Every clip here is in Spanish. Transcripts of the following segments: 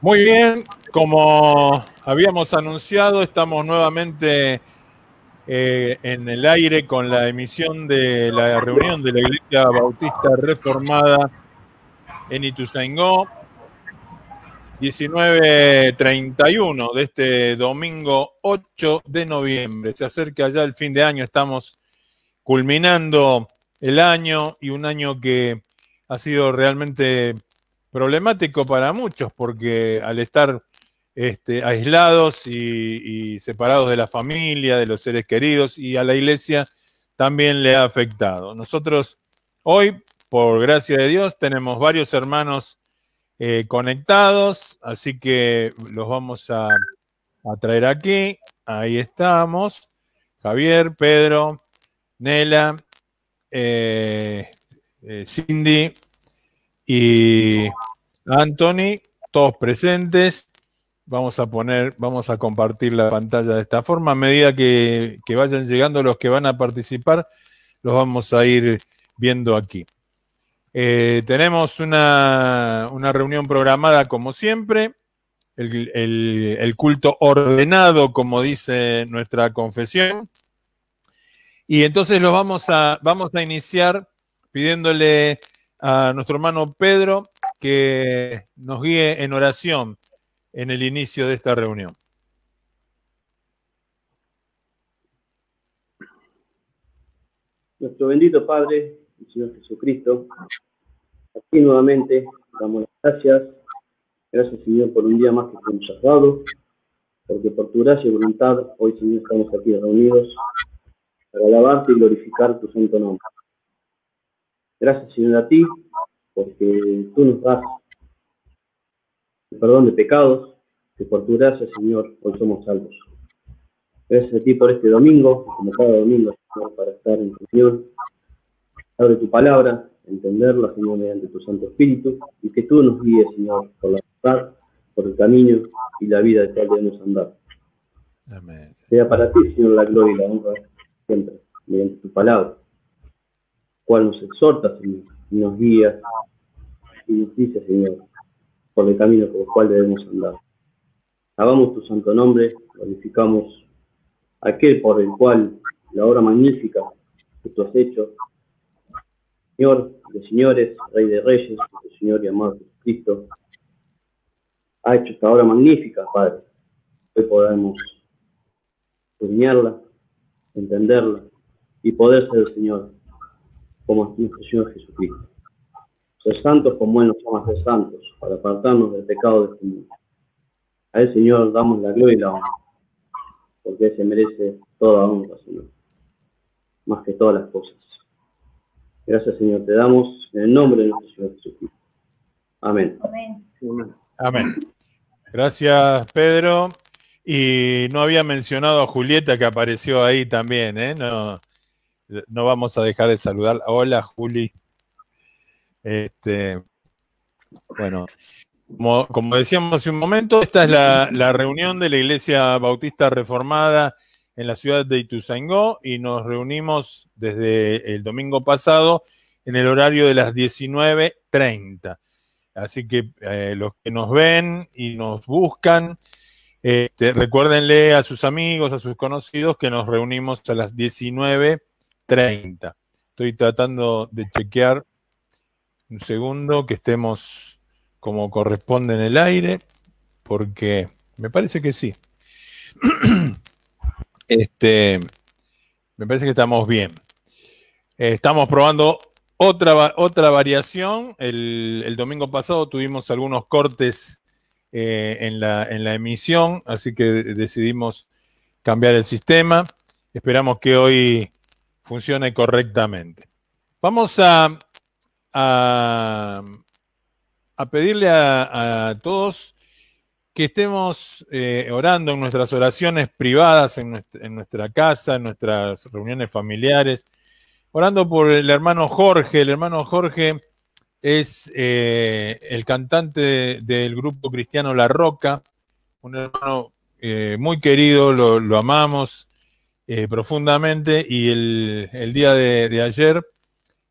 Muy bien, como habíamos anunciado, estamos nuevamente eh, en el aire con la emisión de la reunión de la Iglesia Bautista Reformada en Ituzaingó, 19.31 de este domingo 8 de noviembre. Se acerca ya el fin de año, estamos culminando el año y un año que ha sido realmente problemático para muchos porque al estar este, aislados y, separados de la familia, de los seres queridos y a la iglesia también le ha afectado. Nosotros hoy, por gracia de Dios, tenemos varios hermanos eh, conectados, así que los vamos a, traer aquí. Ahí estamos. Javier, Pedro, Nela, eh, eh, Cindy y Anthony, todos presentes. Vamos a poner, vamos a compartir la pantalla de esta forma. A medida que, vayan llegando los que van a participar, los vamos a ir viendo aquí. Eh, tenemos una, reunión programada como siempre, el, culto ordenado, como dice nuestra confesión. Y entonces los vamos a, vamos a iniciar pidiéndole a nuestro hermano Pedro que nos guíe en oración en el inicio de esta reunión. Nuestro bendito Padre, el Señor Jesucristo, aquí nuevamente damos las gracias. Gracias, Señor, por un día más que nos has dado, porque por tu gracia y voluntad, hoy, Señor, estamos aquí reunidos para alabarte y glorificar tu santo nombre. Gracias, Señor, a ti, porque tú nos das el perdón de pecados, que por tu gracia, Señor, hoy somos salvos. Gracias a ti por este domingo, como cada domingo, Señor, para estar en comunión, abre tu palabra, entenderla, Señor, mediante tu Santo Espíritu, y que tú nos guíes, Señor, por la verdad, por el camino y la vida de cual debemos andar. Amén. Sea para ti, Señor, la gloria y la honra siempre, mediante tu palabra, cual nos exhorta, Señor, y nos guía y nos dice, Señor, por el camino por el cual debemos andar. Alabamos tu santo nombre, glorificamos aquel por el cual la obra magnífica que tú has hecho, Señor de señores, Rey de reyes, Señor y amado Jesucristo, ha hecho esta obra magnífica, Padre. Hoy podemos soñarla, entenderla y poder ser Señor como nuestro Señor Jesucristo. Ser santos como Él nos llama ser santos, para apartarnos del pecado de este mundo. A Él, Señor, damos la gloria y la honra, porque Él se merece toda honra, Señor, más que todas las cosas. Gracias, Señor, te damos en el nombre de nuestro Señor Jesucristo. Amén. Amén. Amén. Gracias, Pedro. Y no había mencionado a Julieta que apareció ahí también, ¿eh? No, no vamos a dejar de saludar. Hola, Juli. Este, bueno, como, decíamos hace un momento, esta es la, reunión de la Iglesia Bautista Reformada en la ciudad de Ituzaingó y nos reunimos desde el domingo pasado en el horario de las 19.30. Así que eh, los que nos ven y nos buscan, este, recuérdenle a sus amigos, a sus conocidos que nos reunimos a las 19.30. 30. Estoy tratando de chequear un segundo que estemos como corresponde en el aire, porque me parece que sí. Este, me parece que estamos bien. estamos probando otra, otra variación. El, domingo pasado tuvimos algunos cortes eh, en, la, en la emisión, así que decidimos cambiar el sistema. Esperamos que hoy funcione correctamente. Vamos a, a, pedirle a, todos que estemos eh, orando en nuestras oraciones privadas, en nuestra, casa, en nuestras reuniones familiares, orando por el hermano Jorge. El hermano Jorge es eh, el cantante del grupo cristiano La Roca, un hermano eh, muy querido, lo amamos, eh, profundamente y el, día de, ayer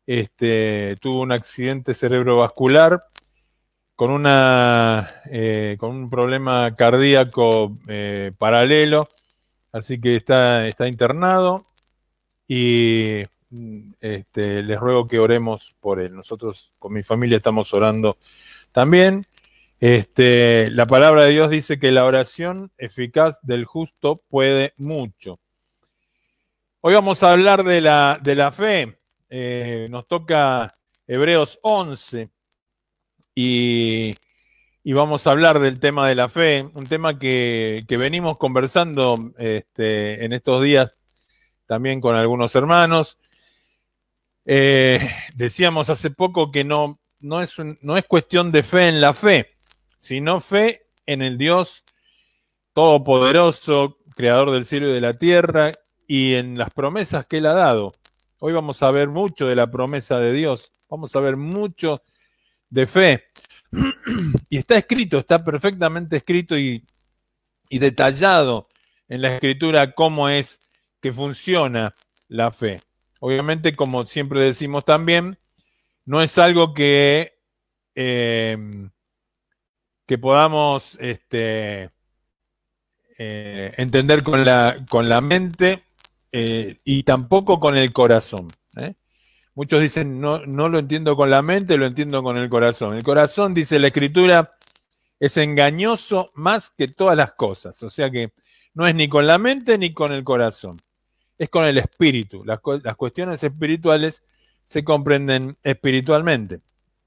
este, tuvo un accidente cerebrovascular con, una, con un problema cardíaco paralelo, así que está, está internado y este, les ruego que oremos por él. Nosotros con mi familia estamos orando también. Este, la palabra de Dios dice que la oración eficaz del justo puede mucho. Hoy vamos a hablar de la, de la fe. Eh, nos toca Hebreos 11 y, vamos a hablar del tema de la fe, un tema que, venimos conversando este, en estos días también con algunos hermanos. Eh, decíamos hace poco que no, no, es no es cuestión de fe en la fe, sino fe en el Dios todopoderoso, creador del cielo y de la tierra, y en las promesas que Él ha dado. Hoy vamos a ver mucho de la promesa de Dios, vamos a ver mucho de fe. Y está escrito, está perfectamente escrito y, y detallado en la escritura cómo es que funciona la fe. Obviamente, como siempre decimos también, no es algo que, eh, que podamos este, eh, entender con la, con la mente eh, y tampoco con el corazón. Muchos dicen, no, no lo entiendo con la mente, lo entiendo con el corazón. El corazón, dice la escritura, es engañoso más que todas las cosas. O sea que no es ni con la mente ni con el corazón es con el espíritu. Las, cuestiones espirituales se comprenden espiritualmente.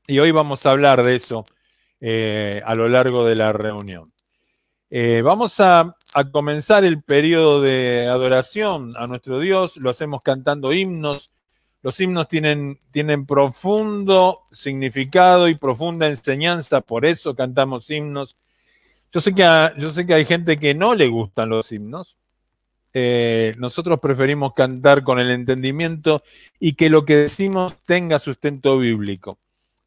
Y hoy vamos a hablar de eso eh, a lo largo de la reunión. Eh, vamos a, comenzar el periodo de adoración a nuestro Dios. Lo hacemos cantando himnos. Los himnos tienen, tienen profundo significado y profunda enseñanza, por eso cantamos himnos. Yo sé, que yo sé que hay gente que no le gustan los himnos, eh, nosotros preferimos cantar con el entendimiento y que lo que decimos tenga sustento bíblico.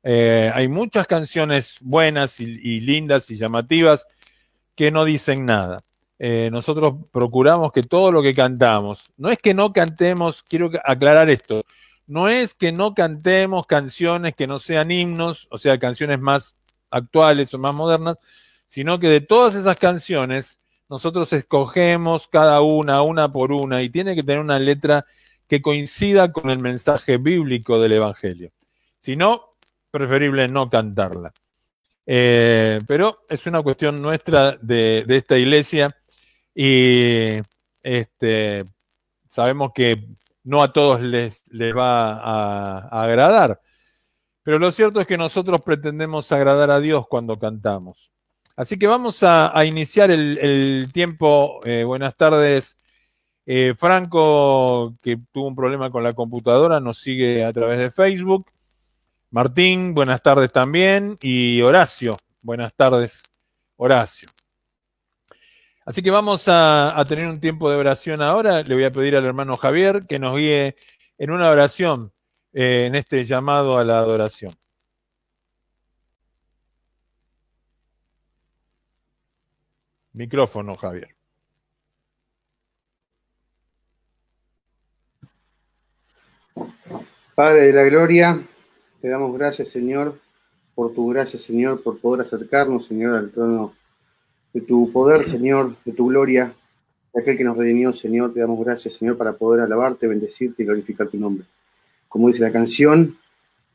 Eh, hay muchas canciones buenas y, lindas y llamativas que no dicen nada. Eh, nosotros procuramos que todo lo que cantamos, no es que no cantemos, quiero aclarar esto, no es que no cantemos canciones que no sean himnos, o sea, canciones más actuales o más modernas, sino que de todas esas canciones nosotros escogemos cada una, una por una, y tiene que tener una letra que coincida con el mensaje bíblico del Evangelio. Si no, preferible no cantarla. Eh, pero es una cuestión nuestra de, esta iglesia y este, sabemos que no a todos les, les va a agradar. Pero lo cierto es que nosotros pretendemos agradar a Dios cuando cantamos. Así que vamos a, iniciar el, tiempo. Eh, buenas tardes. Eh, Franco, que tuvo un problema con la computadora, nos sigue a través de Facebook. Martín, buenas tardes también. Y Horacio, buenas tardes, Horacio. Así que vamos a, tener un tiempo de oración ahora. Le voy a pedir al hermano Javier que nos guíe en una oración eh, en este llamado a la adoración. Micrófono, Javier. Padre de la Gloria, te damos gracias, Señor, por tu gracia, Señor, por poder acercarnos, Señor, al trono de tu poder, Señor, de tu gloria, de aquel que nos redimió, Señor. Te damos gracias, Señor, para poder alabarte, bendecirte y glorificar tu nombre. Como dice la canción,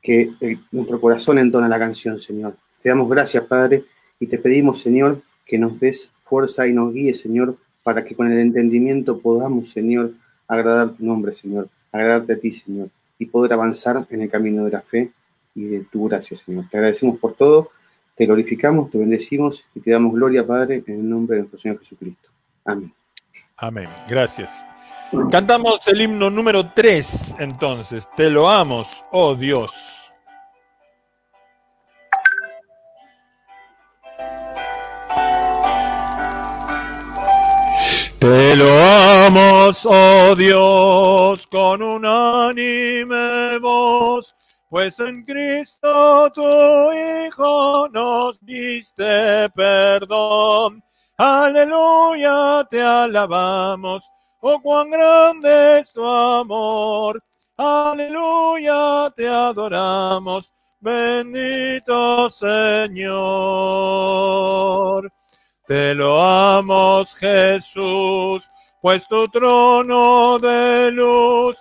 que nuestro corazón entona la canción, Señor. Te damos gracias, Padre, y te pedimos, Señor, que nos des fuerza y nos guíe, Señor, para que con el entendimiento podamos, Señor, agradar tu nombre, Señor, agradarte a ti, Señor, y poder avanzar en el camino de la fe y de tu gracia, Señor. Te agradecemos por todo, te glorificamos, te bendecimos y te damos gloria, Padre, en el nombre de nuestro Señor Jesucristo. Amén. Amén. Gracias. Cantamos el himno número 3, entonces. Te lo amos, oh Dios. Te lo amos, oh Dios, con unánime voz, pues en Cristo tu Hijo nos diste perdón. Aleluya, te alabamos, oh cuán grande es tu amor. Aleluya, te adoramos, bendito Señor. Te lo amos, Jesús, pues tu trono de luz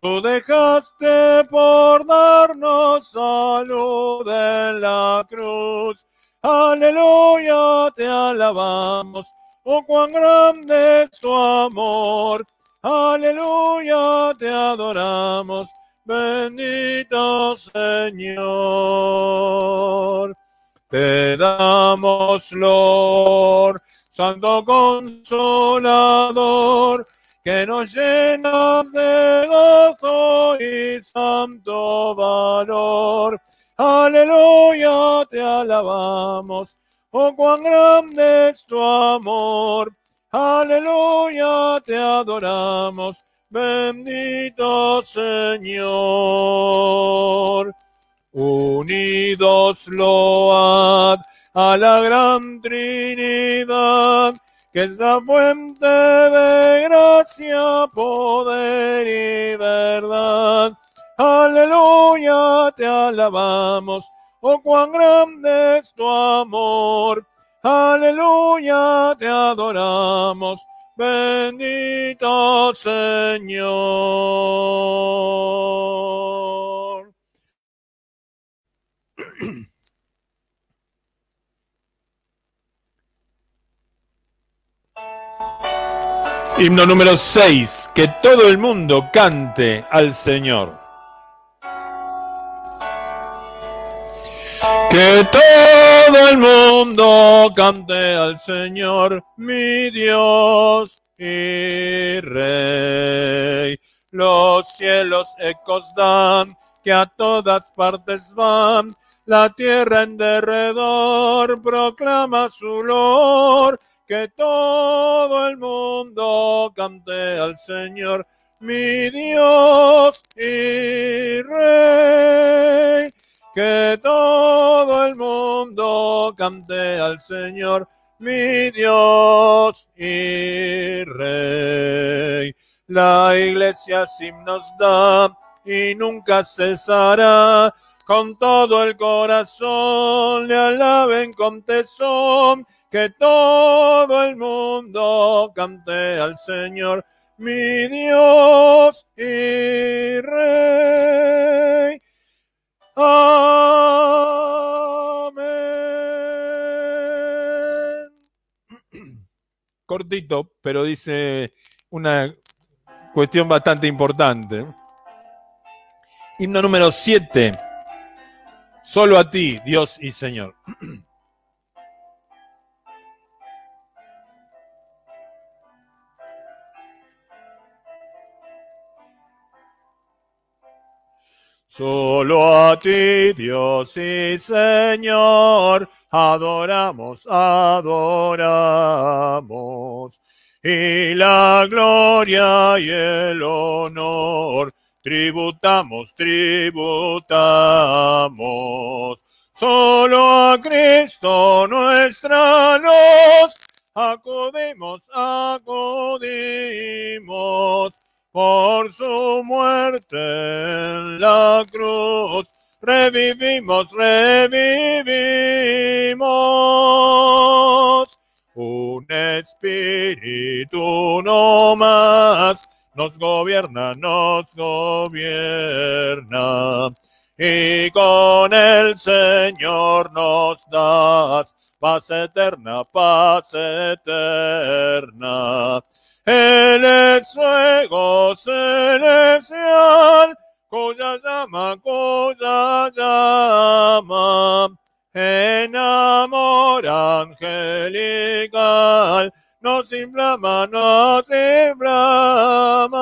tú dejaste por darnos salud en la cruz. Aleluya, te alabamos, oh cuán grande es tu amor. Aleluya, te adoramos, bendito Señor. Te damos Lord, Santo Consolador, que nos llena de gozo y santo valor. Aleluya, te alabamos, oh cuán grande es tu amor. Aleluya, te adoramos, bendito Señor. Unidos load a la gran Trinidad, que es la fuente de gracia, poder y verdad. Aleluya, te alabamos, oh cuán grande es tu amor. Aleluya, te adoramos, bendito Señor. Himno número 6. Que todo el mundo cante al Señor. Que todo el mundo cante al Señor, mi Dios y Rey. Los cielos ecos dan, que a todas partes van. La tierra en derredor proclama su olor que todo el mundo cante al Señor, mi Dios y Rey. Que todo el mundo cante al Señor, mi Dios y Rey. La iglesia nos da y nunca cesará. Con todo el corazón le alaben con tesón que todo el mundo cante al Señor, mi Dios y Rey. Amén. Cortito, pero dice una cuestión bastante importante. Himno número 7. Solo a ti, Dios y Señor. Solo a ti, Dios y Señor, adoramos, adoramos. Y la gloria y el honor tributamos, tributamos. Solo a Cristo nuestra luz acudimos, acudimos por su muerte en la cruz. Revivimos, revivimos. Un espíritu no más nos gobierna, nos gobierna. Y con el Señor nos das paz eterna, paz eterna. Él es fuego celestial, cuya llama, cuya llama, amor angelical, nos inflama, nos inflama.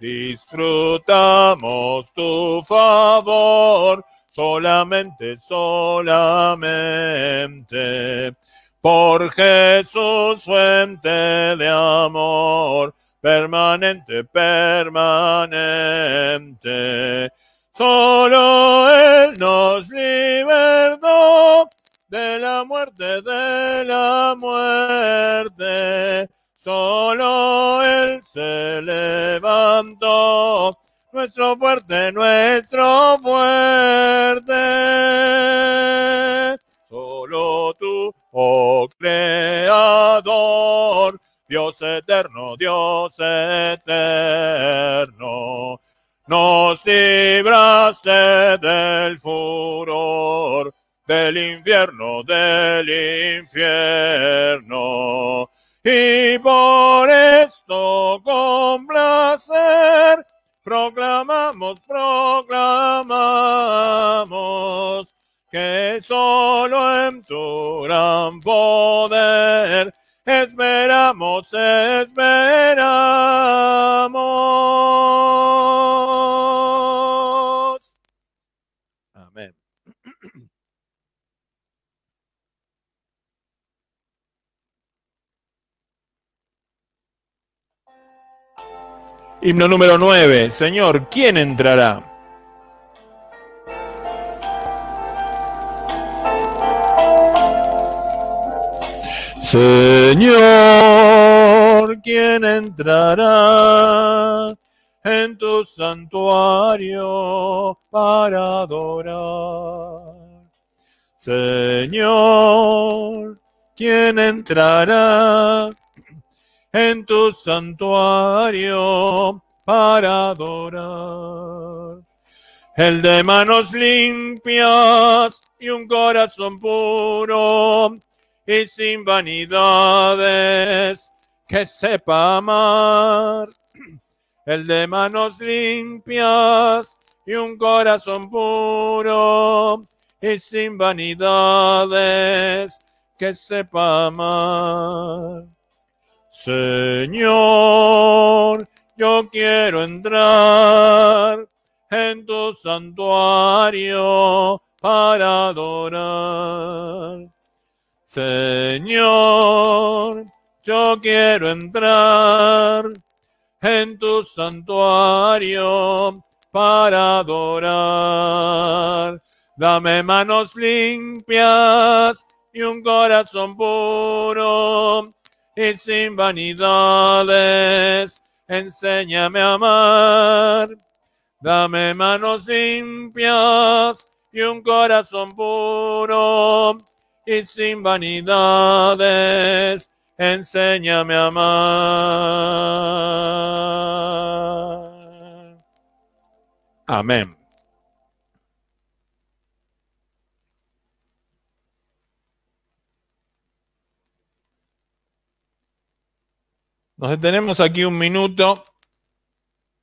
Disfrutamos tu favor, solamente, solamente por Jesús, fuente de amor, permanente, permanente. Solo Él nos libertó de la muerte, de la muerte. Solo Él se levantó, nuestro fuerte, nuestro fuerte. Solo tú, oh Creador, Dios eterno, Dios eterno, nos libraste del furor, del infierno, del infierno. Y por esto con placer proclamamos, proclamamos que solo en tu gran poder esperamos, esperamos. Himno número 9. Señor, ¿quién entrará? Señor, ¿quién entrará en tu santuario para adorar? Señor, ¿quién entrará en tu santuario para adorar? El de manos limpias y un corazón puro y sin vanidades, que sepa amar. El de manos limpias y un corazón puro y sin vanidades, que sepa amar. Señor, yo quiero entrar en tu santuario para adorar. Señor, yo quiero entrar en tu santuario para adorar. Dame manos limpias y un corazón puro y sin vanidades. Enséñame a amar. Dame manos limpias y un corazón puro y sin vanidades, enséñame a amar. Amén. Nos detenemos aquí un minuto,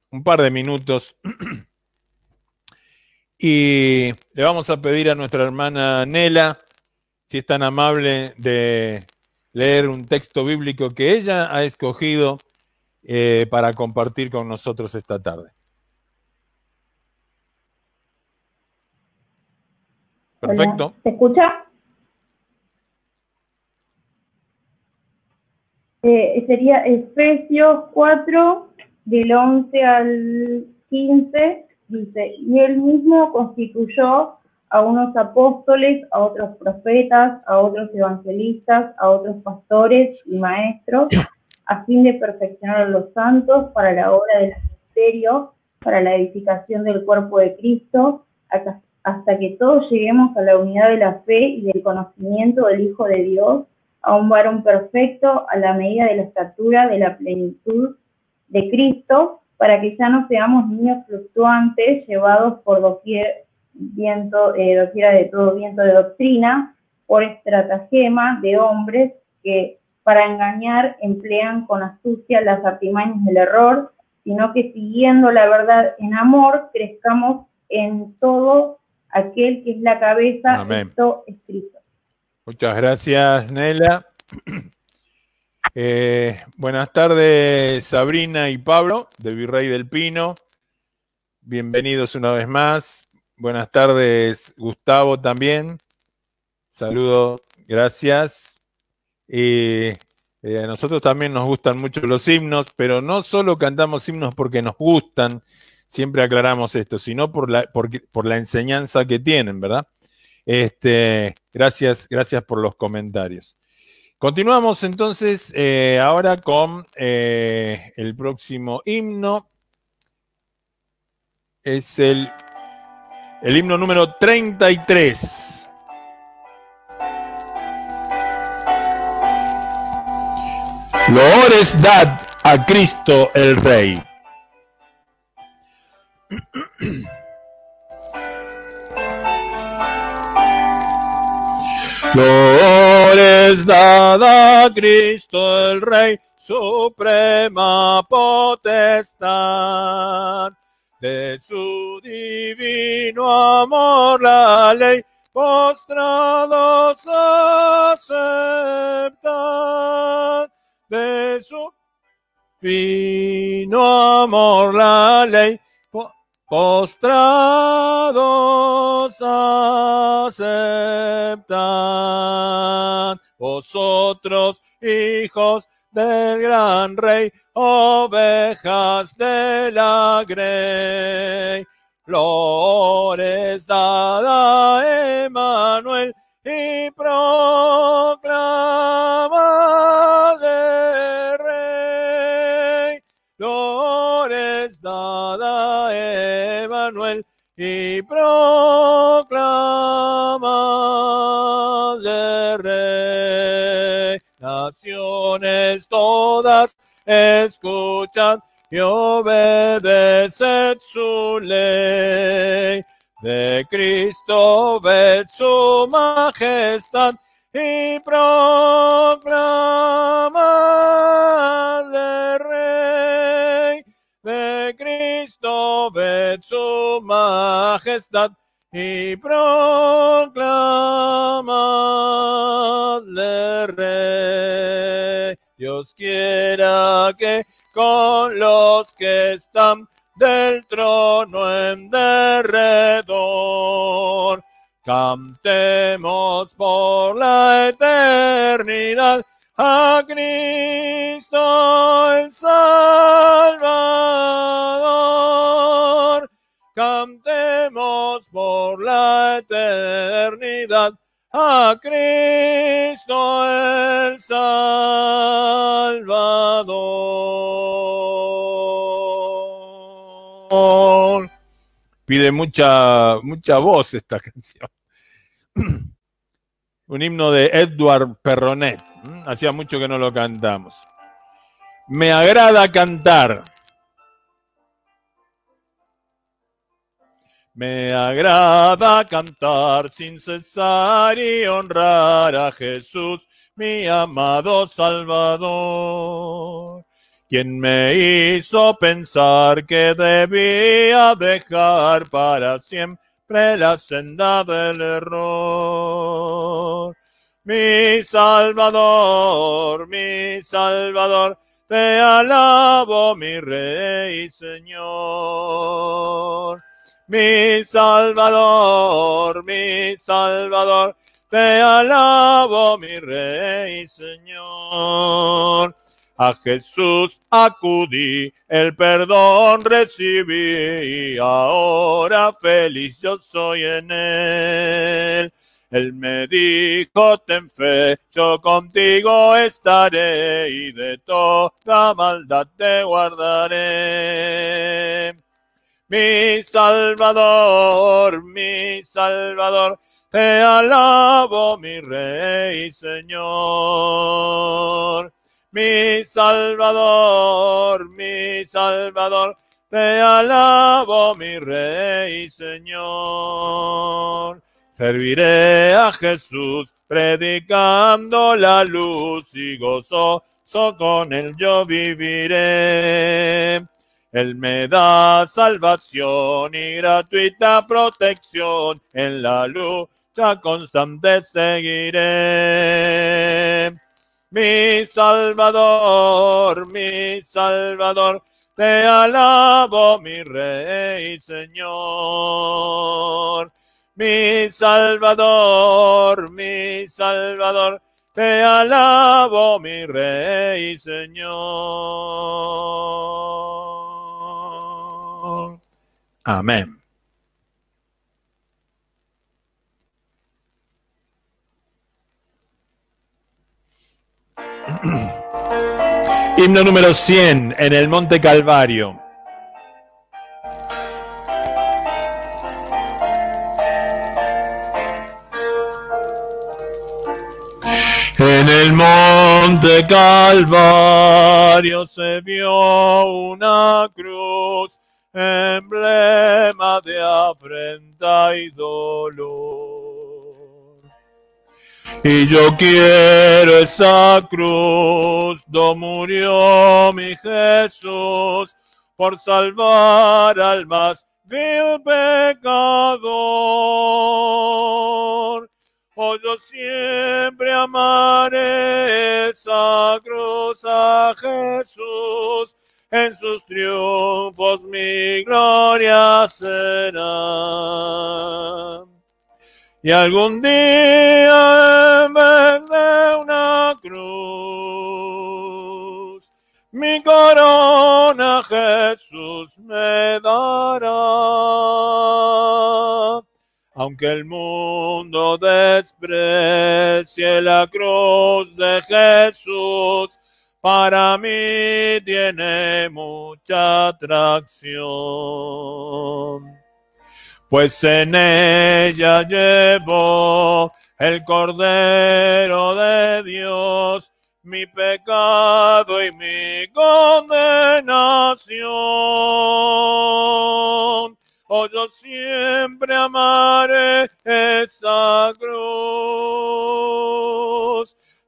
un par de minutos, y le vamos a pedir a nuestra hermana Nela si es tan amable de leer un texto bíblico que ella ha escogido eh, para compartir con nosotros esta tarde. Perfecto. ¿Se escucha? Eh, sería Efesios 4, del 11 al 15, dice, y él mismo constituyó a unos apóstoles, a otros profetas, a otros evangelistas, a otros pastores y maestros, a fin de perfeccionar a los santos para la obra del ministerio, para la edificación del cuerpo de Cristo, hasta que todos lleguemos a la unidad de la fe y del conocimiento del Hijo de Dios, a un varón perfecto a la medida de la estatura de la plenitud de Cristo, para que ya no seamos niños fluctuantes llevados por doquier viento, eh, doquiera de todo viento de doctrina, por estratagema de hombres que para engañar emplean con astucia las artimañas del error, sino que siguiendo la verdad en amor, crezcamos en todo aquel que es la cabeza, esto escrito. Muchas gracias, Nela. Eh, buenas tardes, Sabrina y Pablo, de Virrey del Pino. Bienvenidos una vez más. Buenas tardes, Gustavo también. Saludos, gracias. Eh, a nosotros también nos gustan mucho los himnos, pero no solo cantamos himnos porque nos gustan, siempre aclaramos esto, sino por la, por, la enseñanza que tienen, ¿verdad? Este, gracias, gracias por los comentarios. Continuamos entonces eh, ahora con eh, el próximo himno es el, el himno número 33. Loores dad a Cristo el Rey. Loores dad a Cristo el Rey, suprema potestad. De su divino amor la ley, postrados aceptan. De su divino amor la ley, postrados aceptan vosotros hijos del gran rey, ovejas de la grey. Flores dada Emanuel y proclama de rey. Flores dada Emanuel y proclama de rey. Naciones todas escuchad y obedeced su ley. De Cristo ved su majestad y proclama de rey. De Cristo ved su majestad y proclama de rey. Dios quiera que con los que están del trono en derredor. Cantemos por la eternidad a Cristo el Salvador. Cantemos por la eternidad a Cristo el Salvador. Pide mucha, mucha voz esta canción. Un himno de Edward Perronet. Hacía mucho que no lo cantamos. Me agrada cantar. Me agrada cantar sin cesar y honrar a Jesús, mi amado Salvador, quien me hizo pensar que debía dejar para siempre la senda del error. Mi Salvador, mi Salvador, te alabo, mi Rey y Señor mi Salvador, mi Salvador, te alabo, mi Rey y Señor. A Jesús acudí, el perdón recibí, y ahora feliz yo soy en él. Él me dijo, ten fe, yo contigo estaré, y de toda maldad te guardaré mi Salvador, mi Salvador, te alabo, mi Rey y Señor. Mi Salvador, mi Salvador, te alabo, mi Rey y Señor. Serviré a Jesús predicando la luz y gozoso con él yo viviré. Él me da salvación y gratuita protección. En la lucha constante seguiré. Mi Salvador, mi Salvador, te alabo, mi Rey y Señor. Mi Salvador, mi Salvador, te alabo, mi Rey y Señor. Amén. Himno número 100 en el Monte Calvario. El monte Calvario se vio una cruz, emblema de afrenta y dolor. Y yo quiero esa cruz, donde murió mi Jesús, por salvar al más vil pecador. Oh, yo siempre amaré esa cruz a Jesús, en sus triunfos mi gloria será. Y algún día en vez de una cruz, mi corona Jesús me dará. Aunque el mundo desprecie la cruz de Jesús, para mí tiene mucha atracción. Pues en ella llevó el Cordero de Dios mi pecado y mi condenación. Oh, yo siempre amaré esa cruz.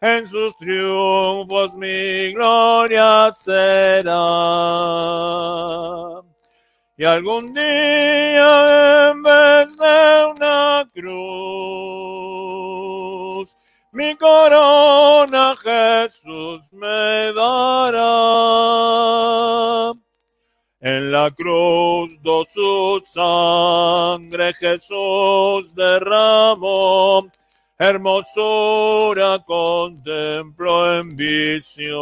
En sus triunfos mi gloria será. Y algún día en vez de una cruz, mi corona Jesús me dará. En la cruz do su sangre Jesús derramó, hermosura contemplo en visión.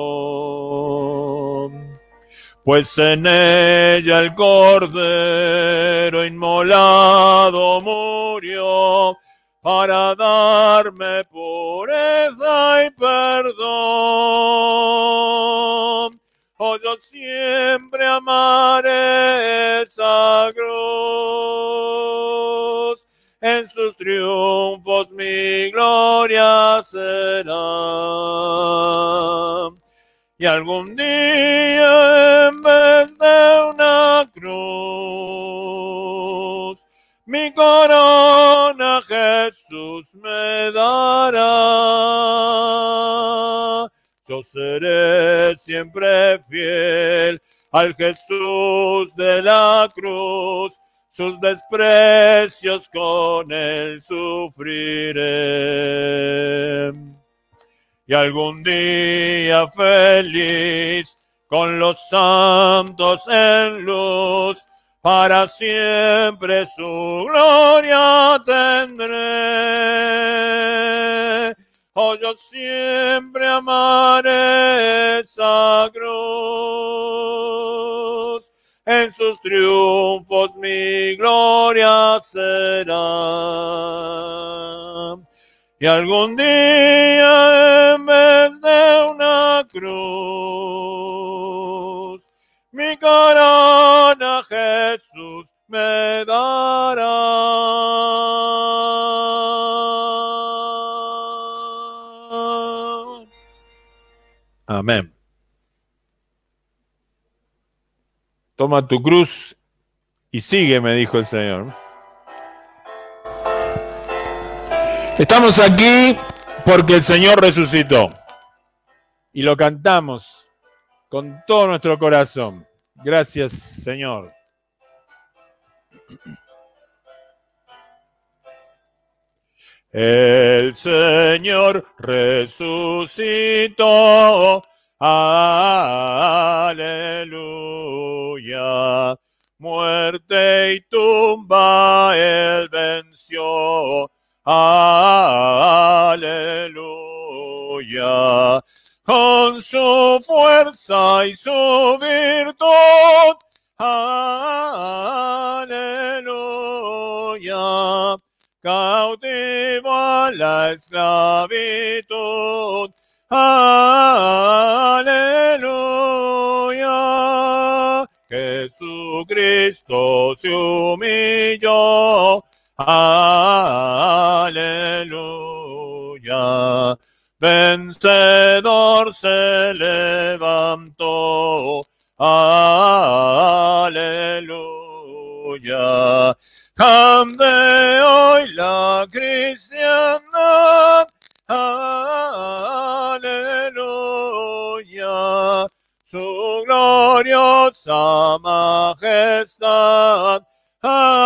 Pues en ella el cordero inmolado murió para darme pureza y perdón. Oh, yo siempre amaré esa cruz. En sus triunfos mi gloria será. Y algún día en vez de una cruz, mi corona Jesús me dará. Yo seré siempre fiel al Jesús de la cruz, sus desprecios con él sufriré. Y algún día feliz con los santos en luz, para siempre su gloria tendré. Oh, yo siempre amaré esa cruz. En sus triunfos mi gloria será. Y algún día en vez de una cruz, mi corona Jesús me dará. Amén. Toma tu cruz y sigue, me dijo el Señor. Estamos aquí porque el Señor resucitó y lo cantamos con todo nuestro corazón. Gracias, Señor. El Señor resucitó. Aleluya. Muerte y tumba él venció. Aleluya. Con su fuerza y su virtud. Aleluya. Cautivo a la esclavitud. Aleluya. Jesucristo se humilló. Aleluya. vencedor se levantó. Aleluya. Cante hoy la cristiana. Aleluya. Su gloriosa majestad. Aleluya.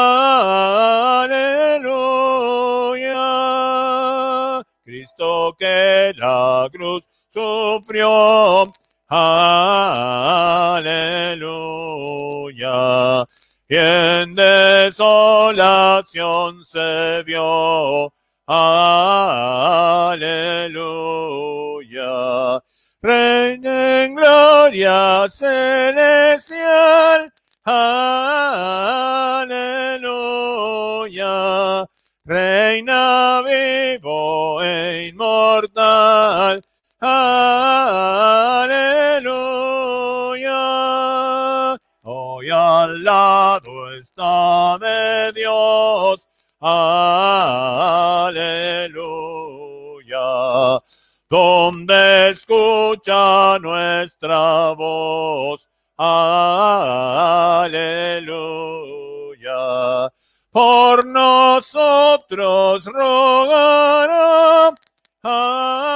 Cristo que la cruz sufrió. Aleluya. Y en desolación se vio. Aleluya. Reina en gloria celestial. Aleluya. Reina vivo e inmortal. Aleluya. Al lado está de Dios. Aleluya. Donde escucha nuestra voz. Aleluya. Por nosotros rogará. Aleluya.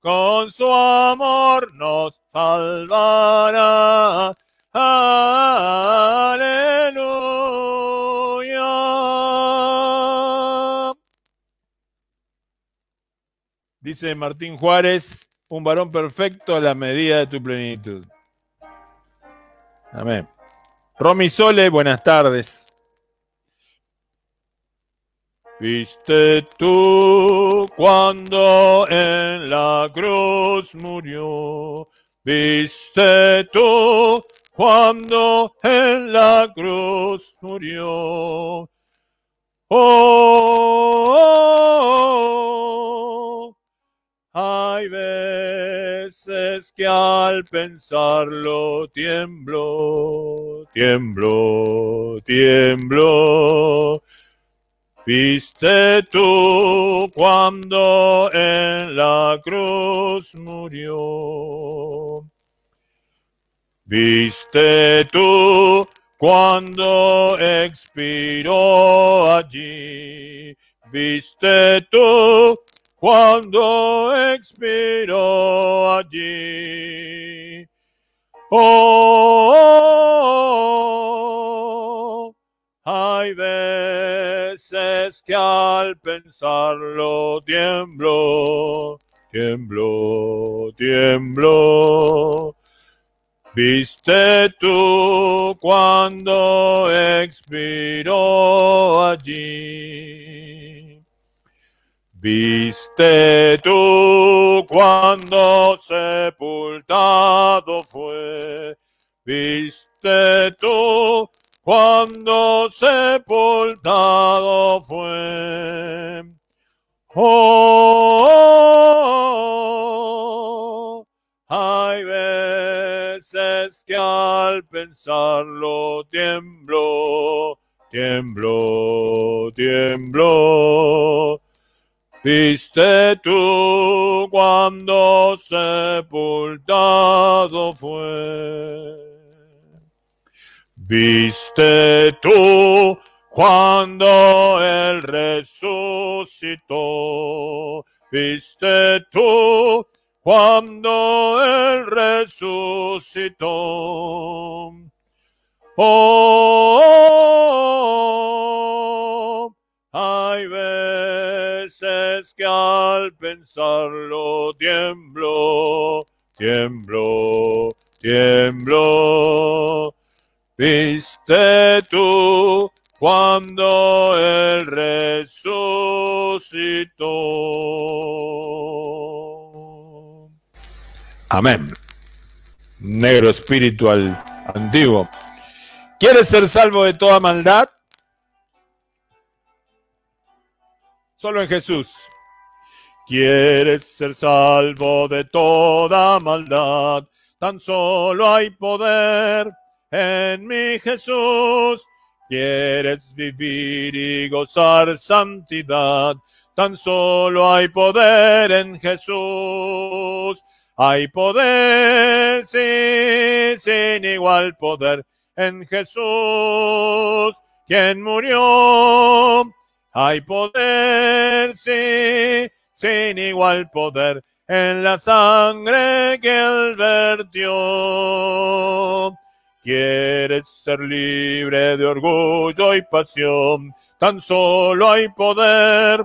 Con su amor nos salvará. Aleluya. Dice Martín Juárez, un varón perfecto a la medida de tu plenitud. Amén. Romy Sole, buenas tardes. Viste tú cuando en la cruz murió. Viste tú cuando en la cruz murió. Oh, hay veces que al pensarlo tiemblo, tiemblo, tiemblo. Viste tú cuando en la cruz murió. Viste tú cuando expiró allí. Viste tú cuando expiró allí. Oh, hay veces que al pensarlo tiemblo, tiemblo, tiemblo. Viste tú cuando expiró allí. Viste tú cuando sepultado fue. Viste tú cuando sepultado fue. Oh, hay veces que al pensarlo tiemblo, tiemblo, tiemblo. Viste tú cuando sepultado fue. Viste tú cuando él resucitó. Viste tú cuando él resucitó. Oh, hay veces que al pensarlo tiemblo, tiemblo, tiemblo. Viste tú cuando él resucitó. Amén. Negro espiritual antiguo. ¿Quieres ser salvo de toda maldad? Solo en Jesús. ¿Quieres ser salvo de toda maldad? Tan solo hay poder en mi Jesús. quieres vivir y gozar santidad, tan solo hay poder en Jesús. Hay poder, sí, sin igual poder en Jesús, quien murió. Hay poder, sí, sin igual poder en la sangre que él vertió. Quieres ser libre de orgullo y pasión, tan solo hay poder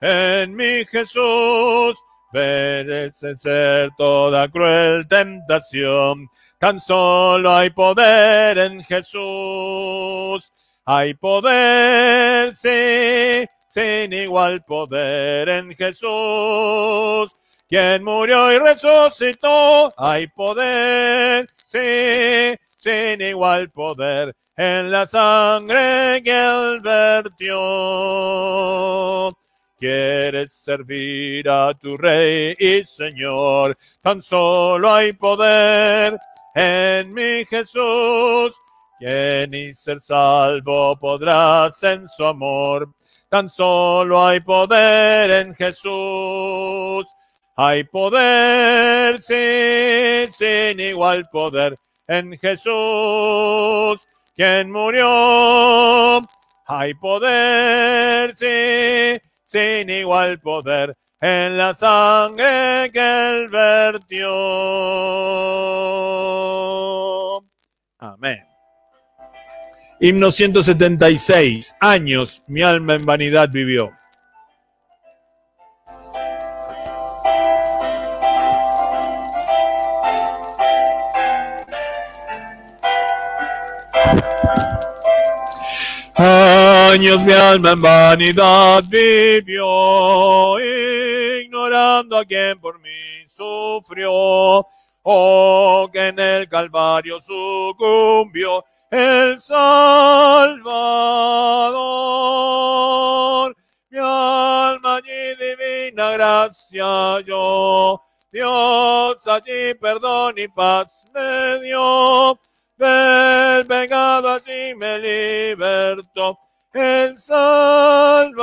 en mi Jesús. ser toda cruel tentación, tan solo hay poder en Jesús. Hay poder, sí, sin igual poder en Jesús quien murió y resucitó. Hay poder, sí, sin igual poder en la sangre que él vertió. Quieres servir a tu rey y señor, tan solo hay poder en mi Jesús. Quien y ser salvo podrás en su amor, tan solo hay poder en Jesús. Hay poder, sí, sin igual poder en Jesús, quien murió. Hay poder, sí, sin igual poder en la sangre que él vertió. Amén. Himno 176. Años mi alma en vanidad vivió. Años mi alma en vanidad vivió, ignorando a quien por mí sufrió, oh que en el Calvario sucumbió el Salvador. Mi alma allí divina gracia yo, Dios allí perdón y paz me dio del pecado así me libertó el Salvador.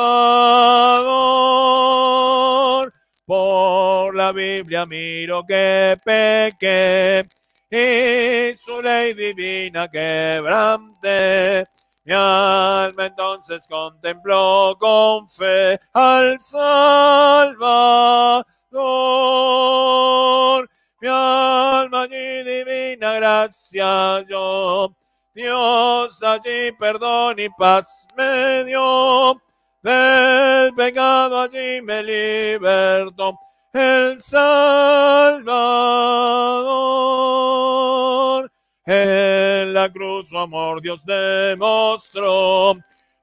Por la Biblia miro que pequé y su ley divina quebrante. Mi alma entonces contempló con fe al Salvador mi alma allí divina gracia yo. Dios allí perdón y paz me dio, del pecado allí me libertó el Salvador. En la cruz su amor Dios demostró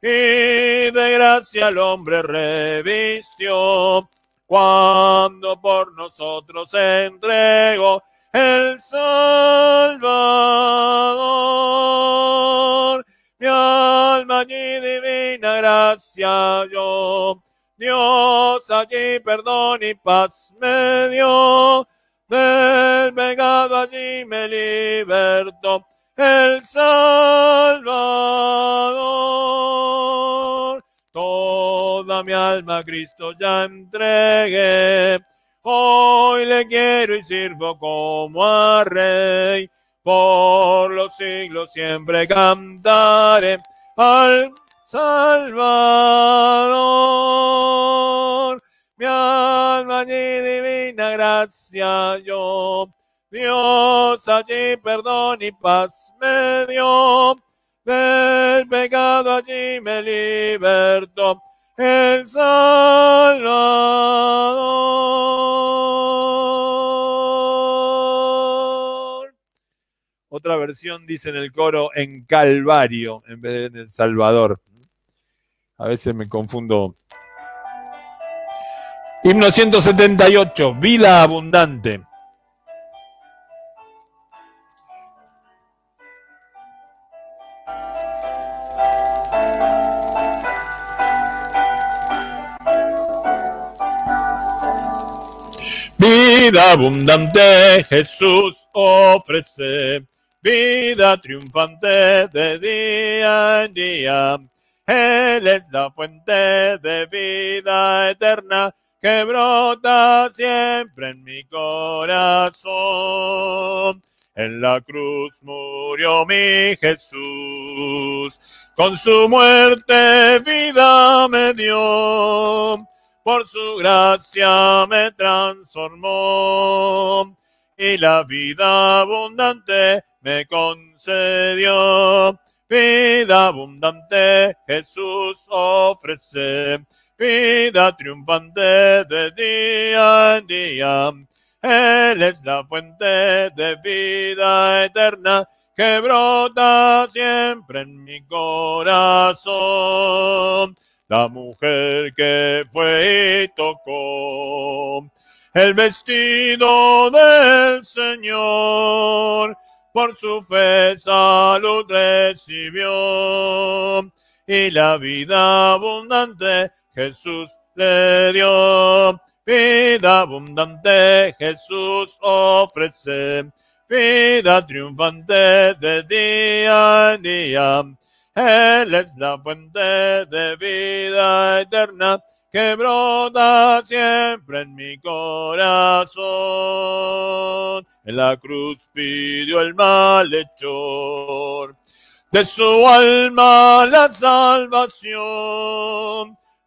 y de gracia el hombre revistió cuando por nosotros se entregó el Salvador. Mi alma allí divina gracia yo, Dios allí perdón y paz me dio, del pecado allí me libertó el Salvador. Toda mi alma a Cristo ya entregué. Hoy le quiero y sirvo como a Rey. Por los siglos siempre cantaré al Salvador. Mi alma allí divina gracia yo. Dios allí perdón y paz me dio del pecado allí me libertó el Salvador. Otra versión dice en el coro en Calvario en vez de en El Salvador. A veces me confundo. Himno 178, Vida Abundante. Abundante Jesús ofrece vida triunfante de día en día. Él es la fuente de vida eterna que brota siempre en mi corazón. En la cruz murió mi Jesús, con su muerte vida me dio, por su gracia me transformó y la vida abundante me concedió vida abundante Jesús ofrece, vida triunfante de día en día. Él es la fuente de vida eterna que brota siempre en mi corazón. La mujer que fue y tocó el vestido del Señor por su fe salud recibió y la vida abundante Jesús le dio. Vida abundante Jesús ofrece, vida triunfante de día en día. Él es la fuente de vida eterna que brota siempre en mi corazón. En la cruz pidió el malhechor, de su alma la salvación,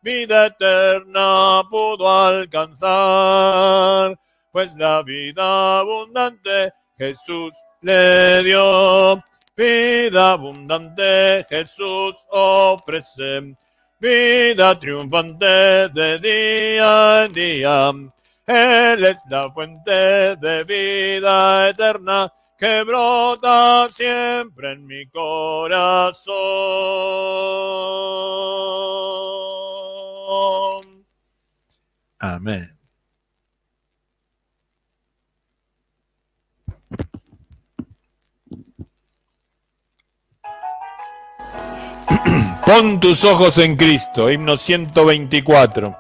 vida eterna pudo alcanzar, pues la vida abundante Jesús le dio. Vida abundante Jesús ofrece vida triunfante de día en día. Él es la fuente de vida eterna que brota siempre en mi corazón. Amén. Pon tus ojos en Cristo, himno 124.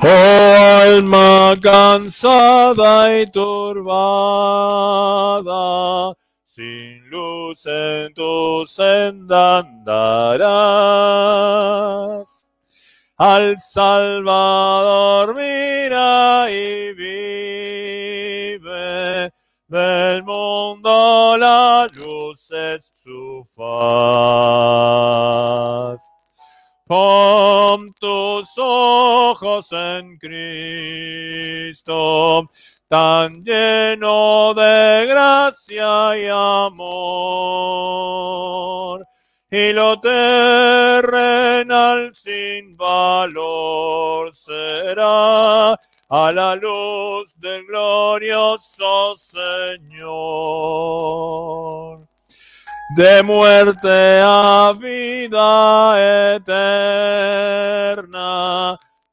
Oh alma cansada y turbada, sin luz en tu senda andarás al Salvador mira y vive, del mundo la luz es su faz. Pon tus ojos en Cristo, tan lleno de gracia y amor y lo terrenal sin valor será a la luz del glorioso Señor. De muerte a vida eterna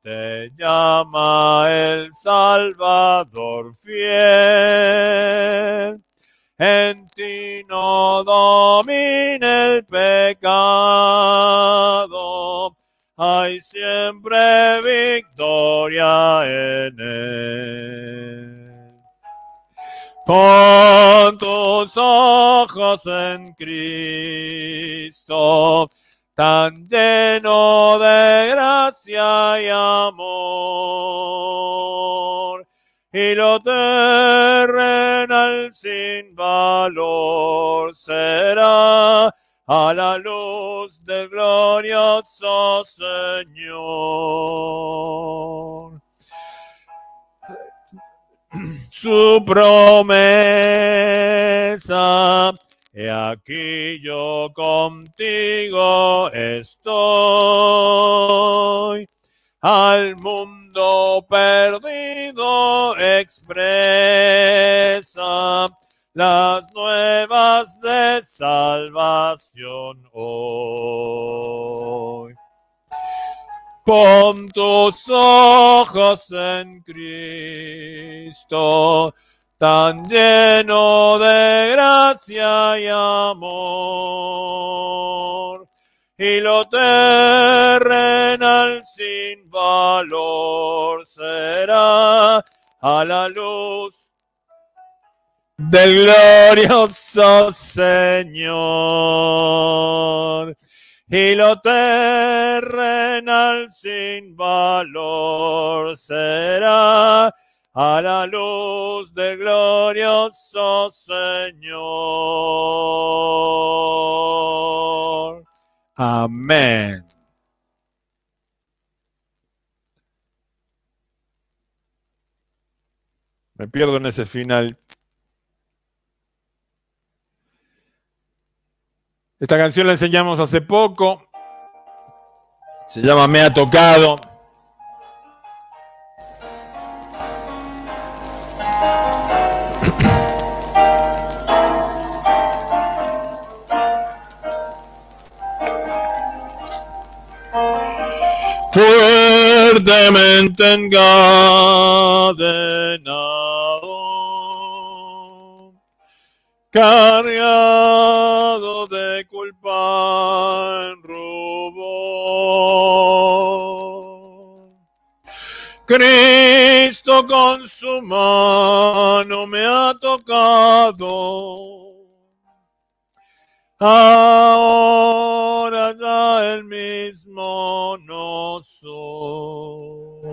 te llama el Salvador fiel en ti no domina el pecado, hay siempre victoria en él. Pon tus ojos en Cristo, tan lleno de gracia y y lo terrenal sin valor será a la luz del glorioso Señor. Su promesa, he aquí yo contigo estoy al mundo perdido expresa las nuevas de salvación hoy. Pon tus ojos en Cristo, tan lleno de gracia y amor y lo terrenal sin valor será a la luz del glorioso Señor. Y lo terrenal sin valor será a la luz del glorioso Señor. Amén. Me pierdo en ese final. Esta canción la enseñamos hace poco. Se llama Me ha tocado. Fuertemente encadenado, cargado de culpa en rubor. Cristo con su mano me ha tocado. Ahora mismo no soy.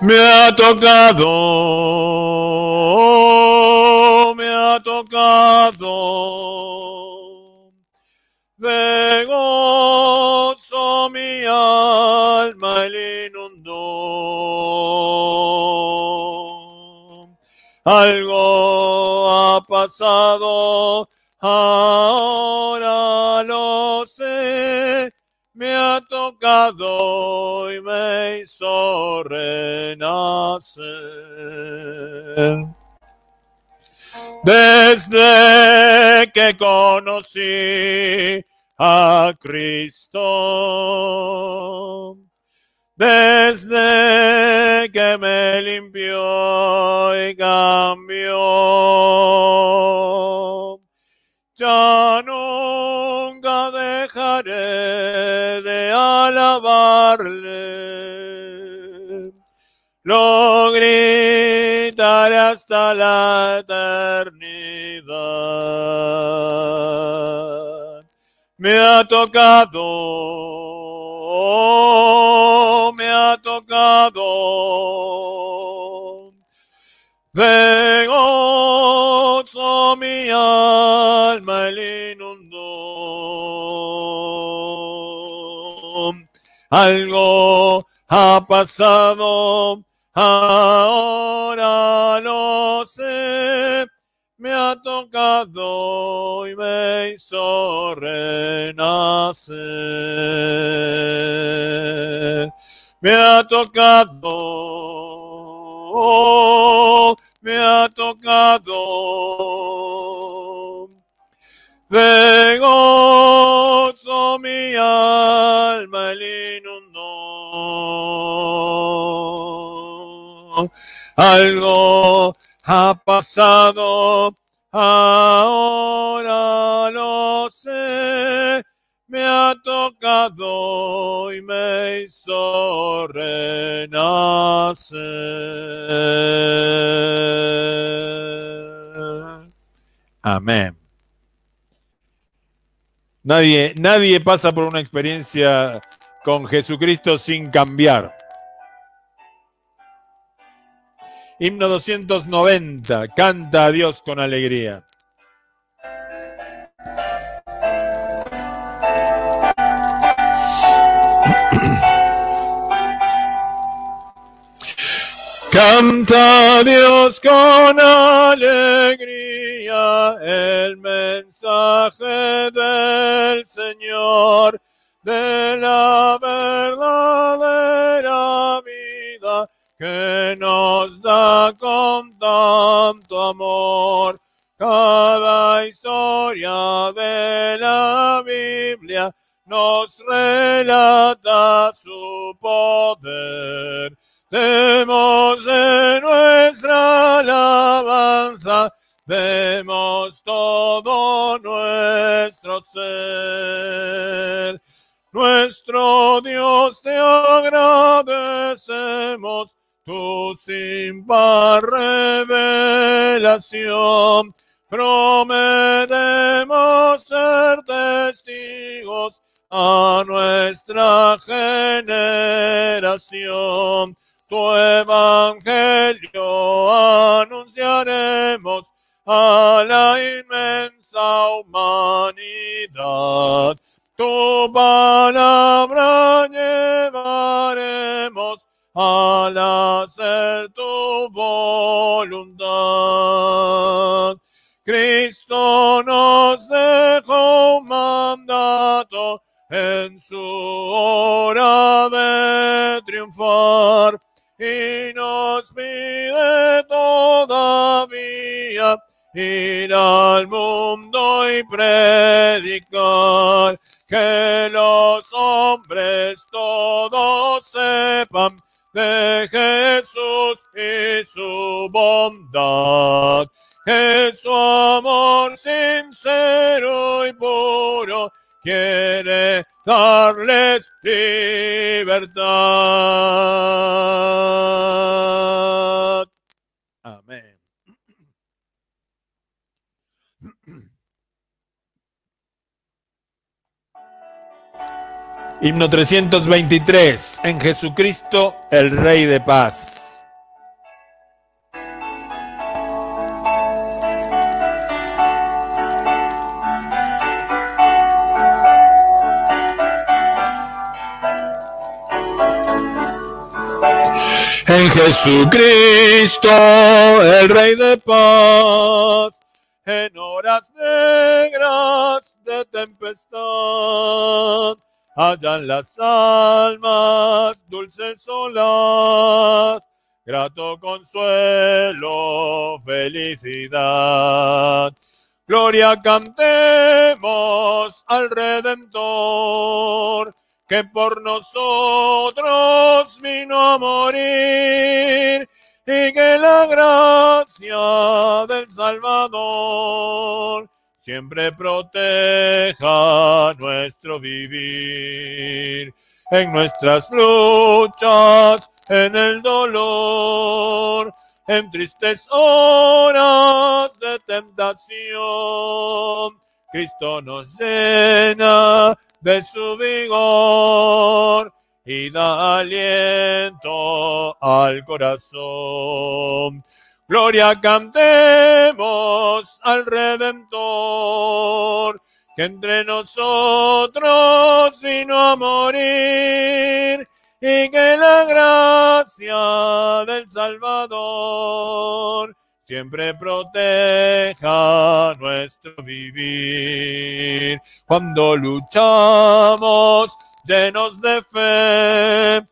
Me ha tocado, me ha tocado. De gozo mi alma el inundó. Algo ha pasado ahora lo sé, me ha tocado y me hizo renacer. Desde que conocí a Cristo, desde que me limpió y cambió, ya nunca dejaré de alabarle. Lo gritaré hasta la eternidad. Me ha tocado, me ha tocado. Mi alma el inundó. Algo ha pasado, ahora lo sé. Me ha tocado y me hizo renacer. Me ha tocado, me ha tocado. De gozo mi alma el inundó. Algo ha pasado, ahora lo sé. Me ha tocado y me hizo renacer. Amén. Nadie, nadie pasa por una experiencia con Jesucristo sin cambiar. Himno 290. Canta a Dios con alegría. Canta a Dios con alegría el mensaje del Señor, de la verdadera vida que nos da con tanto amor. Cada historia de la Biblia nos relata su poder. Demos de nuestra alabanza demos todo nuestro ser. Nuestro Dios te agradecemos tu sin par revelación. Prometemos ser testigos a nuestra generación. Tu evangelio anunciaremos a la inmensa humanidad. Tu palabra llevaremos al hacer tu voluntad. Cristo nos dejó mandato en su hora de triunfar y nos pide todavía ir al mundo y predicar que los hombres todos sepan de Jesús y su bondad, que su amor sincero y puro quiere darles libertad. Himno 323. En Jesucristo, el Rey de paz. En Jesucristo, el Rey de paz, en horas negras de tempestad, hallan las almas dulces olas, grato consuelo, felicidad. Gloria cantemos al Redentor, que por nosotros vino a morir y que la gracia del Salvador siempre proteja nuestro vivir en nuestras luchas, en el dolor, en tristes horas de tentación. Cristo nos llena de su vigor y da aliento al corazón. Gloria cantemos al Redentor, que entre nosotros vino a morir y que la gracia del Salvador siempre proteja nuestro vivir. Cuando luchamos llenos de fe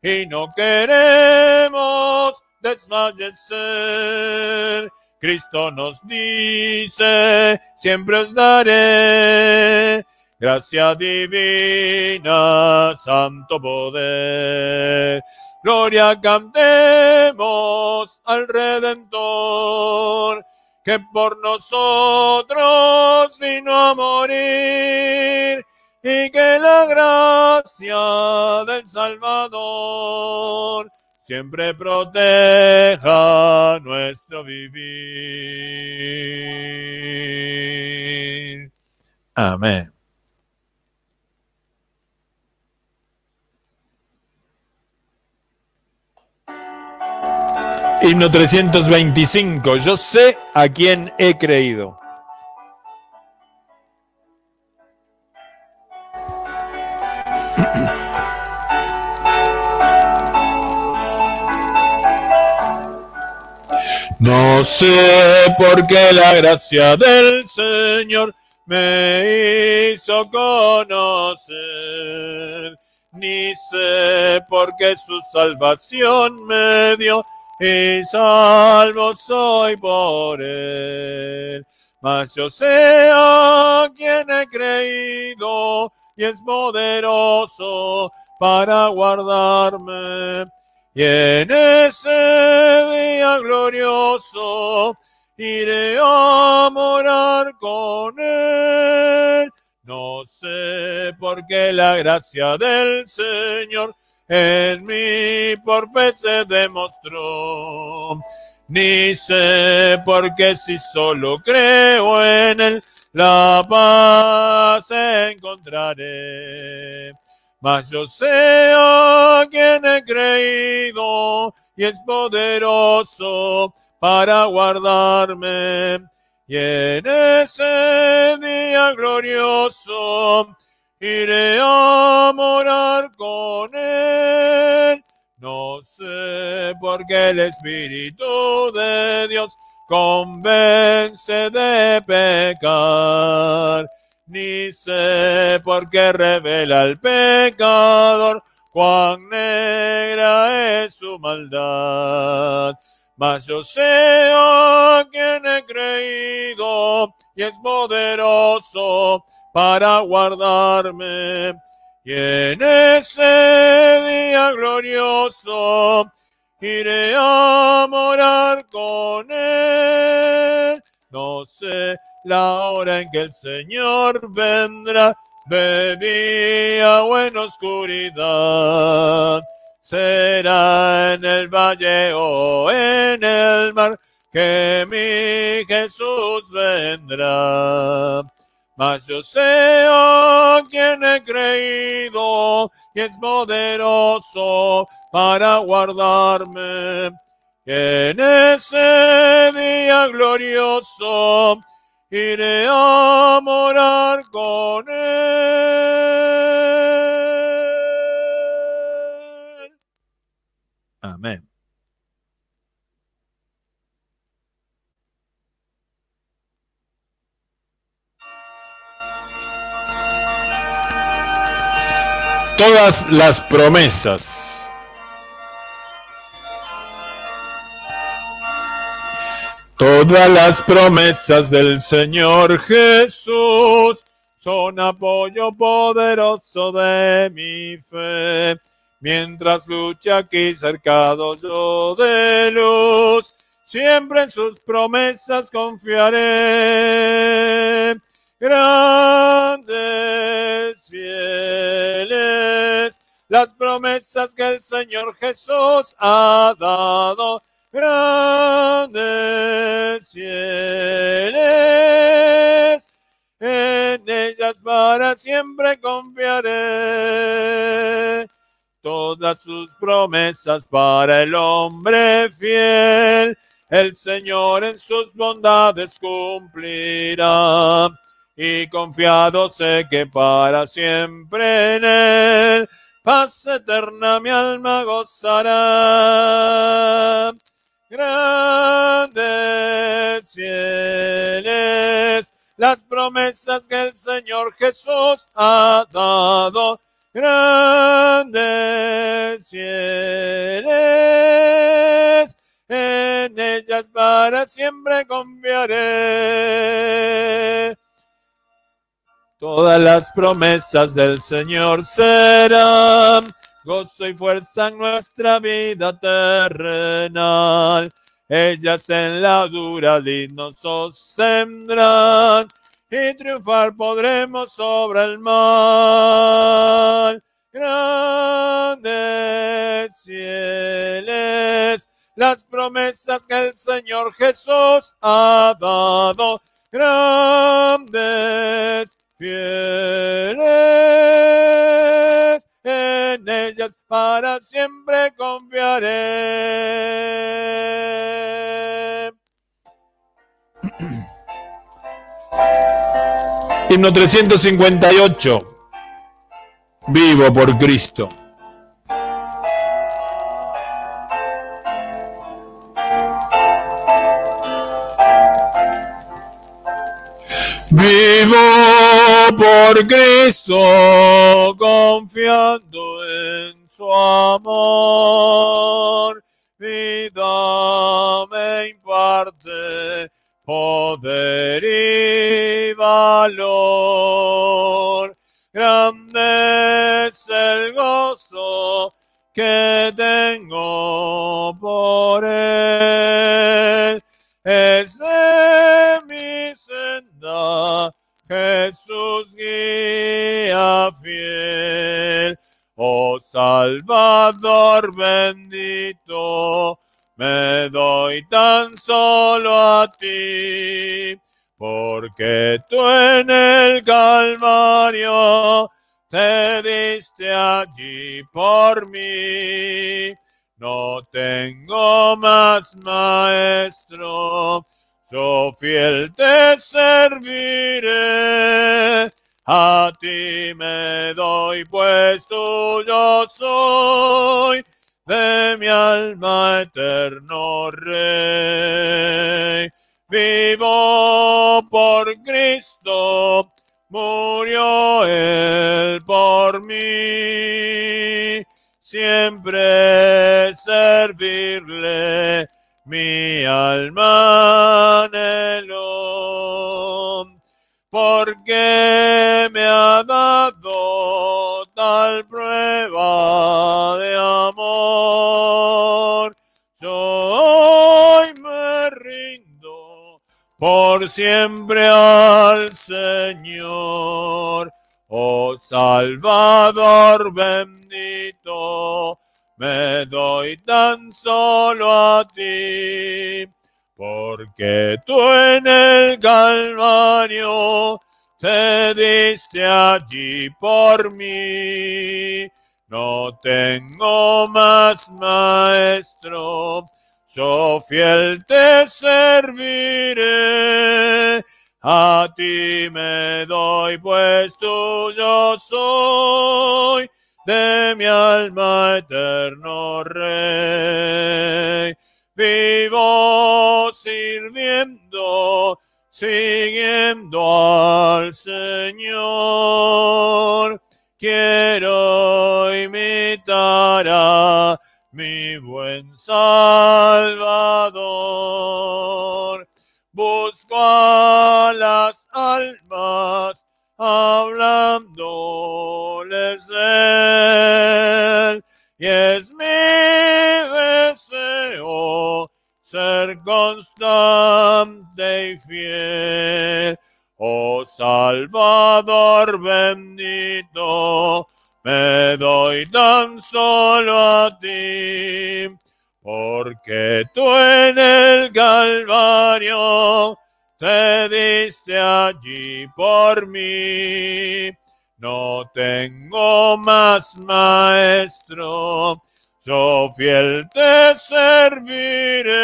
y no queremos desfallecer, Cristo nos dice, siempre os daré gracia divina, santo poder. Gloria cantemos al Redentor, que por nosotros vino a morir y que la gracia del Salvador siempre proteja nuestro vivir. Amén. Himno 325. Yo sé a quién he creído. No sé por qué la gracia del Señor me hizo conocer, ni sé por qué su salvación me dio y salvo soy por él. Mas yo sé a quien he creído y es poderoso para guardarme. Y en ese día glorioso iré a morar con él. No sé por qué la gracia del Señor en mí por fe se demostró. Ni sé por qué si solo creo en él, la paz encontraré. Mas yo sé a quien he creído y es poderoso para guardarme. Y en ese día glorioso iré a morar con él. No sé por qué el Espíritu de Dios convence de pecar, ni sé por qué revela al pecador cuán negra es su maldad. Mas yo sé a quien he creído y es poderoso para guardarme. Y en ese día glorioso iré a morar con él. No sé la hora en que el Señor vendrá, de en oscuridad. Será en el valle o en el mar que mi Jesús vendrá. Mas yo sé a quien he creído y es poderoso para guardarme. En ese día glorioso iré a morar con él. Amén. Todas las promesas Todas las promesas del Señor Jesús son apoyo poderoso de mi fe. Mientras lucha aquí cercado yo de luz, siempre en sus promesas confiaré. Grandes, fieles, las promesas que el Señor Jesús ha dado grandes fieles, en ellas para siempre confiaré. Todas sus promesas para el hombre fiel, el Señor en sus bondades cumplirá. Y confiado sé que para siempre en él, paz eterna mi alma gozará grandes fieles, las promesas que el Señor Jesús ha dado, grandes fieles, en ellas para siempre confiaré. Todas las promesas del Señor serán gozo y fuerza en nuestra vida terrenal. Ellas en la dura lid nos y triunfar podremos sobre el mal. Grandes fieles, las promesas que el Señor Jesús ha dado. Grandes fieles en ellas para siempre confiaré. Himno 358. Vivo por Cristo. Vivo por Cristo, confiando en su amor. Vida me imparte poder y valor. Grande es el gozo que tengo por él. Es Jesús guía fiel, oh Salvador bendito, me doy tan solo a ti, porque tú en el Calvario te diste allí por mí. No tengo más maestro yo fiel te serviré. A ti me doy, pues yo soy de mi alma eterno rey. Vivo por Cristo, murió él por mí. Siempre servirle mi alma anhelo, porque me ha dado tal prueba de amor. Yo hoy me rindo por siempre al Señor. Oh Salvador bendito, me doy tan solo a ti, porque tú en el Calvario te diste allí por mí. No tengo más maestro, yo fiel te serviré. A ti me doy, pues tuyo soy, de mi alma eterno rey. Vivo sirviendo, siguiendo al Señor. Quiero imitar a mi buen Salvador. Busco a las almas hablándoles él. Y es mi deseo ser constante y fiel. Oh Salvador bendito, me doy tan solo a ti, porque tú en el Calvario te diste allí por mí. No tengo más maestro, yo fiel te serviré.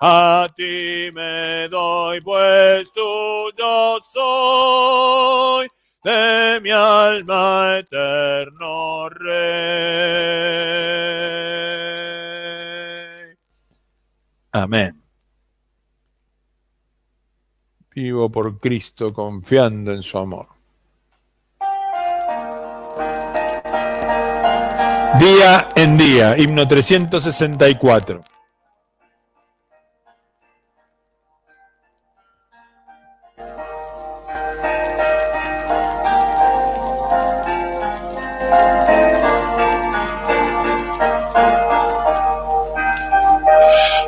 A ti me doy, pues tuyo soy, de mi alma eterno rey. Amén. Vivo por Cristo confiando en su amor. Día en día, himno 364.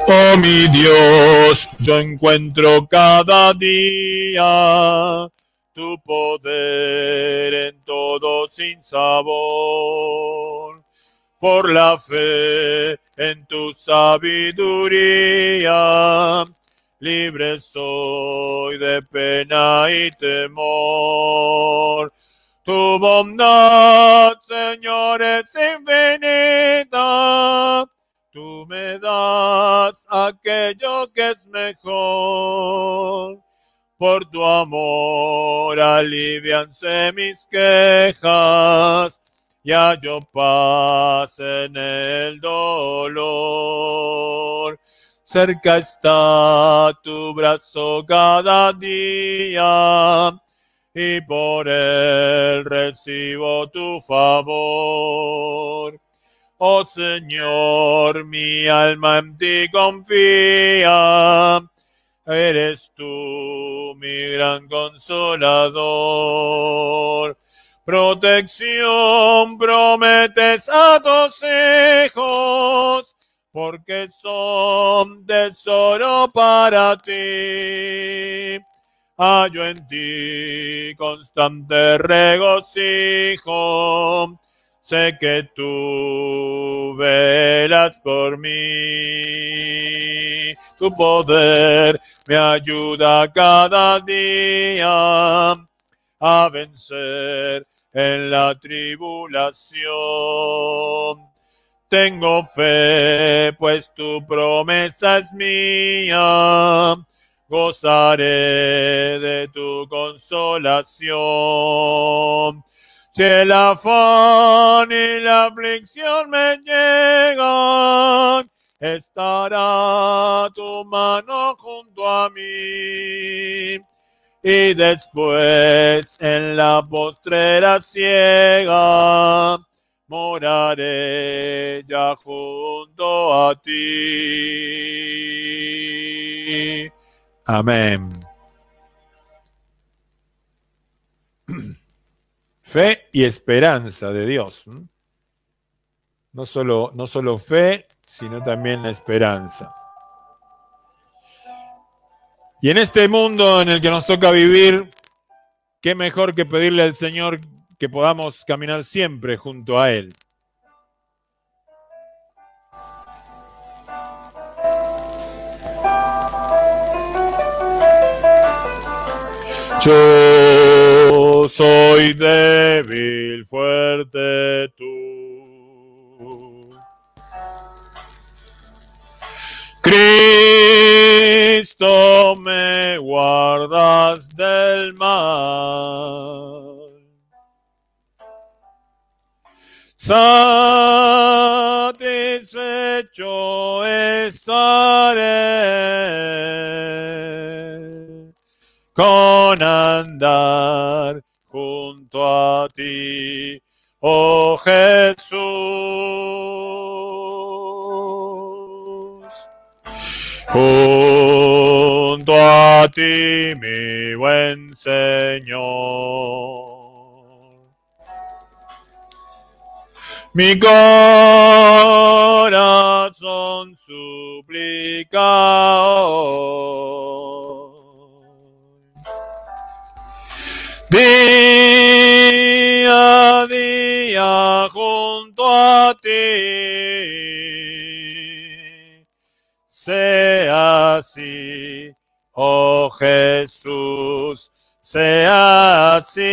Oh mi Dios, yo encuentro cada día tu poder en todo sin sabor. Por la fe en tu sabiduría, libre soy de pena y temor. Tu bondad, Señor, es infinita. Tú me das aquello que es mejor. Por tu amor alivianse mis quejas, ya yo paz en el dolor. Cerca está tu brazo cada día, y por él recibo tu favor. Oh Señor, mi alma en ti confía. Eres tú mi gran consolador. Protección prometes a tus hijos, porque son tesoro para ti. Hallo en ti constante regocijo sé que tú velas por mí. Tu poder me ayuda cada día a vencer en la tribulación. Tengo fe, pues tu promesa es mía. Gozaré de tu consolación. Si el afán y la aflicción me llegan, estará tu mano junto a mí. Y después en la postrera ciega, moraré ya junto a ti. Amén. Fe y esperanza de Dios. No solo, no solo fe, sino también la esperanza. Y en este mundo en el que nos toca vivir, qué mejor que pedirle al Señor que podamos caminar siempre junto a Él. Yo soy débil, fuerte tú. Cristo me guardas del mal. Satisfecho estaré con andar junto a ti, oh Jesús. Junto a ti, mi buen Señor. Mi corazón suplica Día a día junto a ti. Sea así, oh Jesús, sea así.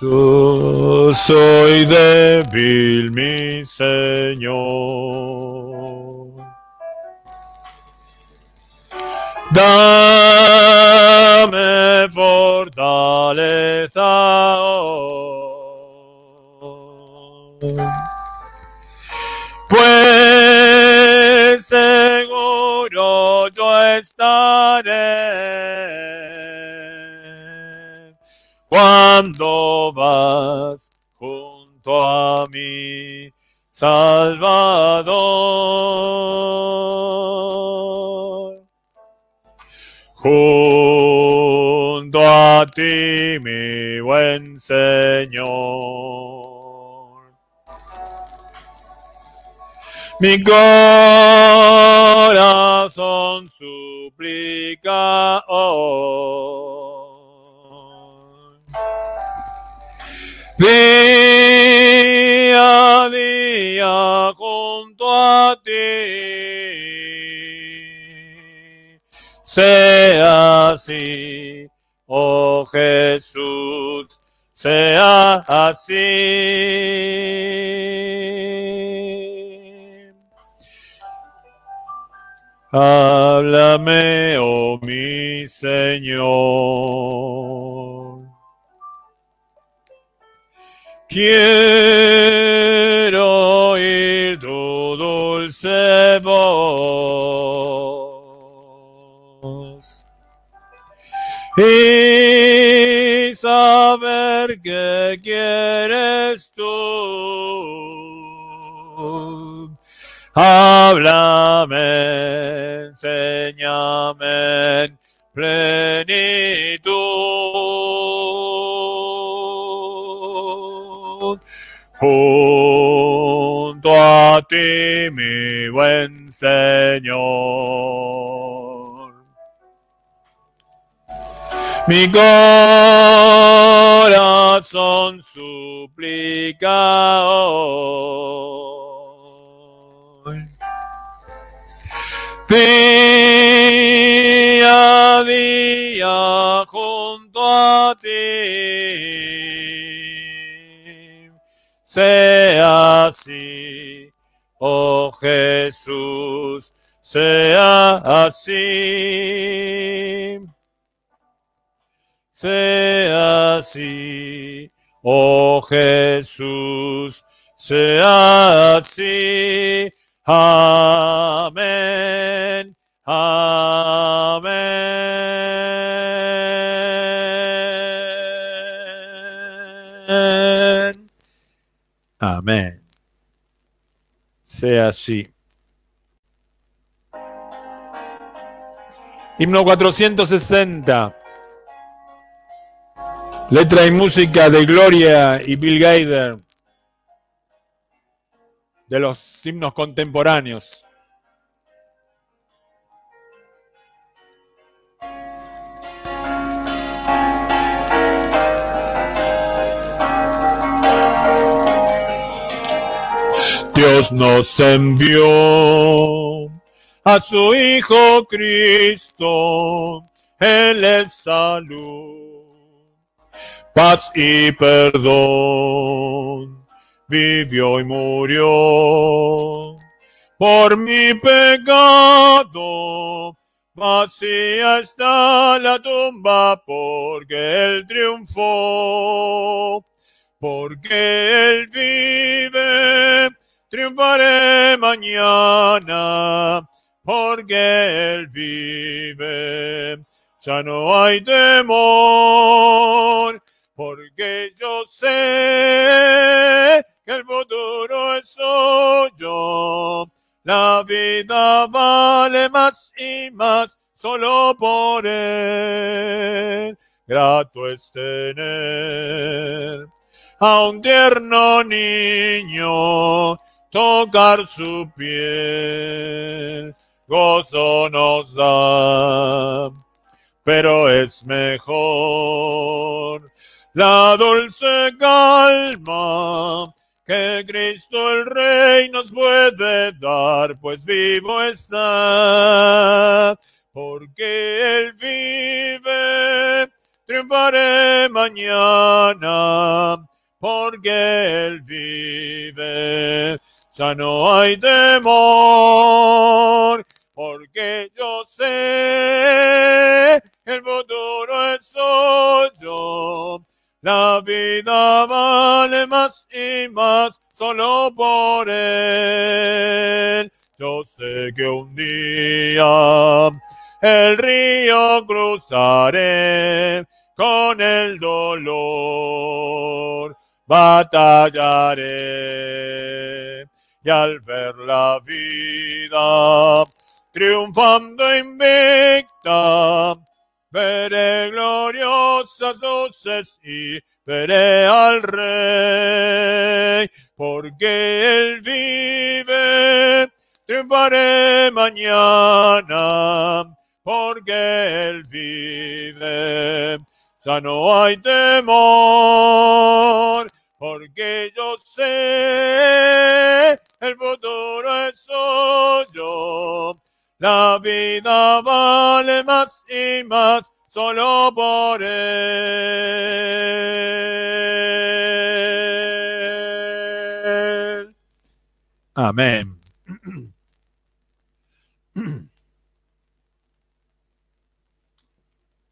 Yo soy débil, mi Señor. Dame fortaleza. Estaré cuando vas junto a mi Salvador. Junto a ti, mi buen Señor. Mi corazón suplica hoy. Día junto a ti. Sea así, oh Jesús, sea así. Háblame, oh mi Señor. Quiero oír tu dulce voz y saber que quieres Háblame, enséñame en plenitud. Junto a ti, mi buen Señor. Mi corazón suplica. Día a día junto a ti. Sea así, oh Jesús, sea así. Sea así, oh Jesús, sea así. Amén. Amén. Amén. Sea así. Himno 460. Letra y música de Gloria y Bill Gaider. De los himnos contemporáneos. Dios nos envió a su Hijo Cristo, Él es salud, paz y perdón, vivió y murió por mi pecado. Vacía está la tumba porque Él triunfó, porque Él vive triunfaré mañana, porque Él vive. Ya no hay temor, porque yo sé el futuro es suyo. La vida vale más y más solo por Él. Grato es tener a un tierno niño tocar su piel, gozo nos da, pero es mejor la dulce calma que Cristo el Rey nos puede dar, pues vivo está, porque Él vive, triunfaré mañana, porque Él vive ya no hay temor, porque yo sé el futuro es suyo. La vida vale más y más solo por él. Yo sé que un día el río cruzaré con el dolor, batallaré y al ver la vida triunfando invicta, veré gloriosas luces y veré al Rey, porque Él vive, triunfaré mañana, porque Él vive, ya no hay temor, porque yo sé el futuro es suyo. La vida vale más y más solo por él. Amén.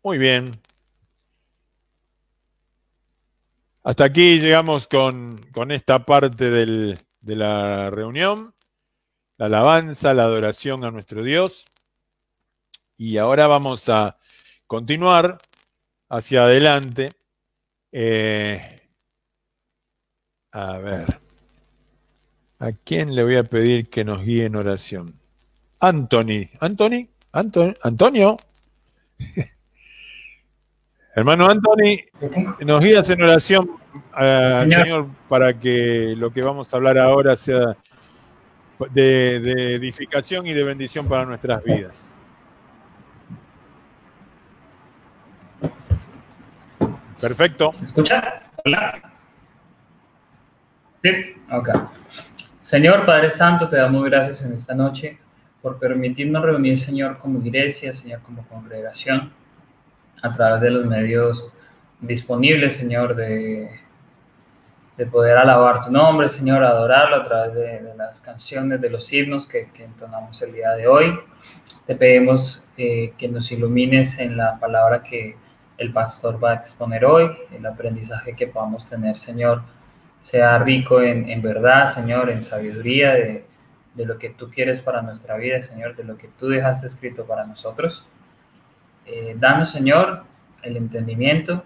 Muy bien. Hasta aquí llegamos con, con esta parte del, de la reunión, la alabanza, la adoración a nuestro Dios. Y ahora vamos a continuar hacia adelante. Eh, a ver, ¿a quién le voy a pedir que nos guíe en oración? Anthony, Anthony, Anthony Antonio. Hermano Anthony, nos guías en oración, uh, señor. para que lo que vamos a hablar ahora sea de, edificación y de bendición para nuestras vidas. Perfecto. ¿Se escucha? Hola. Sí, ok. Señor Padre Santo, te damos gracias en esta noche por permitirnos reunir, Señor, como iglesia, Señor, como congregación, a través de los medios disponibles, Señor, de, de poder alabar tu nombre, Señor, adorarlo a través de, las canciones, de los himnos que, que, entonamos el día de hoy. Te pedimos eh, que nos ilumines en la palabra que el pastor va a exponer hoy, el aprendizaje que podamos tener, Señor, sea rico en, en verdad, Señor, en sabiduría de, de, lo que tú quieres para nuestra vida, Señor, de lo que tú dejaste escrito para nosotros. Eh, danos, Señor, el entendimiento,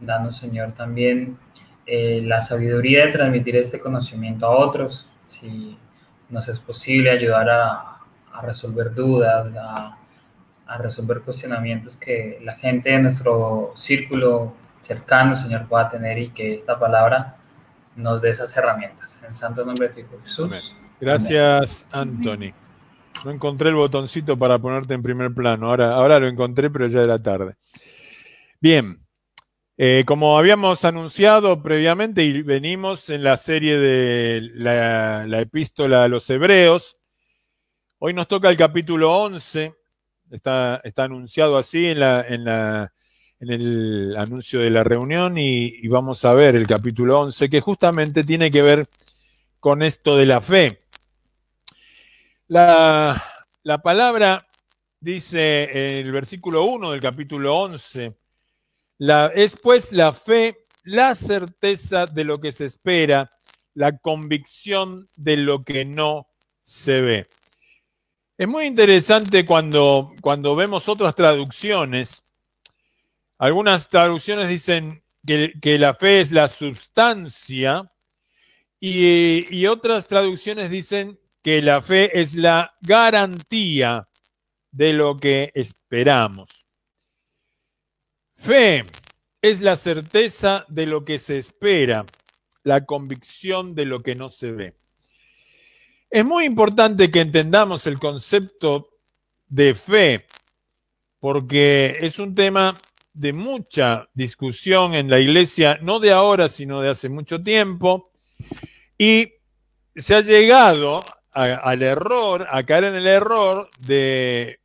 danos, Señor, también eh, la sabiduría de transmitir este conocimiento a otros, si nos es posible ayudar a, a resolver dudas, a, a resolver cuestionamientos que la gente de nuestro círculo cercano, Señor, pueda tener y que esta palabra nos dé esas herramientas. En santo nombre de tu Hijo Jesús. Amén. Gracias, Anthony. No encontré el botoncito para ponerte en primer plano. Ahora, ahora lo encontré, pero ya era tarde. Bien. Eh, como habíamos anunciado previamente y venimos en la serie de la, la, epístola a los hebreos, hoy nos toca el capítulo 11, está, anunciado así en, el anuncio de la reunión y, y vamos a ver el capítulo 11, que justamente tiene que ver con esto de la fe. La, la palabra dice en el versículo 1 del capítulo 11, la, es pues la fe la certeza de lo que se espera, la convicción de lo que no se ve. Es muy interesante cuando, cuando vemos otras traducciones. Algunas traducciones dicen que, que la fe es la sustancia y, y otras traducciones dicen que la fe es la garantía de lo que esperamos. Fe es la certeza de lo que se espera, la convicción de lo que no se ve. Es muy importante que entendamos el concepto de fe, porque es un tema de mucha discusión en la iglesia, no de ahora, sino de hace mucho tiempo, y se ha llegado al error, a caer en el error de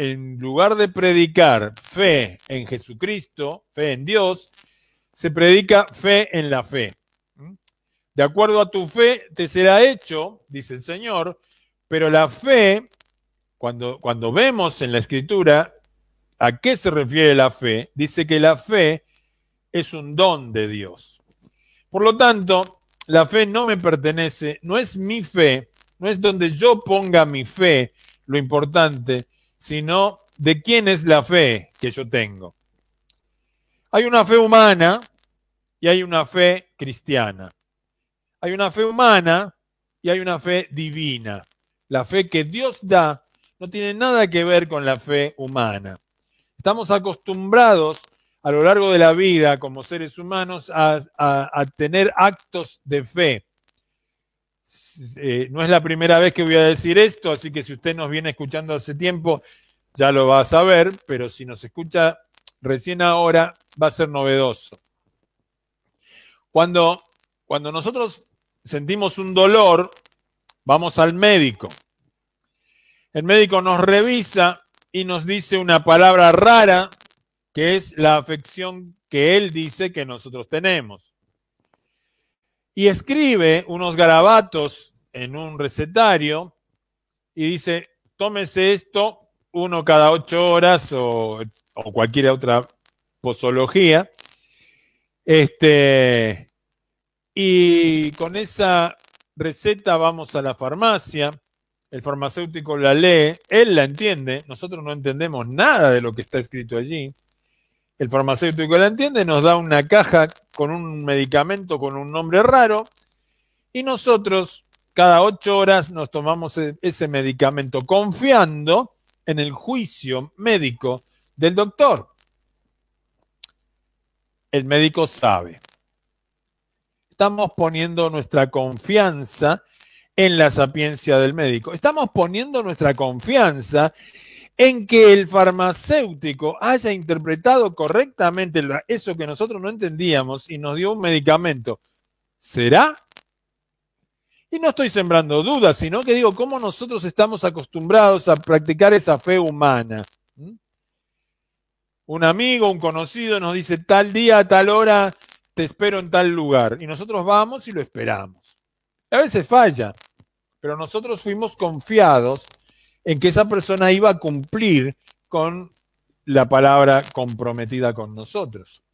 en lugar de predicar fe en Jesucristo, fe en Dios, se predica fe en la fe. De acuerdo a tu fe te será hecho, dice el Señor, pero la fe, cuando, cuando vemos en la escritura a qué se refiere la fe, dice que la fe es un don de Dios. Por lo tanto, la fe no me pertenece, no es mi fe, no es donde yo ponga mi fe lo importante, sino de quién es la fe que yo tengo. Hay una fe humana y hay una fe cristiana. Hay una fe humana y hay una fe divina. La fe que Dios da no tiene nada que ver con la fe humana. Estamos acostumbrados a lo largo de la vida como seres humanos a, tener actos de fe. Eh, no es la primera vez que voy a decir esto, así que si usted nos viene escuchando hace tiempo, ya lo va a saber, pero si nos escucha recién ahora, va a ser novedoso. Cuando, cuando nosotros sentimos un dolor, vamos al médico. El médico nos revisa y nos dice una palabra rara, que es la afección que él dice que nosotros tenemos. Y escribe unos garabatos en un recetario y dice, tómese esto uno cada ocho horas o, cualquier otra posología. Este, y con esa receta vamos a la farmacia, el farmacéutico la lee, él la entiende, nosotros no entendemos nada de lo que está escrito allí. El farmacéutico la entiende, nos da una caja con un medicamento con un nombre raro y nosotros cada ocho horas nos tomamos e-, ese medicamento confiando en el juicio médico del doctor. El médico sabe. Estamos poniendo nuestra confianza en la sapiencia del médico. Estamos poniendo nuestra confianza en que el farmacéutico haya interpretado correctamente eso que nosotros no entendíamos y nos dio un medicamento. ¿Será? Y no estoy sembrando dudas, sino que digo cómo nosotros estamos acostumbrados a practicar esa fe humana. ¿Mm? Un amigo, un conocido nos dice tal día, tal hora, te espero en tal lugar. Y nosotros vamos y lo esperamos. A veces falla, pero nosotros fuimos confiados en que esa persona iba a cumplir con la palabra comprometida con nosotros.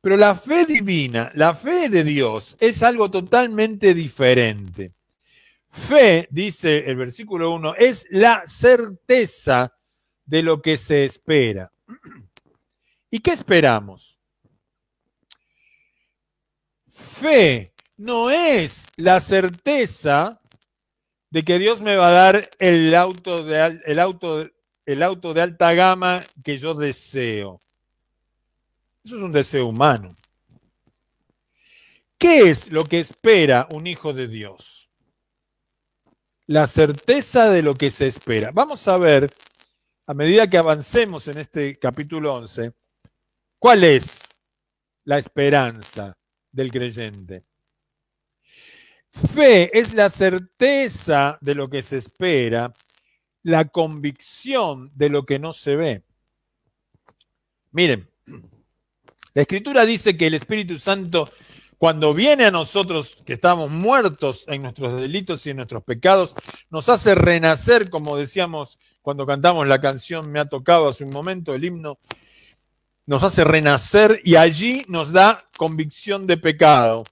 Pero la fe divina, la fe de Dios, es algo totalmente diferente. Fe, dice el versículo 1, es la certeza de lo que se espera. ¿Y qué esperamos? Fe no es la certeza de que Dios me va a dar el auto de, alta gama que yo deseo. Eso es un deseo humano. ¿Qué es lo que espera un hijo de Dios? La certeza de lo que se espera. Vamos a ver, a medida que avancemos en este capítulo 11, cuál es la esperanza del creyente. Fe es la certeza de lo que se espera, la convicción de lo que no se ve. Miren, la escritura dice que el Espíritu Santo, cuando viene a nosotros, que estamos muertos en nuestros delitos y en nuestros pecados, nos hace renacer, como decíamos cuando cantamos la canción Me ha tocado hace un momento, el himno, nos hace renacer y allí nos da convicción de pecado,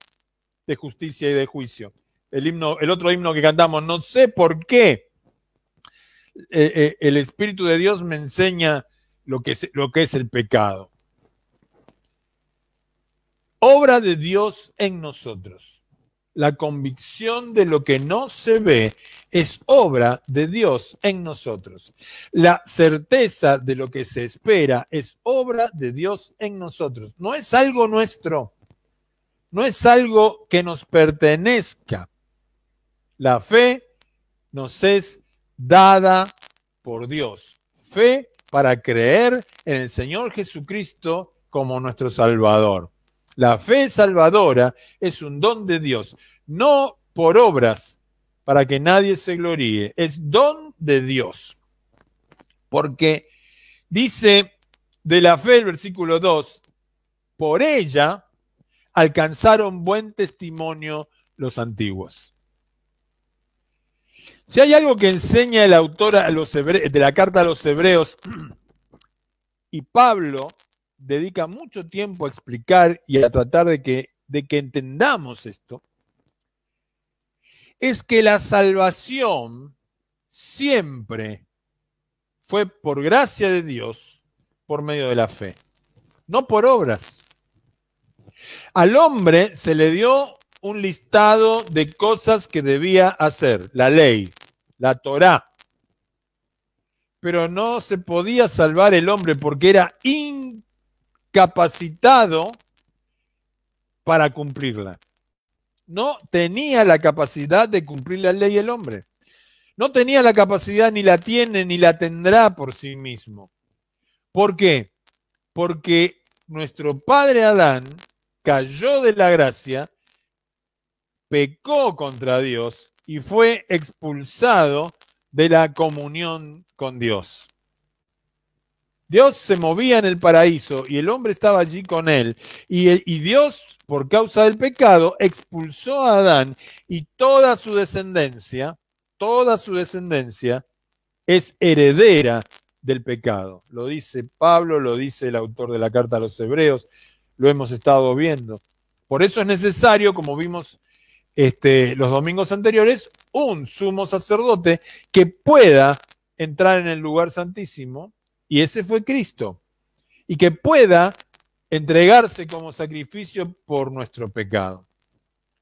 de justicia y de juicio. El, himno, el otro himno que cantamos, no sé por qué eh, eh, el Espíritu de Dios me enseña lo que lo que es el pecado obra de Dios en nosotros. La convicción de lo que no se ve es obra de Dios en nosotros. La certeza de lo que se espera es obra de Dios en nosotros. No es algo nuestro. No es algo que nos pertenezca. La fe nos es dada por Dios. Fe para creer en el Señor Jesucristo como nuestro Salvador. La fe salvadora es un don de Dios, no por obras para que nadie se gloríe, es don de Dios. Porque dice de la fe el versículo 2, por ella alcanzaron buen testimonio los antiguos. Si hay algo que enseña el autor a de la carta a los hebreos y Pablo dedica mucho tiempo a explicar y a tratar de que entendamos esto, es que la salvación siempre fue por gracia de Dios por medio de la fe, no por obras. Al hombre se le dio un listado de cosas que debía hacer, la ley, la Torá. Pero no se podía salvar el hombre porque era in capacitado para cumplirla. No tenía la capacidad de cumplir la ley el hombre. No tenía la capacidad, ni la tiene, ni la tendrá por sí mismo. ¿Por qué? Porque nuestro padre Adán cayó de la gracia, pecó contra Dios y fue expulsado de la comunión con Dios. Dios se movía en el paraíso y el hombre estaba allí con él. Y, Dios, por causa del pecado, expulsó a Adán y toda su descendencia, toda su descendencia es heredera del pecado. Lo dice Pablo, lo dice el autor de la carta a los hebreos, lo hemos estado viendo. Por eso es necesario, como vimos este, los domingos anteriores, un sumo sacerdote que pueda entrar en el lugar santísimo y ese fue Cristo, y que pueda entregarse como sacrificio por nuestro pecado.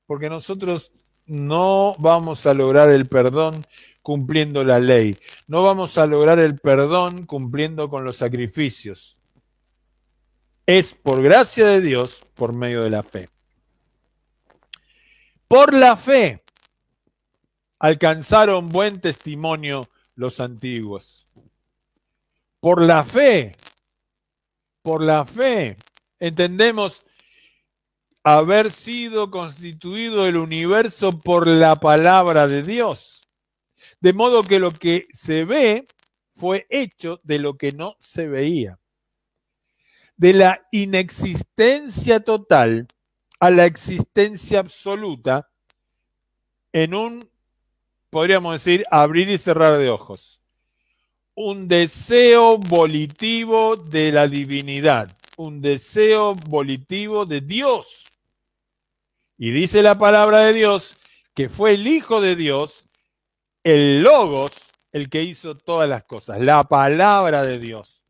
Porque nosotros no vamos a lograr el perdón cumpliendo la ley, no vamos a lograr el perdón cumpliendo con los sacrificios. Es por gracia de Dios por medio de la fe. Por la fe alcanzaron buen testimonio los antiguos. por la fe, por la fe, entendemos haber sido constituido el universo por la palabra de Dios. De modo que lo que se ve fue hecho de lo que no se veía. De la inexistencia total a la existencia absoluta en un, podríamos decir, abrir y cerrar de ojos. Un deseo volitivo de la divinidad, un deseo volitivo de Dios. Y dice la palabra de Dios que fue el Hijo de Dios, el Logos, el que hizo todas las cosas, la palabra de Dios.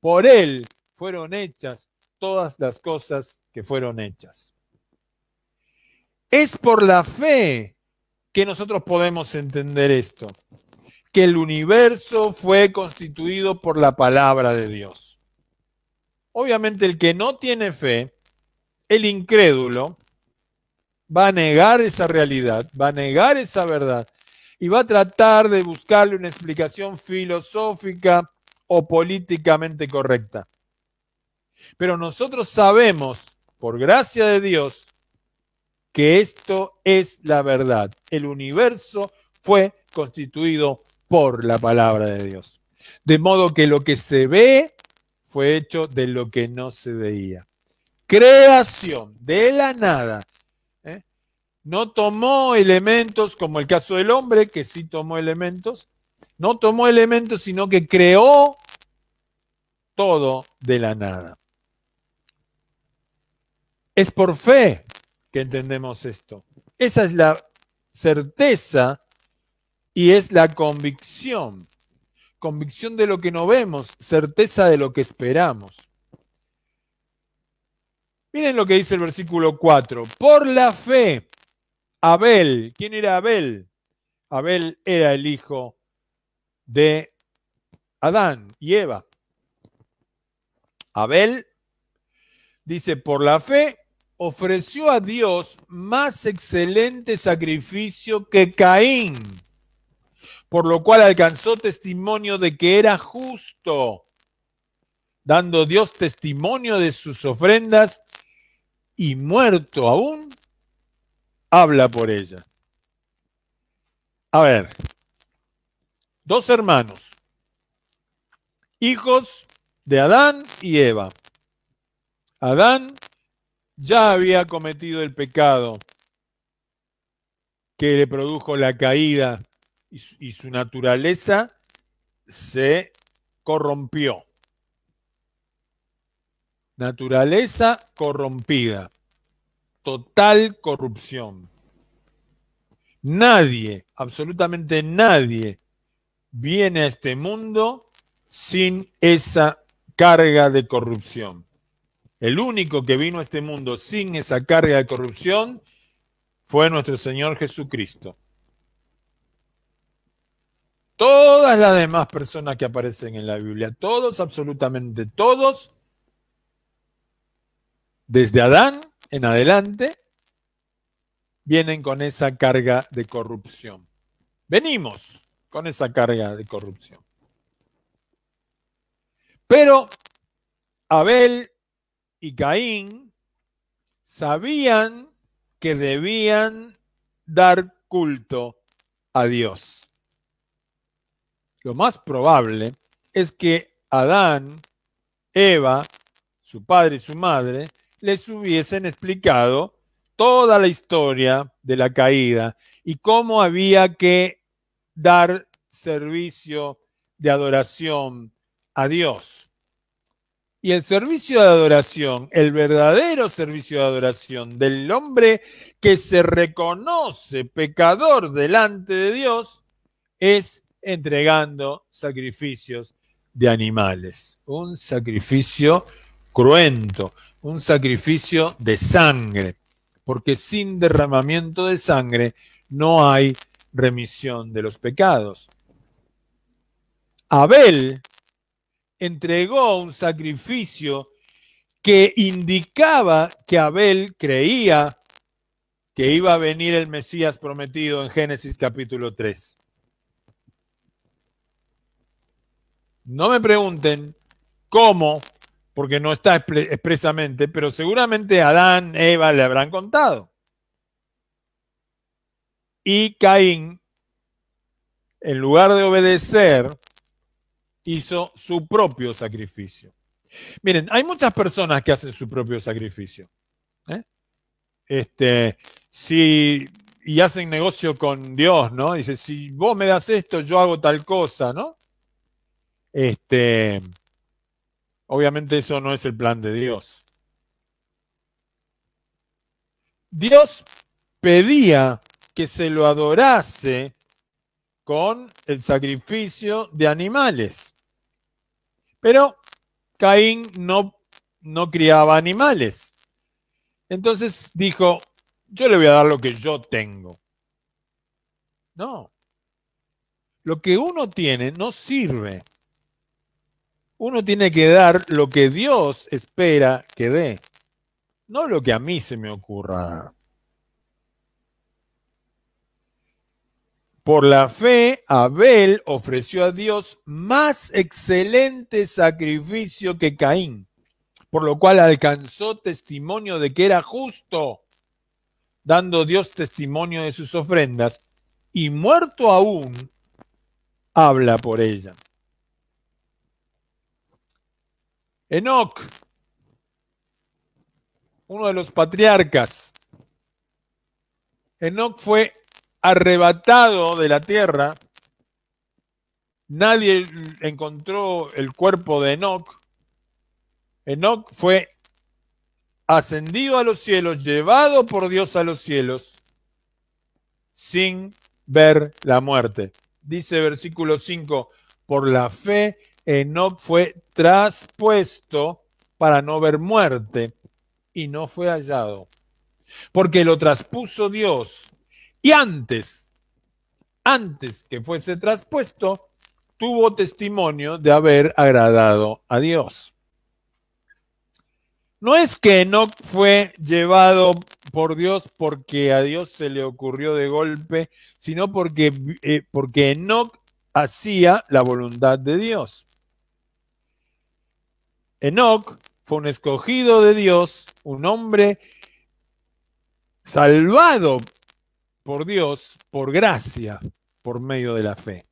Por él fueron hechas todas las cosas que fueron hechas. Es por la fe que nosotros podemos entender esto, que el universo fue constituido por la palabra de Dios. Obviamente el que no tiene fe, el incrédulo, va a negar esa realidad, va a negar esa verdad y va a tratar de buscarle una explicación filosófica o políticamente correcta. Pero nosotros sabemos, por gracia de Dios, que esto es la verdad. El universo fue constituido por la palabra de Dios. De modo que lo que se ve fue hecho de lo que no se veía. Creación de la nada no tomó elementos como el caso del hombre, que sí tomó elementos, no tomó elementos, sino que creó todo de la nada. Es por fe que entendemos esto. Esa es la certeza y es la convicción. Convicción de lo que no vemos, certeza de lo que esperamos. Miren lo que dice el versículo 4. Por la fe Abel. ¿Quién era Abel? Abel era el hijo de Adán y Eva. Abel dice, por la fe ofreció a Dios más excelente sacrificio que Caín, por lo cual alcanzó testimonio de que era justo, dando Dios testimonio de sus ofrendas y muerto aún habla por ella. A ver, dos hermanos, hijos de Adán y Eva. Adán ya había cometido el pecado que le produjo la caída y su, y su naturaleza se corrompió. Naturaleza corrompida total corrupción. Nadie, absolutamente nadie, viene a este mundo sin esa carga de corrupción. El único que vino a este mundo sin esa carga de corrupción fue nuestro Señor Jesucristo. Todas las demás personas que aparecen en la Biblia, todos, absolutamente todos, desde Adán en adelante vienen con esa carga de corrupción. Venimos con esa carga de corrupción. Pero Abel y Caín sabían que debían dar culto a Dios. Lo más probable es que Adán, Eva, su padre y su madre, les hubiesen explicado toda la historia de la caída y cómo había que dar servicio de adoración a Dios. Y el servicio de adoración, el verdadero servicio de adoración del hombre que se reconoce pecador delante de Dios, es entregando sacrificios de animales. Un sacrificio cruento, un sacrificio de sangre, porque sin derramamiento de sangre no hay remisión de los pecados. Abel entregó un sacrificio que indicaba que Abel creía que iba a venir el Mesías prometido en Génesis capítulo 3. No me pregunten cómo, porque no está expresamente, pero seguramente Adán, Eva le habrán contado. Y Caín, en lugar de obedecer, hizo su propio sacrificio. Miren, hay muchas personas que hacen su propio sacrificio. ¿eh? Este, si, y hacen negocio con Dios, ¿no? Dice, si vos me das esto, yo hago tal cosa, ¿no? Este, obviamente eso no es el plan de Dios. Dios pedía que se lo adorase con el sacrificio de animales. Pero Caín no, no criaba animales. Entonces dijo, yo le voy a dar lo que yo tengo. No. Lo que uno tiene no sirve. Uno tiene que dar lo que Dios espera que dé, no lo que a mí se me ocurra dar. Por la fe, Abel ofreció a Dios más excelente sacrificio que Caín, por lo cual alcanzó testimonio de que era justo, dando Dios testimonio de sus ofrendas, y muerto aún, habla por ella. Enoc, uno de los patriarcas, Enoc fue arrebatado de la tierra. Nadie encontró el cuerpo de Enoch. Enoch fue ascendido a los cielos, llevado por Dios a los cielos, sin ver la muerte. Dice versículo 5, por la fe Enoch fue traspuesto para no ver muerte y no fue hallado, porque lo traspuso Dios y antes, antes que fuese traspuesto, tuvo testimonio de haber agradado a Dios. No es que Enoch fue llevado por Dios porque a Dios se le ocurrió de golpe, sino porque, eh, porque Enoch hacía la voluntad de Dios. Enoch fue un escogido de Dios, un hombre salvado por Dios, por gracia, por medio de la fe.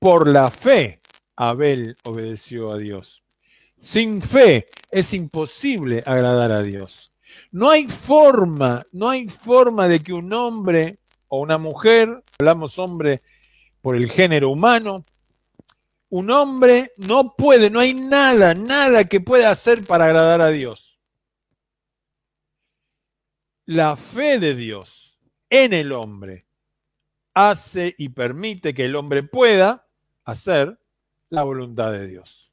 Por la fe, Abel obedeció a Dios. Sin fe es imposible agradar a Dios. No hay forma, no hay forma de que un hombre o una mujer, hablamos hombre por el género humano, un hombre no puede, no hay nada, nada que pueda hacer para agradar a Dios. La fe de Dios en el hombre hace y permite que el hombre pueda hacer la voluntad de Dios.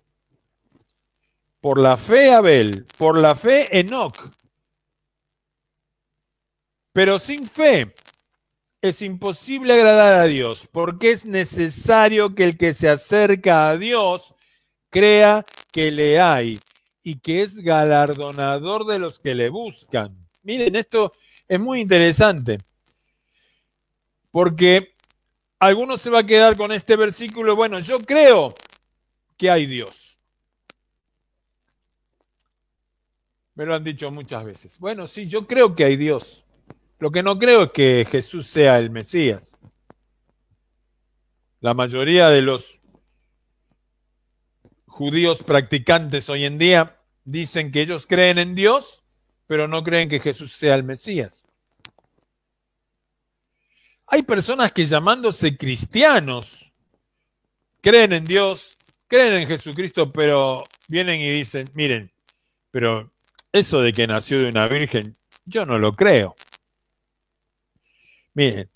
Por la fe Abel, por la fe Enoch. Pero sin fe es imposible agradar a Dios, porque es necesario que el que se acerca a Dios crea que le hay y que es galardonador de los que le buscan. Miren, esto es muy interesante. Porque alguno se va a quedar con este versículo, bueno, yo creo que hay Dios. Me lo han dicho muchas veces. Bueno, sí, yo creo que hay Dios. Lo que no creo es que Jesús sea el Mesías. La mayoría de los judíos practicantes hoy en día dicen que ellos creen en Dios, pero no creen que Jesús sea el Mesías. Hay personas que llamándose cristianos creen en Dios, creen en Jesucristo, pero vienen y dicen, miren, pero eso de que nació de una virgen, yo no lo creo. Miren,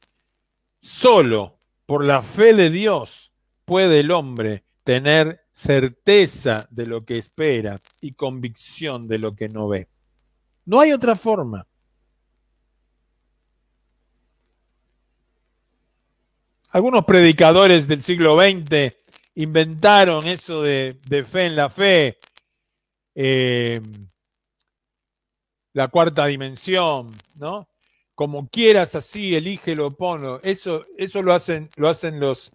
solo por la fe de Dios puede el hombre tener certeza de lo que espera y convicción de lo que no ve. No hay otra forma. Algunos predicadores del siglo XX inventaron eso de, fe en la fe, eh, la cuarta dimensión, ¿no? Como quieras así, elígelo, ponlo. Eso, eso lo hacen, lo hacen los,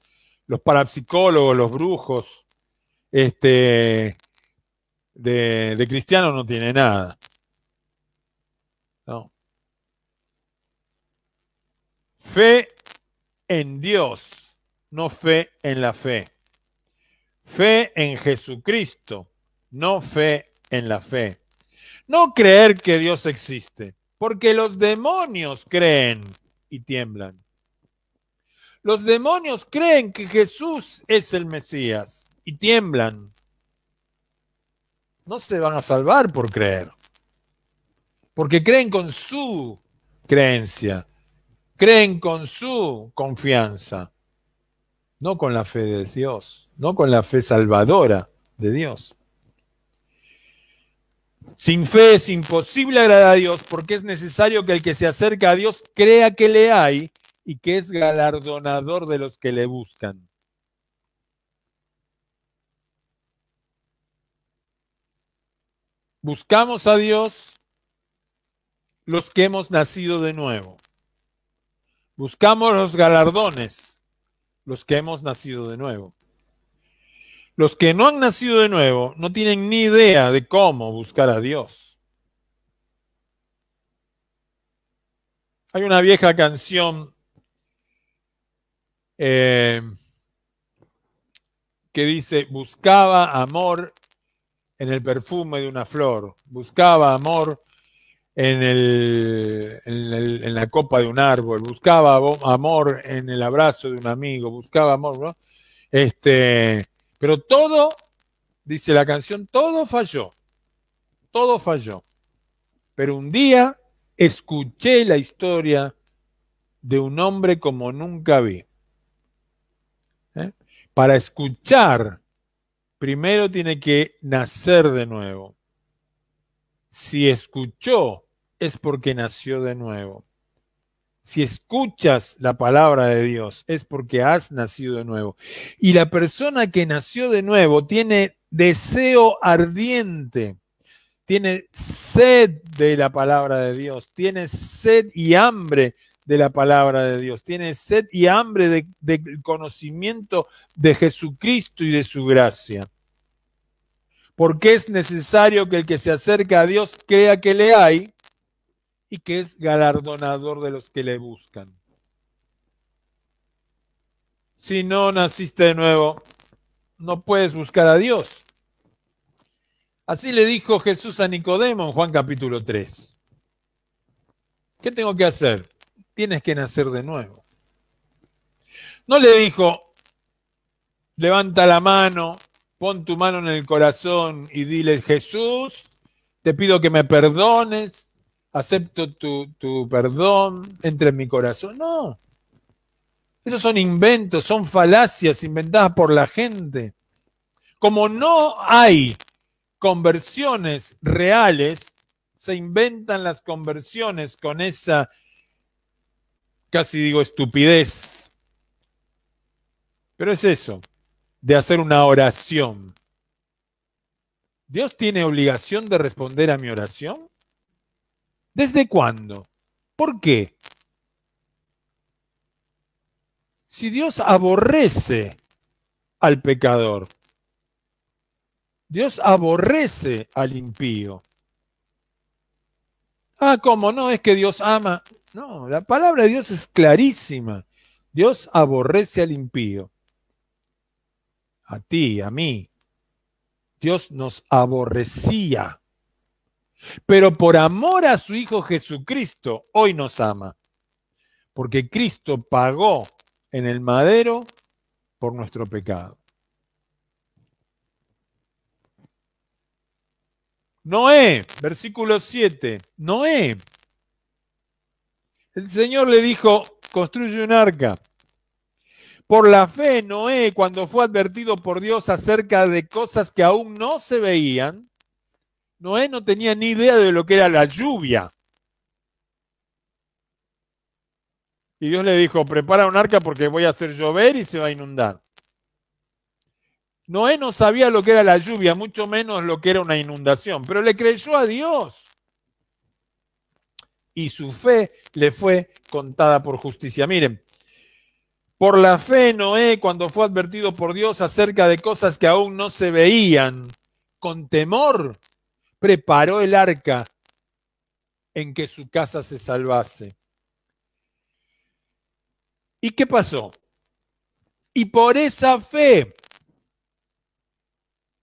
los parapsicólogos, los brujos, este, de, de cristiano no tiene nada. No. Fe en Dios, no fe en la fe. Fe en Jesucristo, no fe en la fe. No creer que Dios existe, porque los demonios creen y tiemblan. Los demonios creen que Jesús es el Mesías y tiemblan. No se van a salvar por creer, porque creen con su creencia, creen con su confianza, no con la fe de Dios, no con la fe salvadora de Dios. Sin fe es imposible agradar a Dios porque es necesario que el que se acerca a Dios crea que le hay y que es galardonador de los que le buscan. Buscamos a Dios los que hemos nacido de nuevo. Buscamos los galardones, los que hemos nacido de nuevo. Los que no han nacido de nuevo no tienen ni idea de cómo buscar a Dios. Hay una vieja canción eh, que dice, buscaba amor en el perfume de una flor, buscaba amor en, el, en, la copa de un árbol, buscaba amor en el abrazo de un amigo, buscaba amor, ¿no? Este, pero todo, dice la canción, todo falló, todo falló. Pero un día escuché la historia de un hombre como nunca vi. Para escuchar, primero tiene que nacer de nuevo. Si escuchó, es porque nació de nuevo. Si escuchas la palabra de Dios, es porque has nacido de nuevo. Y la persona que nació de nuevo tiene deseo ardiente, tiene sed de la palabra de Dios, tiene sed y hambre de la palabra de Dios, tiene sed y hambre de, conocimiento de Jesucristo y de su gracia. Porque es necesario que el que se acerca a Dios crea que le hay y que es galardonador de los que le buscan. Si no naciste de nuevo, no puedes buscar a Dios. Así le dijo Jesús a Nicodemo en Juan capítulo 3. ¿Qué tengo que hacer? tienes que nacer de nuevo. No le dijo, levanta la mano, pon tu mano en el corazón y dile, Jesús, te pido que me perdones, acepto tu, tu perdón, entre en mi corazón. No, esos son inventos, son falacias inventadas por la gente. Como no hay conversiones reales, se inventan las conversiones con esa casi digo estupidez, pero es eso, de hacer una oración. ¿Dios tiene obligación de responder a mi oración? ¿Desde cuándo? ¿Por qué? Si Dios aborrece al pecador, Dios aborrece al impío. Ah, ¿cómo no? Es que Dios ama. No, la palabra de Dios es clarísima. Dios aborrece al impío. A ti, a mí. Dios nos aborrecía. Pero por amor a su Hijo Jesucristo, hoy nos ama. Porque Cristo pagó en el madero por nuestro pecado. Noé, versículo 7. Noé el Señor le dijo, construye un arca. Por la fe, Noé, cuando fue advertido por Dios acerca de cosas que aún no se veían, Noé no tenía ni idea de lo que era la lluvia. Y Dios le dijo, prepara un arca porque voy a hacer llover y se va a inundar. Noé no sabía lo que era la lluvia, mucho menos lo que era una inundación, pero le creyó a Dios y su fe le fue contada por justicia. Miren, Por la fe, Noé, cuando fue advertido por Dios acerca de cosas que aún no se veían, con temor, preparó el arca en que su casa se salvase. ¿Y qué pasó? Y por esa fe,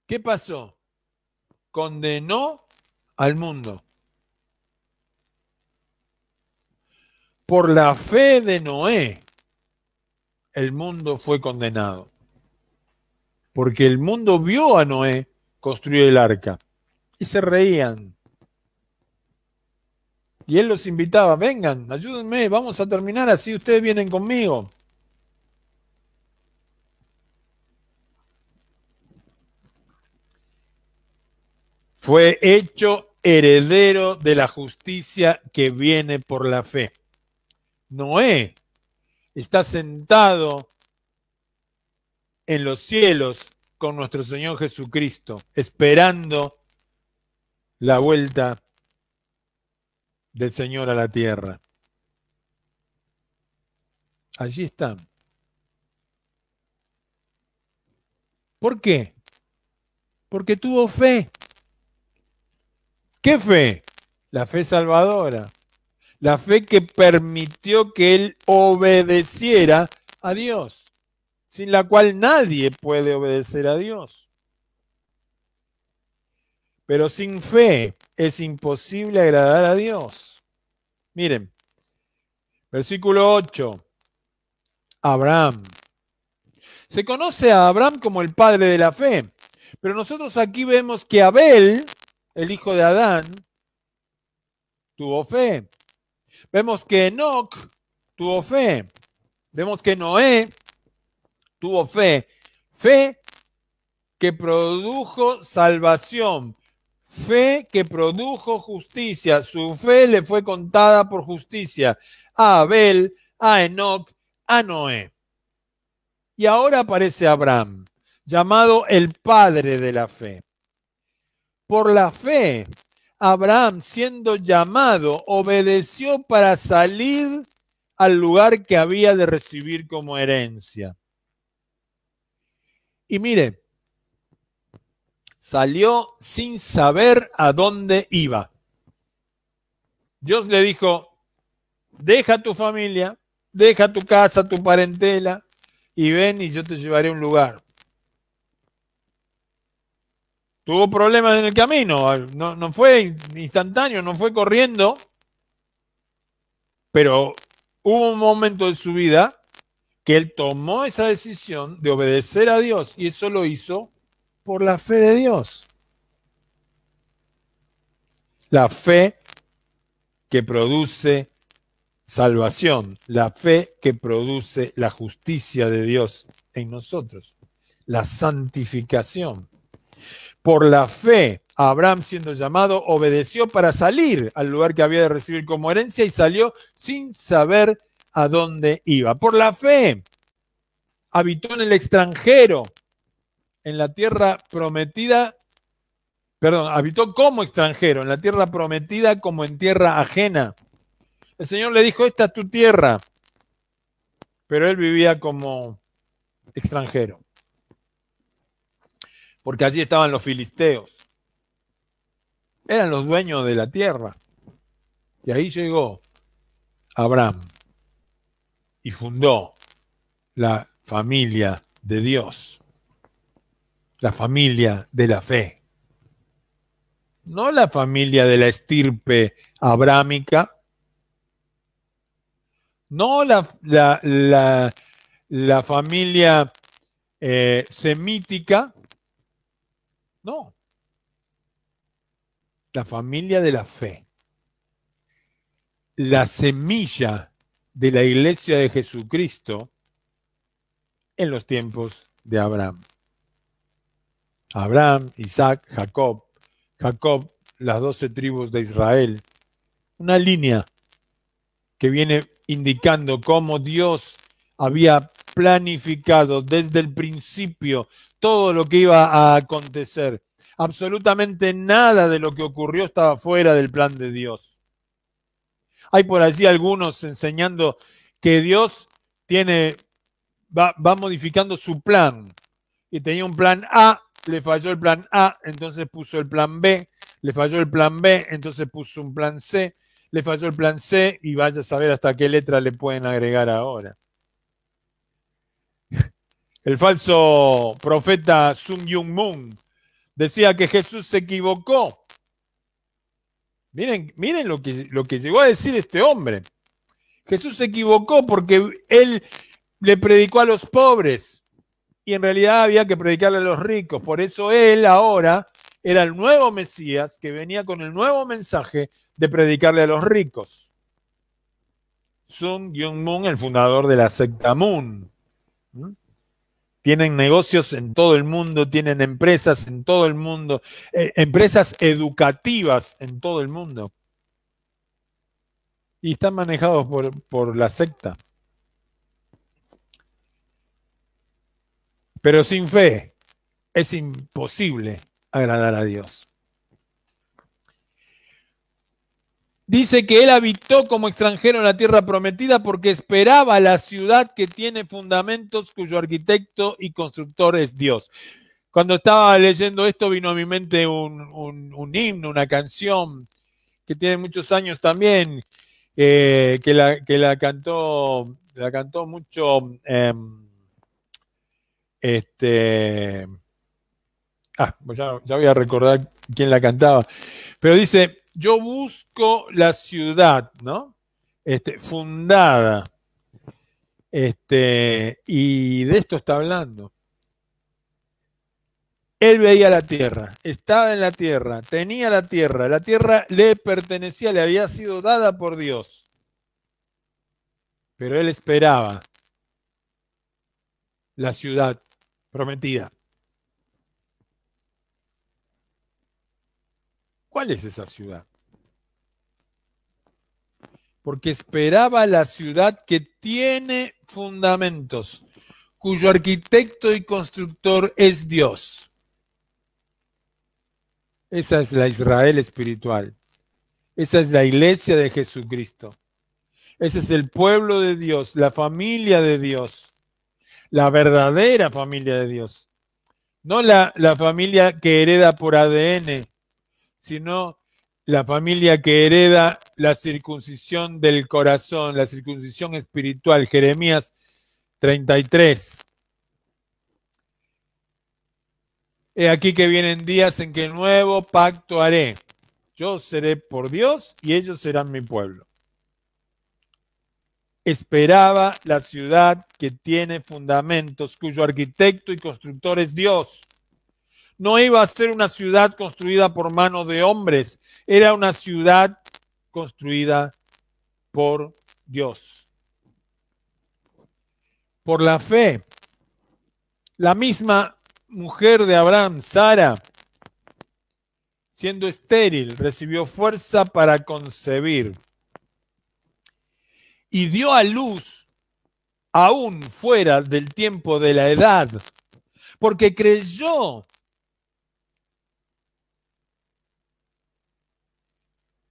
¿qué pasó? Condenó al mundo. Por la fe de Noé, el mundo fue condenado. Porque el mundo vio a Noé construir el arca y se reían. Y él los invitaba, vengan, ayúdenme, vamos a terminar así, ustedes vienen conmigo. Fue hecho heredero de la justicia que viene por la fe. Noé está sentado en los cielos con nuestro Señor Jesucristo, esperando la vuelta del Señor a la tierra. Allí están. ¿Por qué? Porque tuvo fe. ¿Qué fe? La fe salvadora la fe que permitió que él obedeciera a Dios, sin la cual nadie puede obedecer a Dios. Pero sin fe es imposible agradar a Dios. Miren, versículo 8, Abraham. Se conoce a Abraham como el padre de la fe, pero nosotros aquí vemos que Abel, el hijo de Adán, tuvo fe. Vemos que Enoch tuvo fe. Vemos que Noé tuvo fe. Fe que produjo salvación. Fe que produjo justicia. Su fe le fue contada por justicia a Abel, a Enoch, a Noé. Y ahora aparece Abraham, llamado el padre de la fe. Por la fe, Abraham, siendo llamado, obedeció para salir al lugar que había de recibir como herencia. Y mire, salió sin saber a dónde iba. Dios le dijo, deja tu familia, deja tu casa, tu parentela, y ven y yo te llevaré a un lugar. Tuvo problemas en el camino, no, fue instantáneo, no fue corriendo, pero hubo un momento de su vida que él tomó esa decisión de obedecer a Dios y eso lo hizo por la fe de Dios. La fe que produce salvación, la fe que produce la justicia de Dios en nosotros, la santificación. Por la fe, Abraham siendo llamado, obedeció para salir al lugar que había de recibir como herencia y salió sin saber a dónde iba. Por la fe, habitó en el extranjero, en la tierra prometida, perdón, habitó como extranjero, en la tierra prometida como en tierra ajena. El Señor le dijo, esta es tu tierra, pero él vivía como extranjero porque allí estaban los filisteos. Eran los dueños de la tierra. Y ahí llegó Abraham y fundó la familia de Dios, la familia de la fe. No la familia de la estirpe abrámica, no la, la, familia eh, semítica, no. La familia de la fe. La semilla de la iglesia de Jesucristo en los tiempos de Abraham. Abraham, Isaac, Jacob. Jacob, las doce tribus de Israel. Una línea que viene indicando cómo Dios había planificado desde el principio todo lo que iba a acontecer. Absolutamente nada de lo que ocurrió estaba fuera del plan de Dios. Hay por allí algunos enseñando que Dios tiene va, va modificando su plan. Y tenía un plan A, le falló el plan A, entonces puso el plan B, le falló el plan B, entonces puso un plan C, le falló el plan C y vaya a saber hasta qué letra le pueden agregar ahora. El falso profeta Sun Yung Moon decía que Jesús se equivocó. Miren, miren lo, que, lo que llegó a decir este hombre. Jesús se equivocó porque él le predicó a los pobres y en realidad había que predicarle a los ricos. Por eso él ahora era el nuevo Mesías que venía con el nuevo mensaje de predicarle a los ricos. Sun Gyung Moon, el fundador de la secta Moon. ¿Mm? Tienen negocios en todo el mundo, tienen empresas en todo el mundo, eh, empresas educativas en todo el mundo. Y están manejados por, por la secta. Pero sin fe es imposible agradar a Dios. Dice que él habitó como extranjero en la tierra prometida porque esperaba la ciudad que tiene fundamentos cuyo arquitecto y constructor es Dios. Cuando estaba leyendo esto vino a mi mente un, himno, una canción que tiene muchos años también, eh, que, la, que la cantó, la cantó mucho em, este Ah, ya, voy a recordar quién la cantaba. Pero dice, yo busco la ciudad, ¿no? Este, fundada. Este, y de esto está hablando. Él veía la tierra, estaba en la tierra, tenía la tierra, la tierra le pertenecía, le había sido dada por Dios. Pero él esperaba la ciudad prometida. ¿Cuál es esa ciudad? Porque esperaba la ciudad que tiene fundamentos, cuyo arquitecto y constructor es Dios. Esa es la Israel espiritual. Esa es la iglesia de Jesucristo. Ese es el pueblo de Dios, la familia de Dios, la verdadera familia de Dios. No la, la familia que hereda por ADN, sino la familia que hereda la circuncisión del corazón, la circuncisión espiritual. Jeremías 33. He aquí que vienen días en que nuevo pacto haré. Yo seré por Dios y ellos serán mi pueblo. Esperaba la ciudad que tiene fundamentos, cuyo arquitecto y constructor es Dios no iba a ser una ciudad construida por mano de hombres, era una ciudad construida por Dios. Por la fe. La misma mujer de Abraham, Sara, siendo estéril, recibió fuerza para concebir y dio a luz aún fuera del tiempo de la edad, porque creyó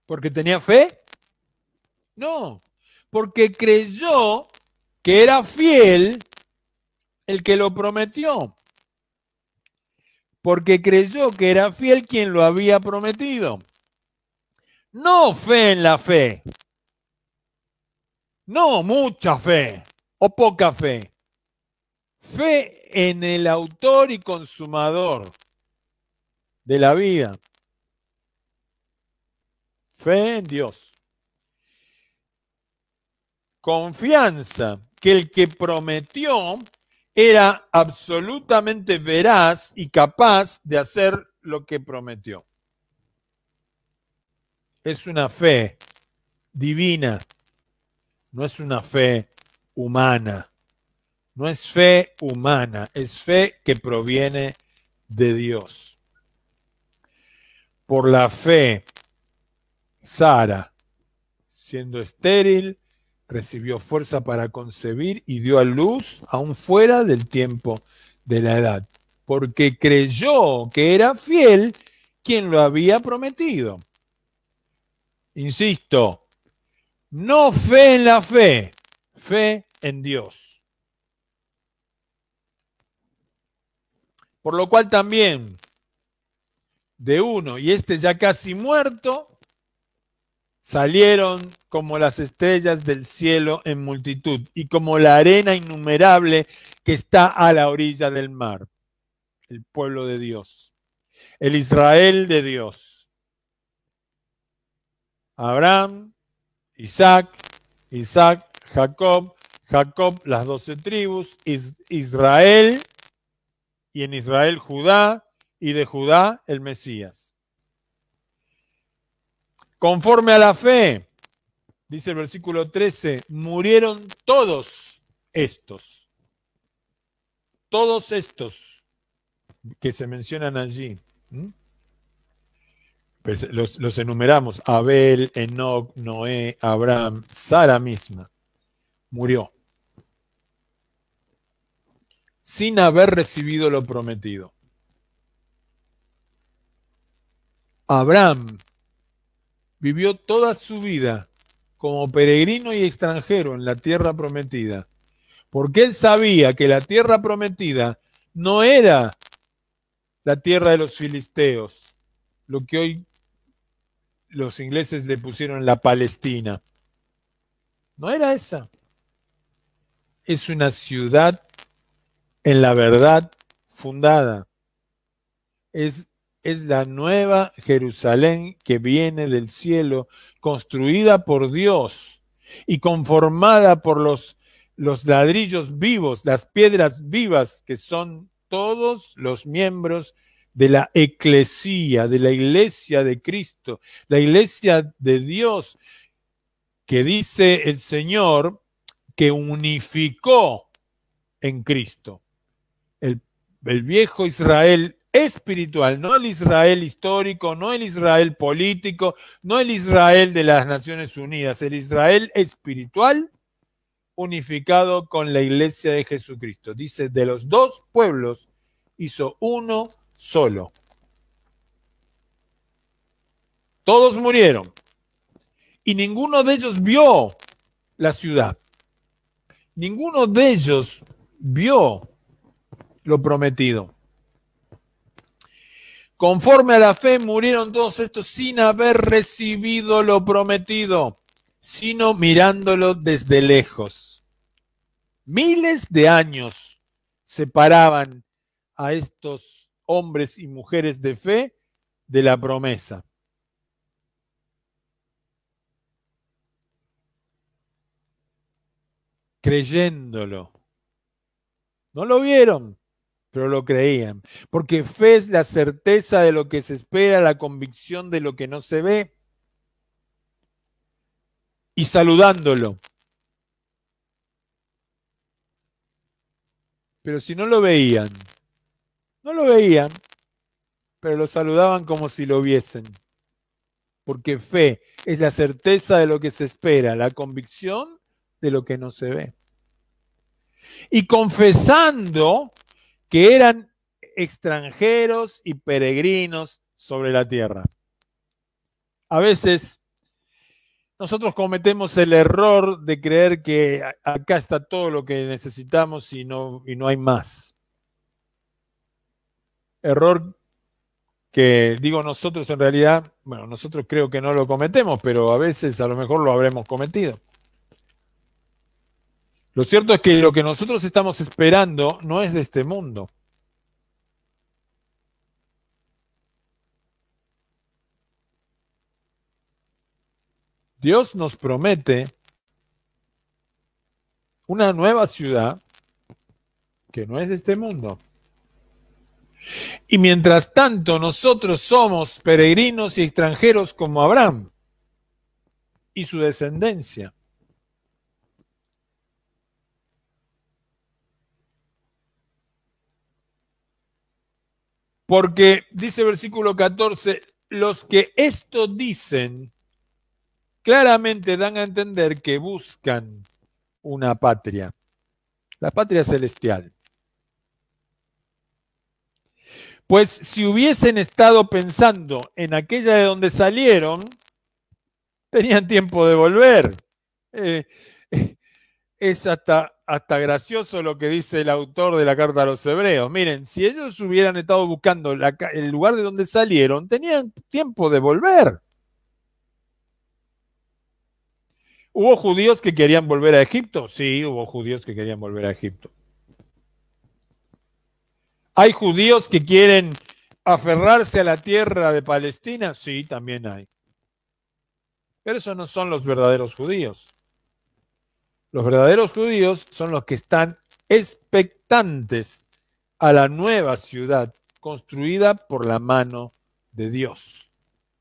¿Porque tenía fe? No, porque creyó que era fiel el que lo prometió. Porque creyó que era fiel quien lo había prometido. No fe en la fe. No mucha fe o poca fe. Fe en el autor y consumador de la vida. Fe en Dios. Confianza que el que prometió era absolutamente veraz y capaz de hacer lo que prometió. Es una fe divina, no es una fe humana. No es fe humana, es fe que proviene de Dios. Por la fe Sara, siendo estéril, recibió fuerza para concebir y dio a luz aún fuera del tiempo de la edad, porque creyó que era fiel quien lo había prometido. Insisto, no fe en la fe, fe en Dios. Por lo cual también de uno y este ya casi muerto, salieron como las estrellas del cielo en multitud y como la arena innumerable que está a la orilla del mar. El pueblo de Dios, el Israel de Dios. Abraham, Isaac, Isaac, Jacob, Jacob, las doce tribus, Israel, y en Israel Judá, y de Judá el Mesías. Conforme a la fe, dice el versículo 13, murieron todos estos. Todos estos que se mencionan allí. Pues los, los, enumeramos. Abel, Enoch, Noé, Abraham, Sara misma. Murió. Sin haber recibido lo prometido. Abraham vivió toda su vida como peregrino y extranjero en la tierra prometida, porque él sabía que la tierra prometida no era la tierra de los filisteos, lo que hoy los ingleses le pusieron la Palestina. No era esa. Es una ciudad en la verdad fundada. Es es la nueva Jerusalén que viene del cielo, construida por Dios y conformada por los, los ladrillos vivos, las piedras vivas, que son todos los miembros de la eclesía, de la iglesia de Cristo, la iglesia de Dios, que dice el Señor que unificó en Cristo. El, el viejo Israel espiritual, no el Israel histórico, no el Israel político, no el Israel de las Naciones Unidas, el Israel espiritual unificado con la iglesia de Jesucristo. Dice, de los dos pueblos hizo uno solo. Todos murieron y ninguno de ellos vio la ciudad. Ninguno de ellos vio lo prometido. Conforme a la fe murieron todos estos sin haber recibido lo prometido, sino mirándolo desde lejos. Miles de años separaban a estos hombres y mujeres de fe de la promesa. Creyéndolo. No lo vieron, pero lo creían. Porque fe es la certeza de lo que se espera, la convicción de lo que no se ve. Y saludándolo. Pero si no lo veían, no lo veían, pero lo saludaban como si lo viesen. Porque fe es la certeza de lo que se espera, la convicción de lo que no se ve. Y confesando que eran extranjeros y peregrinos sobre la tierra. A veces nosotros cometemos el error de creer que acá está todo lo que necesitamos y no, y no hay más. Error que digo nosotros en realidad, bueno, nosotros creo que no lo cometemos, pero a veces a lo mejor lo habremos cometido. Lo cierto es que lo que nosotros estamos esperando no es de este mundo. Dios nos promete una nueva ciudad que no es de este mundo. Y mientras tanto nosotros somos peregrinos y extranjeros como Abraham y su descendencia. Porque dice versículo 14, los que esto dicen claramente dan a entender que buscan una patria, la patria celestial. Pues si hubiesen estado pensando en aquella de donde salieron, tenían tiempo de volver. Eh, eh, es hasta hasta gracioso lo que dice el autor de la carta a los hebreos. Miren, si ellos hubieran estado buscando el lugar de donde salieron, tenían tiempo de volver. ¿Hubo judíos que querían volver a Egipto? Sí, hubo judíos que querían volver a Egipto. ¿Hay judíos que quieren aferrarse a la tierra de Palestina? Sí, también hay. Pero esos no son los verdaderos judíos. Los verdaderos judíos son los que están expectantes a la nueva ciudad construida por la mano de Dios,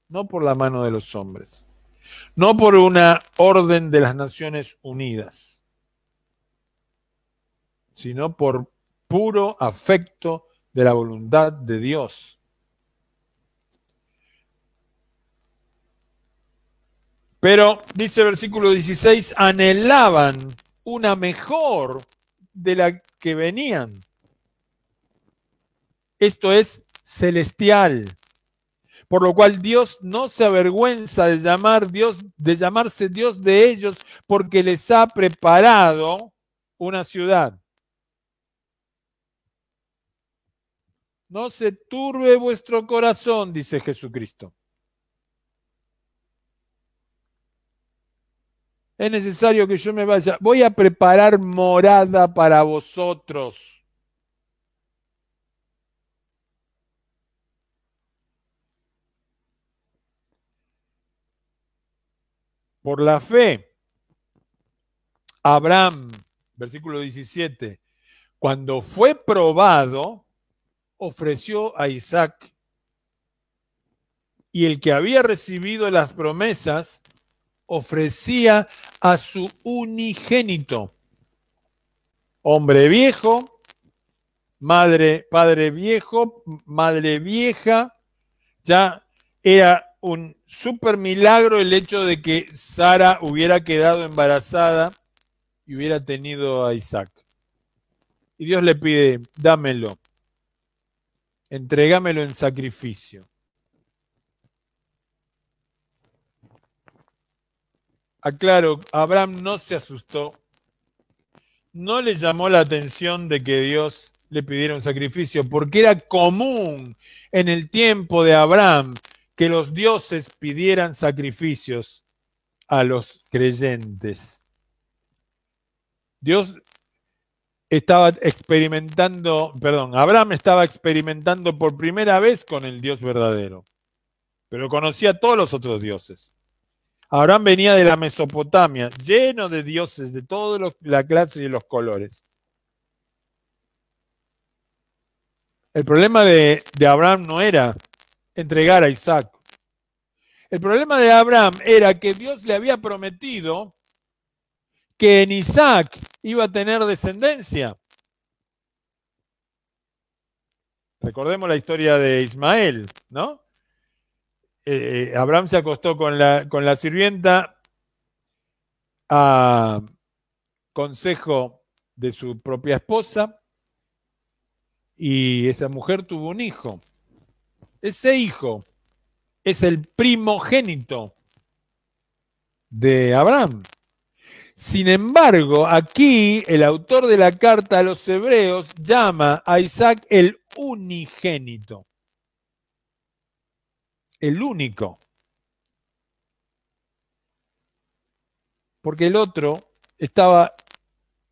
no por la mano de los hombres, no por una orden de las Naciones Unidas, sino por puro afecto de la voluntad de Dios. Pero, dice el versículo 16, anhelaban una mejor de la que venían. Esto es celestial. Por lo cual Dios no se avergüenza de llamar Dios, de llamarse Dios de ellos, porque les ha preparado una ciudad. No se turbe vuestro corazón, dice Jesucristo. es necesario que yo me vaya. Voy a preparar morada para vosotros. Por la fe, Abraham, versículo 17, cuando fue probado, ofreció a Isaac. Y el que había recibido las promesas ofrecía a su unigénito, hombre viejo, madre, padre viejo, madre vieja, ya era un super milagro el hecho de que Sara hubiera quedado embarazada y hubiera tenido a Isaac. Y Dios le pide, dámelo, entregámelo en sacrificio. aclaro, Abraham no se asustó, no le llamó la atención de que Dios le pidiera un sacrificio, porque era común en el tiempo de Abraham que los dioses pidieran sacrificios a los creyentes. Dios estaba experimentando, perdón, Abraham estaba experimentando por primera vez con el Dios verdadero, pero conocía a todos los otros dioses. Abraham venía de la Mesopotamia, lleno de dioses de toda la clase y los colores. El problema de, de Abraham no era entregar a Isaac. El problema de Abraham era que Dios le había prometido que en Isaac iba a tener descendencia. Recordemos la historia de Ismael, ¿no? Eh, eh, Abraham se acostó con la, con la sirvienta a consejo de su propia esposa y esa mujer tuvo un hijo. Ese hijo es el primogénito de Abraham. Sin embargo, aquí el autor de la carta a los hebreos llama a Isaac el unigénito el único. Porque el otro estaba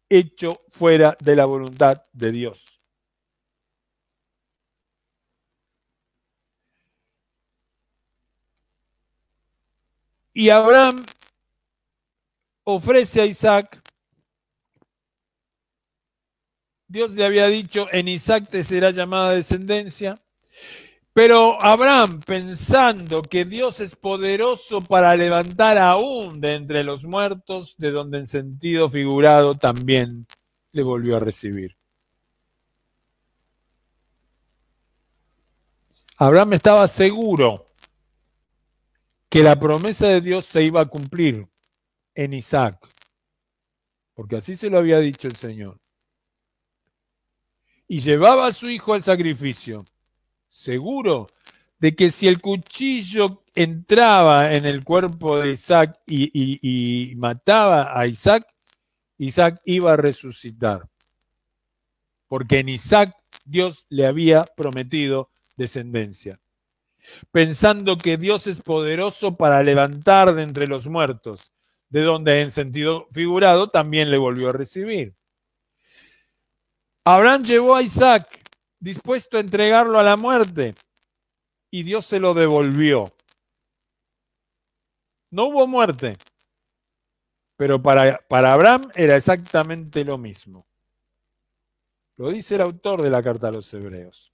hecho fuera de la voluntad de Dios. Y Abraham ofrece a Isaac. Dios le había dicho, en Isaac te será llamada descendencia. Pero Abraham, pensando que Dios es poderoso para levantar aún de entre los muertos, de donde en sentido figurado también le volvió a recibir. Abraham estaba seguro que la promesa de Dios se iba a cumplir en Isaac, porque así se lo había dicho el Señor. Y llevaba a su hijo al sacrificio seguro de que si el cuchillo entraba en el cuerpo de Isaac y, mataba a Isaac, Isaac iba a resucitar. Porque en Isaac Dios le había prometido descendencia. Pensando que Dios es poderoso para levantar de entre los muertos, de donde en sentido figurado también le volvió a recibir. Abraham llevó a Isaac dispuesto a entregarlo a la muerte y Dios se lo devolvió. No hubo muerte, pero para, para Abraham era exactamente lo mismo. Lo dice el autor de la carta a los hebreos.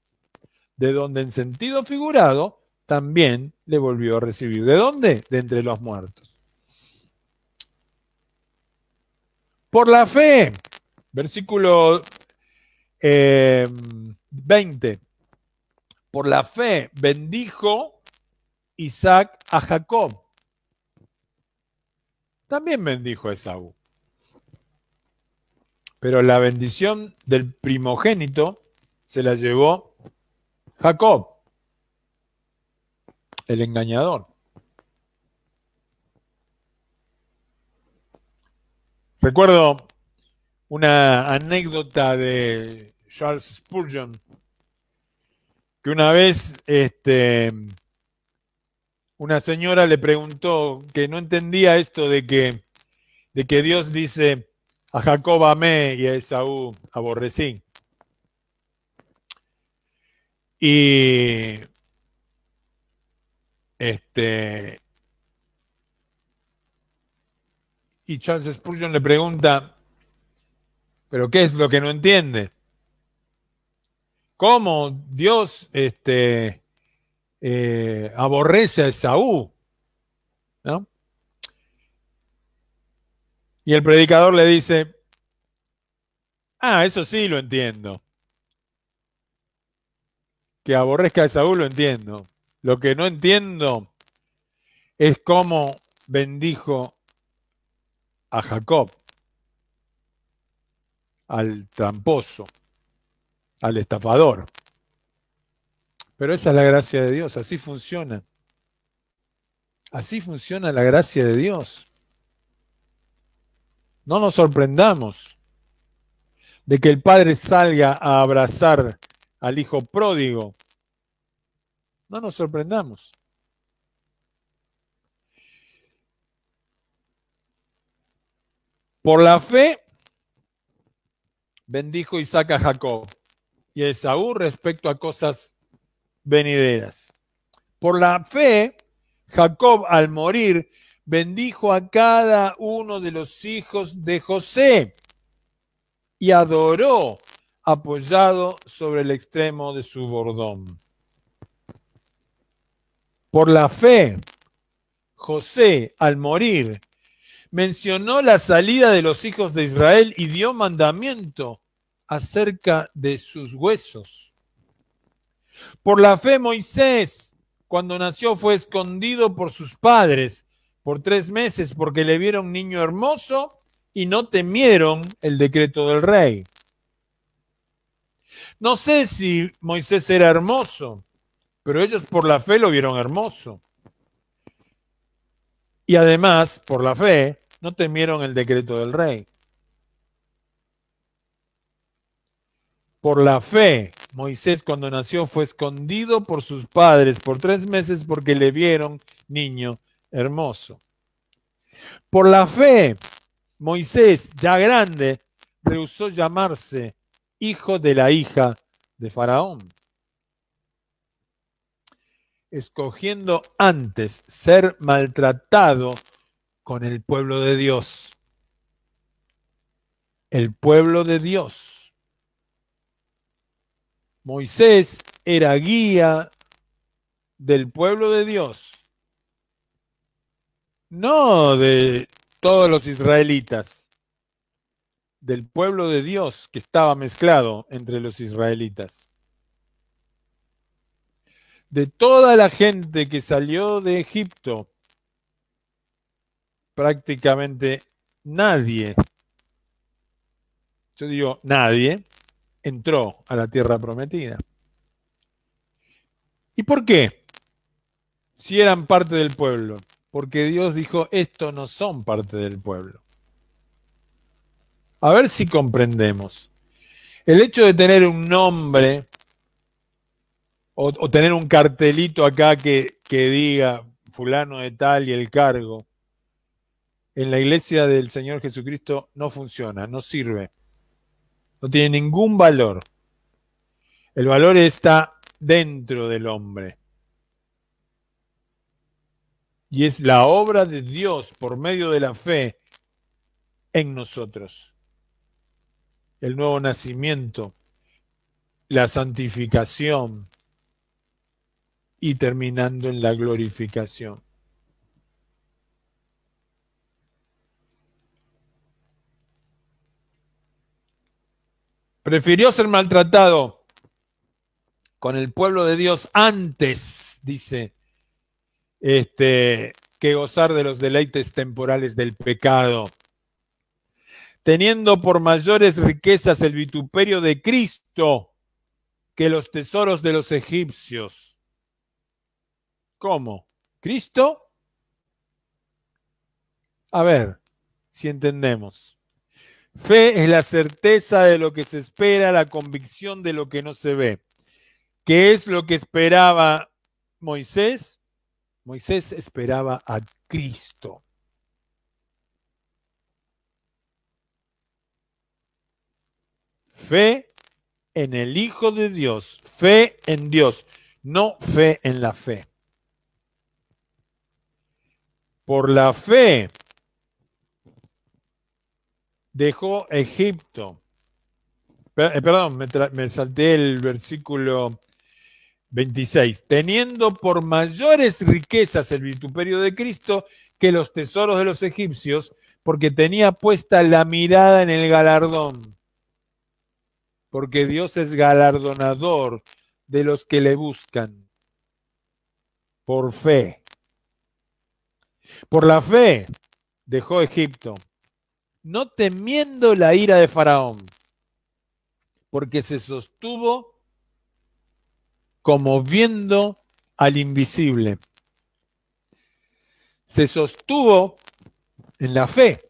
De donde en sentido figurado también le volvió a recibir. ¿De dónde? De entre los muertos. Por la fe, versículo 20. Eh, Por la fe bendijo Isaac a Jacob. También bendijo a Esaú. Pero la bendición del primogénito se la llevó Jacob, el engañador. Recuerdo una anécdota de Charles Spurgeon, que una vez este, una señora le preguntó que no entendía esto de que, de que Dios dice a Jacob amé y a Esaú aborrecí. Y este y Charles Spurgeon le pregunta, ¿pero qué es lo que no entiende? ¿Cómo Dios este, eh, aborrece a Esaú? ¿No? Y el predicador le dice, ah, eso sí lo entiendo. Que aborrezca a Esaú lo entiendo. Lo que no entiendo es cómo bendijo a Jacob, al tramposo, al estafador. Pero esa es la gracia de Dios, así funciona. Así funciona la gracia de Dios. No nos sorprendamos de que el padre salga a abrazar al hijo pródigo. No nos sorprendamos. Por la fe bendijo Isaac a Jacob y a Esaú respecto a cosas venideras. Por la fe, Jacob al morir bendijo a cada uno de los hijos de José y adoró apoyado sobre el extremo de su bordón. Por la fe, José, al morir, mencionó la salida de los hijos de Israel y dio mandamiento acerca de sus huesos. Por la fe, Moisés, cuando nació, fue escondido por sus padres por tres meses porque le vieron niño hermoso y no temieron el decreto del rey. No sé si Moisés era hermoso, pero ellos por la fe lo vieron hermoso. Y además, por la fe, no temieron el decreto del rey. Por la fe, Moisés cuando nació fue escondido por sus padres por tres meses porque le vieron niño hermoso. Por la fe, Moisés, ya grande, rehusó llamarse hijo de la hija de Faraón, escogiendo antes ser maltratado con el pueblo de Dios. El pueblo de Dios. Moisés era guía del pueblo de Dios no de todos los israelitas, del pueblo de Dios que estaba mezclado entre los israelitas. De toda la gente que salió de Egipto, prácticamente nadie, yo digo nadie, entró a la tierra prometida. ¿Y por qué? Si eran parte del pueblo porque Dios dijo, estos no son parte del pueblo. A ver si comprendemos. El hecho de tener un nombre o, tener un cartelito acá que, que diga fulano de tal y el cargo, en la iglesia del Señor Jesucristo no funciona, no sirve. No tiene ningún valor. El valor está dentro del hombre. Y es la obra de Dios por medio de la fe en nosotros. El nuevo nacimiento, la santificación y terminando en la glorificación. Prefirió ser maltratado con el pueblo de Dios antes, dice, este, que gozar de los deleites temporales del pecado, teniendo por mayores riquezas el vituperio de Cristo que los tesoros de los egipcios. ¿Cómo? ¿Cristo? A ver si entendemos. Fe es la certeza de lo que se espera, la convicción de lo que no se ve. ¿Qué es lo que esperaba Moisés? Moisés esperaba a Cristo. Fe en el Hijo de Dios, fe en Dios, no fe en la fe. Por la fe dejó Egipto. Eh, perdón, me, salté el versículo 26. Teniendo por mayores riquezas el vituperio de Cristo que los tesoros de los egipcios, porque tenía puesta la mirada en el galardón. Porque Dios es galardonador de los que le buscan por fe. Por la fe dejó Egipto no temiendo la ira de Faraón, porque se sostuvo como viendo al invisible. Se sostuvo en la fe,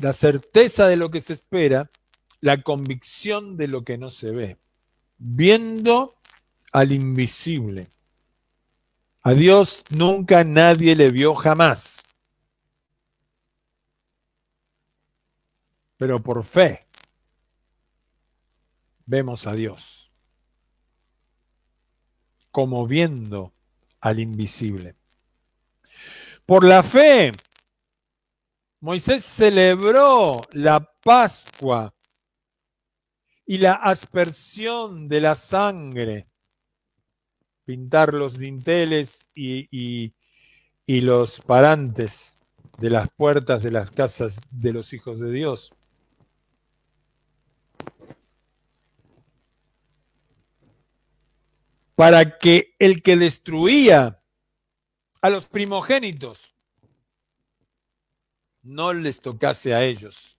la certeza de lo que se espera, la convicción de lo que no se ve, viendo al invisible. A Dios nunca nadie le vio jamás. pero por fe vemos a Dios como viendo al invisible. Por la fe, Moisés celebró la Pascua y la aspersión de la sangre, pintar los dinteles y, y los parantes de las puertas de las casas de los hijos de Dios. para que el que destruía a los primogénitos no les tocase a ellos.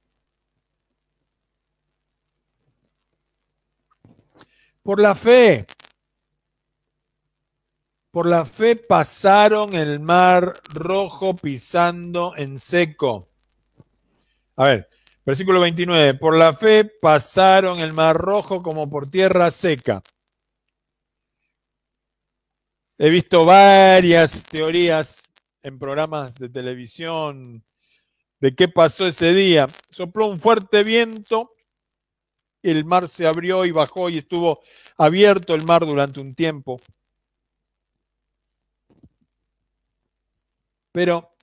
Por la fe, por la fe pasaron el mar rojo pisando en seco. A ver, versículo 29. Por la fe pasaron el mar rojo como por tierra seca. He visto varias teorías en programas de televisión de qué pasó ese día. Sopló un fuerte viento, el mar se abrió y bajó y estuvo abierto el mar durante un tiempo. Pero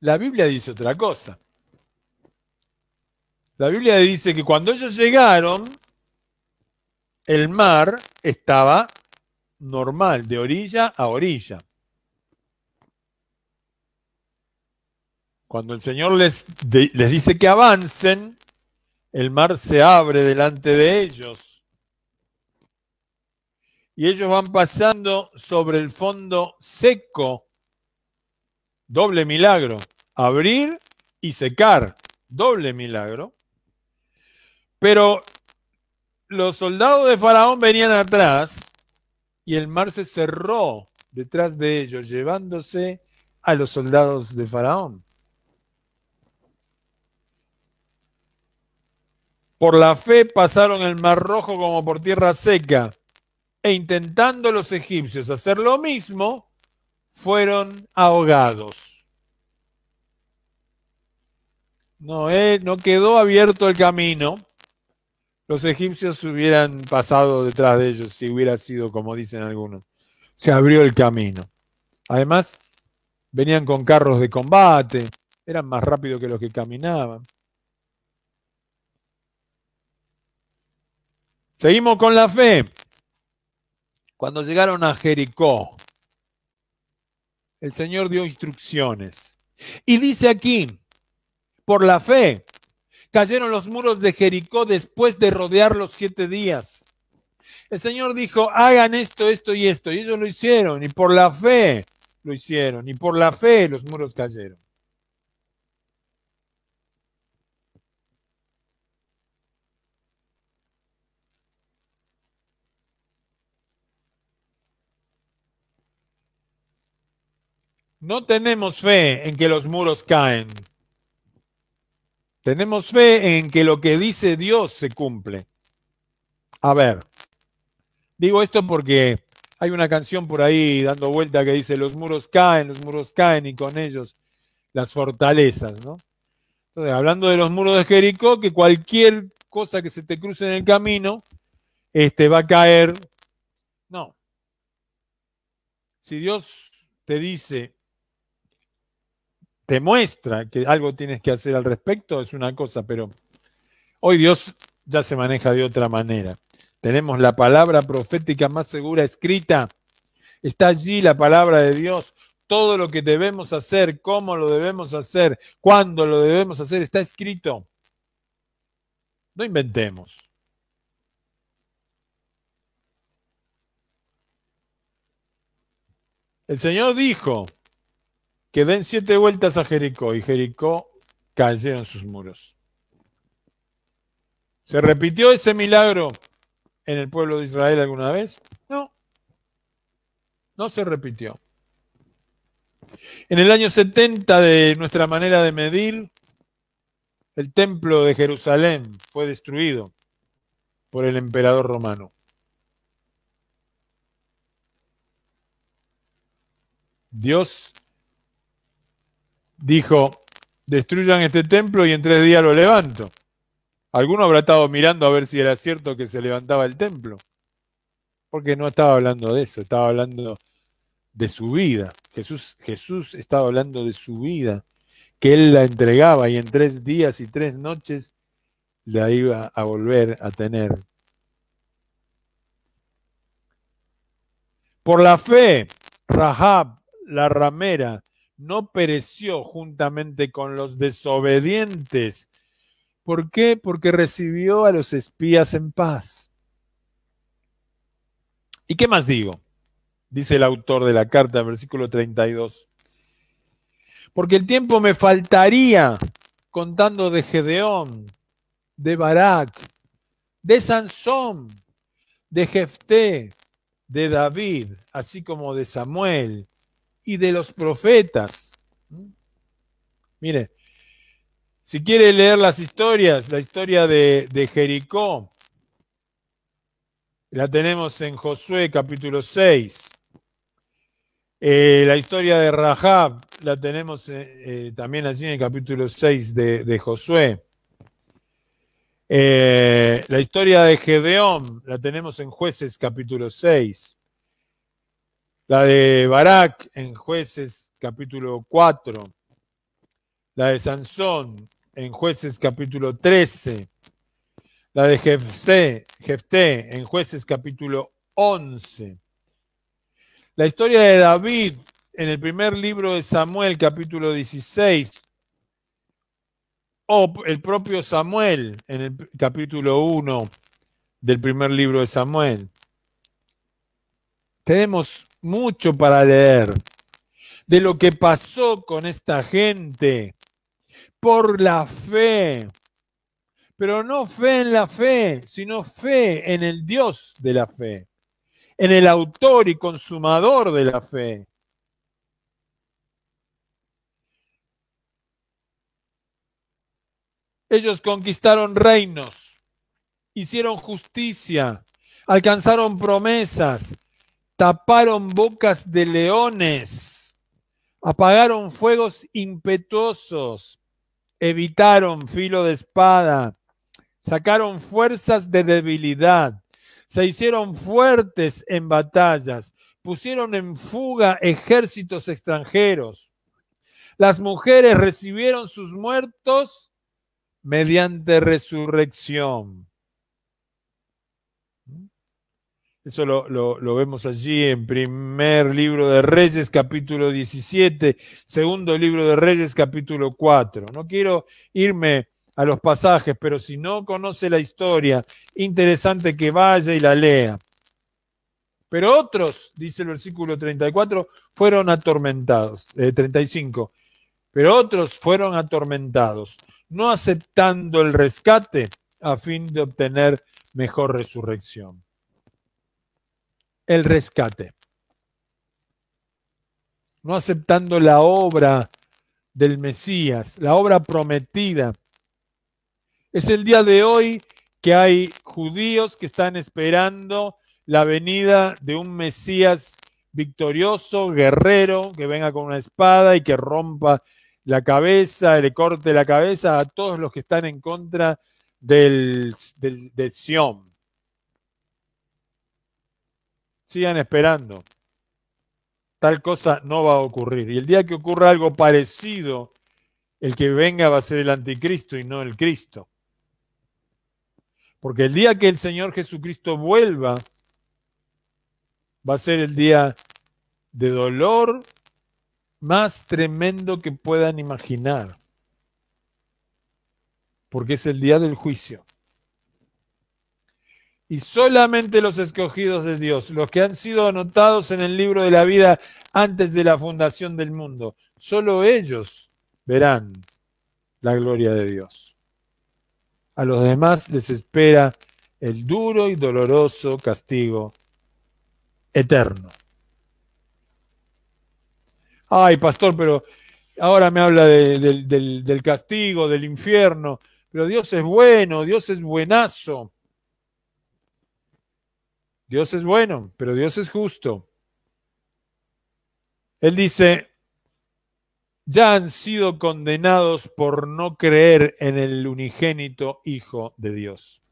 la Biblia dice otra cosa. La Biblia dice que cuando ellos llegaron, el mar estaba normal, de orilla a orilla. Cuando el Señor les, les dice que avancen, el mar se abre delante de ellos y ellos van pasando sobre el fondo seco. Doble milagro. Abrir y secar. Doble milagro. Pero los soldados de Faraón venían atrás y el mar se cerró detrás de ellos, llevándose a los soldados de Faraón. Por la fe pasaron el mar rojo como por tierra seca e intentando los egipcios hacer lo mismo, fueron ahogados. No quedó abierto el camino. Los egipcios hubieran pasado detrás de ellos si hubiera sido como dicen algunos. Se abrió el camino. Además, venían con carros de combate, eran más rápidos que los que caminaban. Seguimos con la fe. Cuando llegaron a Jericó, el Señor dio instrucciones. Y dice aquí, por la fe, cayeron los muros de Jericó después de rodearlos siete días. El Señor dijo, hagan esto, esto y esto. Y ellos lo hicieron. Y por la fe lo hicieron. Y por la fe los muros cayeron. No tenemos fe en que los muros caen. Tenemos fe en que lo que dice Dios se cumple. A ver, digo esto porque hay una canción por ahí dando vuelta que dice los muros caen, los muros caen y con ellos las fortalezas, ¿no? Entonces, hablando de los muros de Jericó, que cualquier cosa que se te cruce en el camino, este va a caer. No. Si Dios te dice te muestra que algo tienes que hacer al respecto, es una cosa, pero hoy Dios ya se maneja de otra manera. Tenemos la palabra profética más segura escrita. Está allí la palabra de Dios. Todo lo que debemos hacer, cómo lo debemos hacer, cuándo lo debemos hacer, está escrito. No inventemos. El Señor dijo, que den siete vueltas a Jericó y Jericó cayeron sus muros. ¿Se repitió ese milagro en el pueblo de Israel alguna vez? No, no se repitió. En el año 70 de nuestra manera de medir, el templo de Jerusalén fue destruido por el emperador romano. Dios dijo, destruyan este templo y en tres días lo levanto. Alguno habrá estado mirando a ver si era cierto que se levantaba el templo. Porque no estaba hablando de eso, estaba hablando de su vida. Jesús, Jesús estaba hablando de su vida, que él la entregaba y en tres días y tres noches la iba a volver a tener. Por la fe, Rahab, la ramera, no pereció juntamente con los desobedientes. ¿Por qué? Porque recibió a los espías en paz. ¿Y qué más digo? Dice el autor de la carta, versículo 32. Porque el tiempo me faltaría contando de Gedeón, de Barak, de Sansón, de Jefté, de David, así como de Samuel, y de los profetas. Mire, si quiere leer las historias, la historia de, Jericó, la tenemos en Josué capítulo 6. Eh, la historia de Rahab la tenemos eh, eh, también allí en el capítulo 6 de, de Josué. la historia de Gedeón la tenemos en Jueces capítulo 6. La de Barak en jueces capítulo 4. La de Sansón en jueces capítulo 13. La de Jefté, Jefté en jueces capítulo 11. La historia de David en el primer libro de Samuel capítulo 16. O el propio Samuel en el capítulo 1 del primer libro de Samuel. Tenemos mucho para leer de lo que pasó con esta gente por la fe. Pero no fe en la fe, sino fe en el Dios de la fe, en el autor y consumador de la fe. Ellos conquistaron reinos, hicieron justicia, alcanzaron promesas, taparon bocas de leones, apagaron fuegos impetuosos, evitaron filo de espada, sacaron fuerzas de debilidad, se hicieron fuertes en batallas, pusieron en fuga ejércitos extranjeros. Las mujeres recibieron sus muertos mediante resurrección. Eso lo, vemos allí en primer libro de Reyes, capítulo 17, segundo libro de Reyes, capítulo 4. No quiero irme a los pasajes, pero si no conoce la historia, interesante que vaya y la lea. Pero otros, dice el versículo 34, fueron atormentados, 35, eh, pero otros fueron atormentados, no aceptando el rescate a fin de obtener mejor resurrección el rescate. No aceptando la obra del Mesías, la obra prometida. Es el día de hoy que hay judíos que están esperando la venida de un Mesías victorioso, guerrero, que venga con una espada y que rompa la cabeza, le corte la cabeza a todos los que están en contra del, del, de Sion. Sigan esperando. Tal cosa no va a ocurrir. Y el día que ocurra algo parecido, el que venga va a ser el anticristo y no el Cristo. Porque el día que el Señor Jesucristo vuelva, va a ser el día de dolor más tremendo que puedan imaginar. Porque es el día del juicio. Y solamente los escogidos de Dios, los que han sido anotados en el libro de la vida antes de la fundación del mundo, solo ellos verán la gloria de Dios. A los demás les espera el duro y doloroso castigo eterno. Ay, pastor, pero ahora me habla del, del castigo, del infierno, pero Dios es bueno, Dios es buenazo. Dios es bueno, pero Dios es justo. Él dice, ya han sido condenados por no creer en el unigénito Hijo de Dios.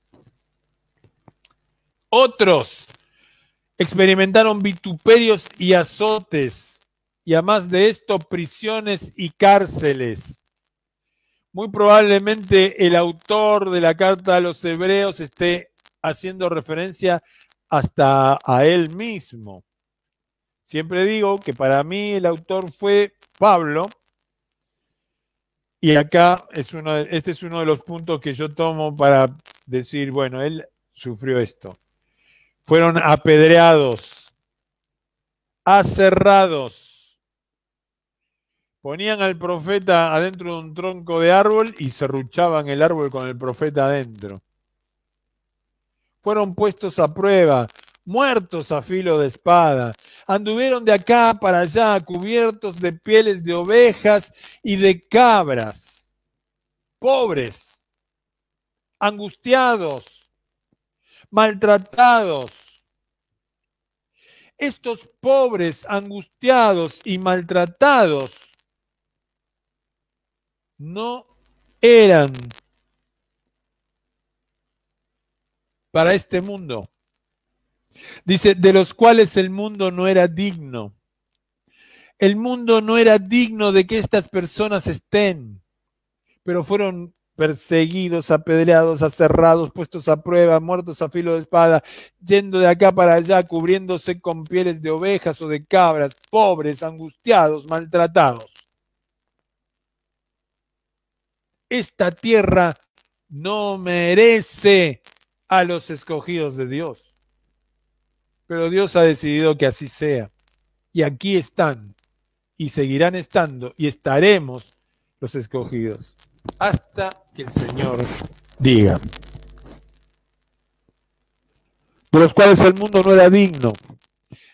Otros experimentaron vituperios y azotes, y además de esto, prisiones y cárceles. Muy probablemente el autor de la carta a los hebreos esté haciendo referencia hasta a él mismo. Siempre digo que para mí el autor fue Pablo, y acá es uno, este es uno de los puntos que yo tomo para decir, bueno, él sufrió esto. Fueron apedreados, aserrados. Ponían al profeta adentro de un tronco de árbol y serruchaban el árbol con el profeta adentro fueron puestos a prueba, muertos a filo de espada. Anduvieron de acá para allá cubiertos de pieles de ovejas y de cabras. Pobres, angustiados, maltratados. Estos pobres, angustiados y maltratados no eran para este mundo. Dice, de los cuales el mundo no era digno. El mundo no era digno de que estas personas estén, pero fueron perseguidos, apedreados, aserrados, puestos a prueba, muertos a filo de espada, yendo de acá para allá, cubriéndose con pieles de ovejas o de cabras, pobres, angustiados, maltratados. Esta tierra no merece a los escogidos de Dios. Pero Dios ha decidido que así sea. Y aquí están, y seguirán estando, y estaremos los escogidos, hasta que el Señor diga. De los cuales el mundo no era digno,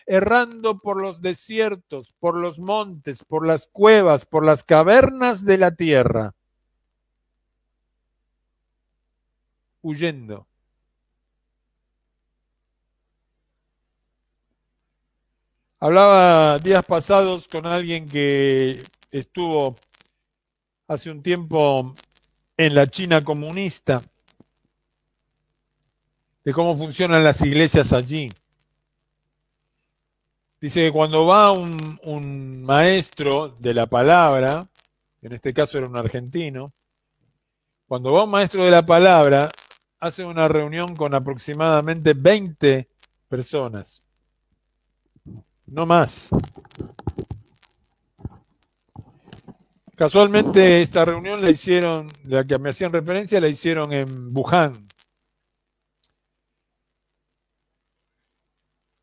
errando por los desiertos, por los montes, por las cuevas, por las cavernas de la tierra, huyendo Hablaba días pasados con alguien que estuvo hace un tiempo en la China comunista, de cómo funcionan las iglesias allí. Dice que cuando va un, un maestro de la palabra, en este caso era un argentino, cuando va un maestro de la palabra, hace una reunión con aproximadamente 20 personas. No más. Casualmente esta reunión la hicieron, la que me hacían referencia, la hicieron en Wuhan.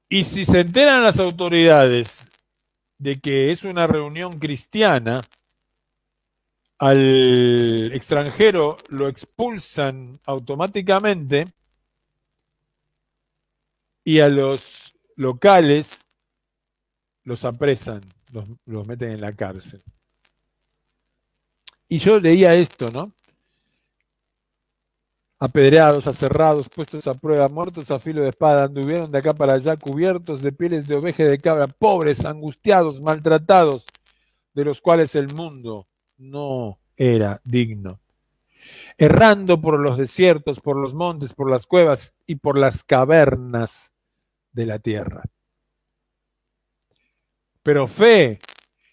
Y si se enteran las autoridades de que es una reunión cristiana, al extranjero lo expulsan automáticamente y a los locales los apresan, los, meten en la cárcel. Y yo leía esto, ¿no? Apedreados, aserrados, puestos a prueba, muertos a filo de espada, anduvieron de acá para allá, cubiertos de pieles de oveja y de cabra, pobres, angustiados, maltratados, de los cuales el mundo no era digno. Errando por los desiertos, por los montes, por las cuevas y por las cavernas de la tierra. Pero fe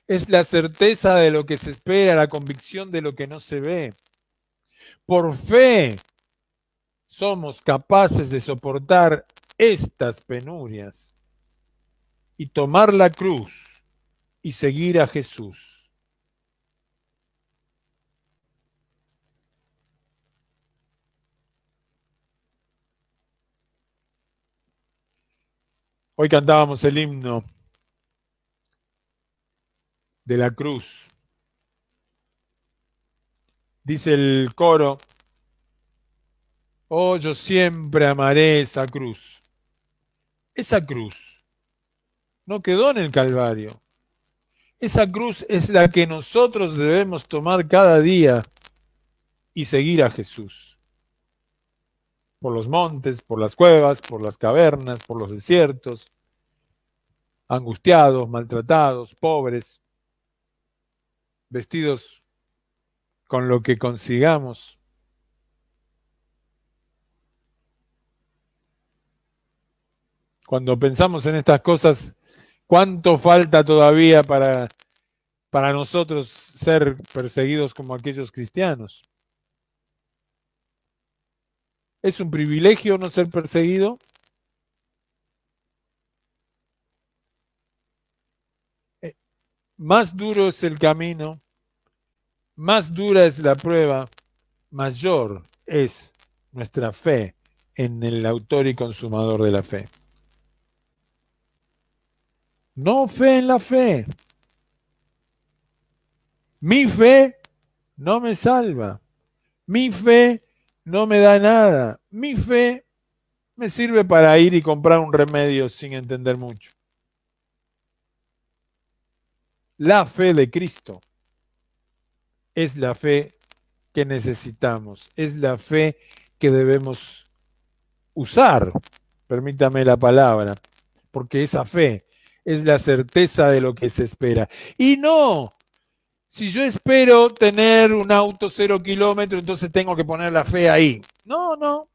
es la certeza de lo que se espera, la convicción de lo que no se ve. Por fe somos capaces de soportar estas penurias y tomar la cruz y seguir a Jesús. Hoy cantábamos el himno de la cruz. Dice el coro, oh, yo siempre amaré esa cruz. Esa cruz no quedó en el Calvario. Esa cruz es la que nosotros debemos tomar cada día y seguir a Jesús. Por los montes, por las cuevas, por las cavernas, por los desiertos, angustiados, maltratados, pobres, vestidos con lo que consigamos. Cuando pensamos en estas cosas, ¿cuánto falta todavía para, para nosotros ser perseguidos como aquellos cristianos? ¿Es un privilegio no ser perseguido? Más duro es el camino, más dura es la prueba, mayor es nuestra fe en el autor y consumador de la fe. No fe en la fe. Mi fe no me salva. Mi fe no me da nada. Mi fe me sirve para ir y comprar un remedio sin entender mucho la fe de Cristo es la fe que necesitamos, es la fe que debemos usar, permítame la palabra, porque esa fe es la certeza de lo que se espera. Y no, si yo espero tener un auto cero kilómetro, entonces tengo que poner la fe ahí. No, no.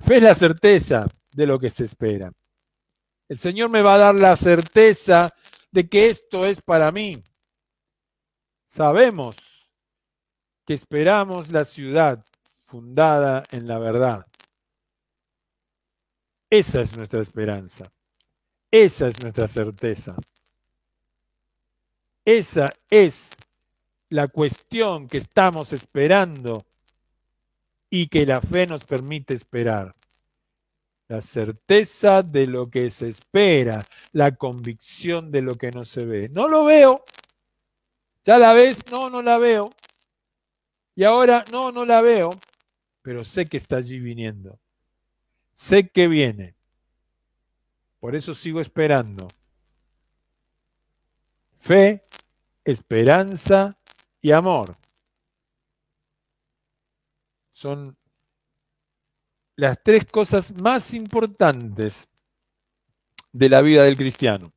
Fe es la certeza de lo que se espera. El Señor me va a dar la certeza de que esto es para mí. Sabemos que esperamos la ciudad fundada en la verdad. Esa es nuestra esperanza. Esa es nuestra certeza. Esa es la cuestión que estamos esperando y que la fe nos permite esperar la certeza de lo que se espera, la convicción de lo que no se ve. No lo veo. ¿Ya la ves? No, no la veo. Y ahora, no, no la veo, pero sé que está allí viniendo. Sé que viene. Por eso sigo esperando. Fe, esperanza y amor. Son las tres cosas más importantes de la vida del cristiano.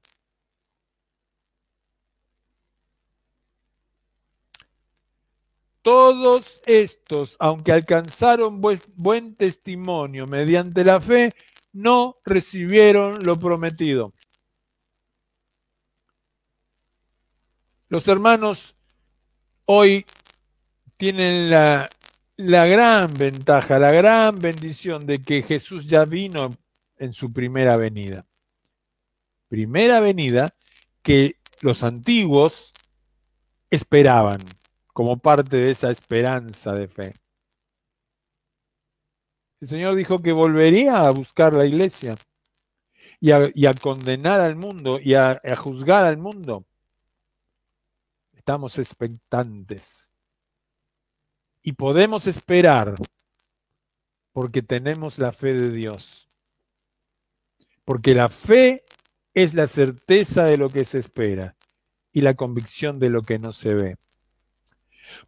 Todos estos, aunque alcanzaron buen testimonio mediante la fe, no recibieron lo prometido. Los hermanos hoy tienen la la, gran ventaja, la gran bendición de que Jesús ya vino en su primera venida. Primera venida que los antiguos esperaban como parte de esa esperanza de fe. El Señor dijo que volvería a buscar la iglesia y a, condenar al mundo y a, a juzgar al mundo. Estamos expectantes. Y podemos esperar porque tenemos la fe de Dios. Porque la fe es la certeza de lo que se espera y la convicción de lo que no se ve.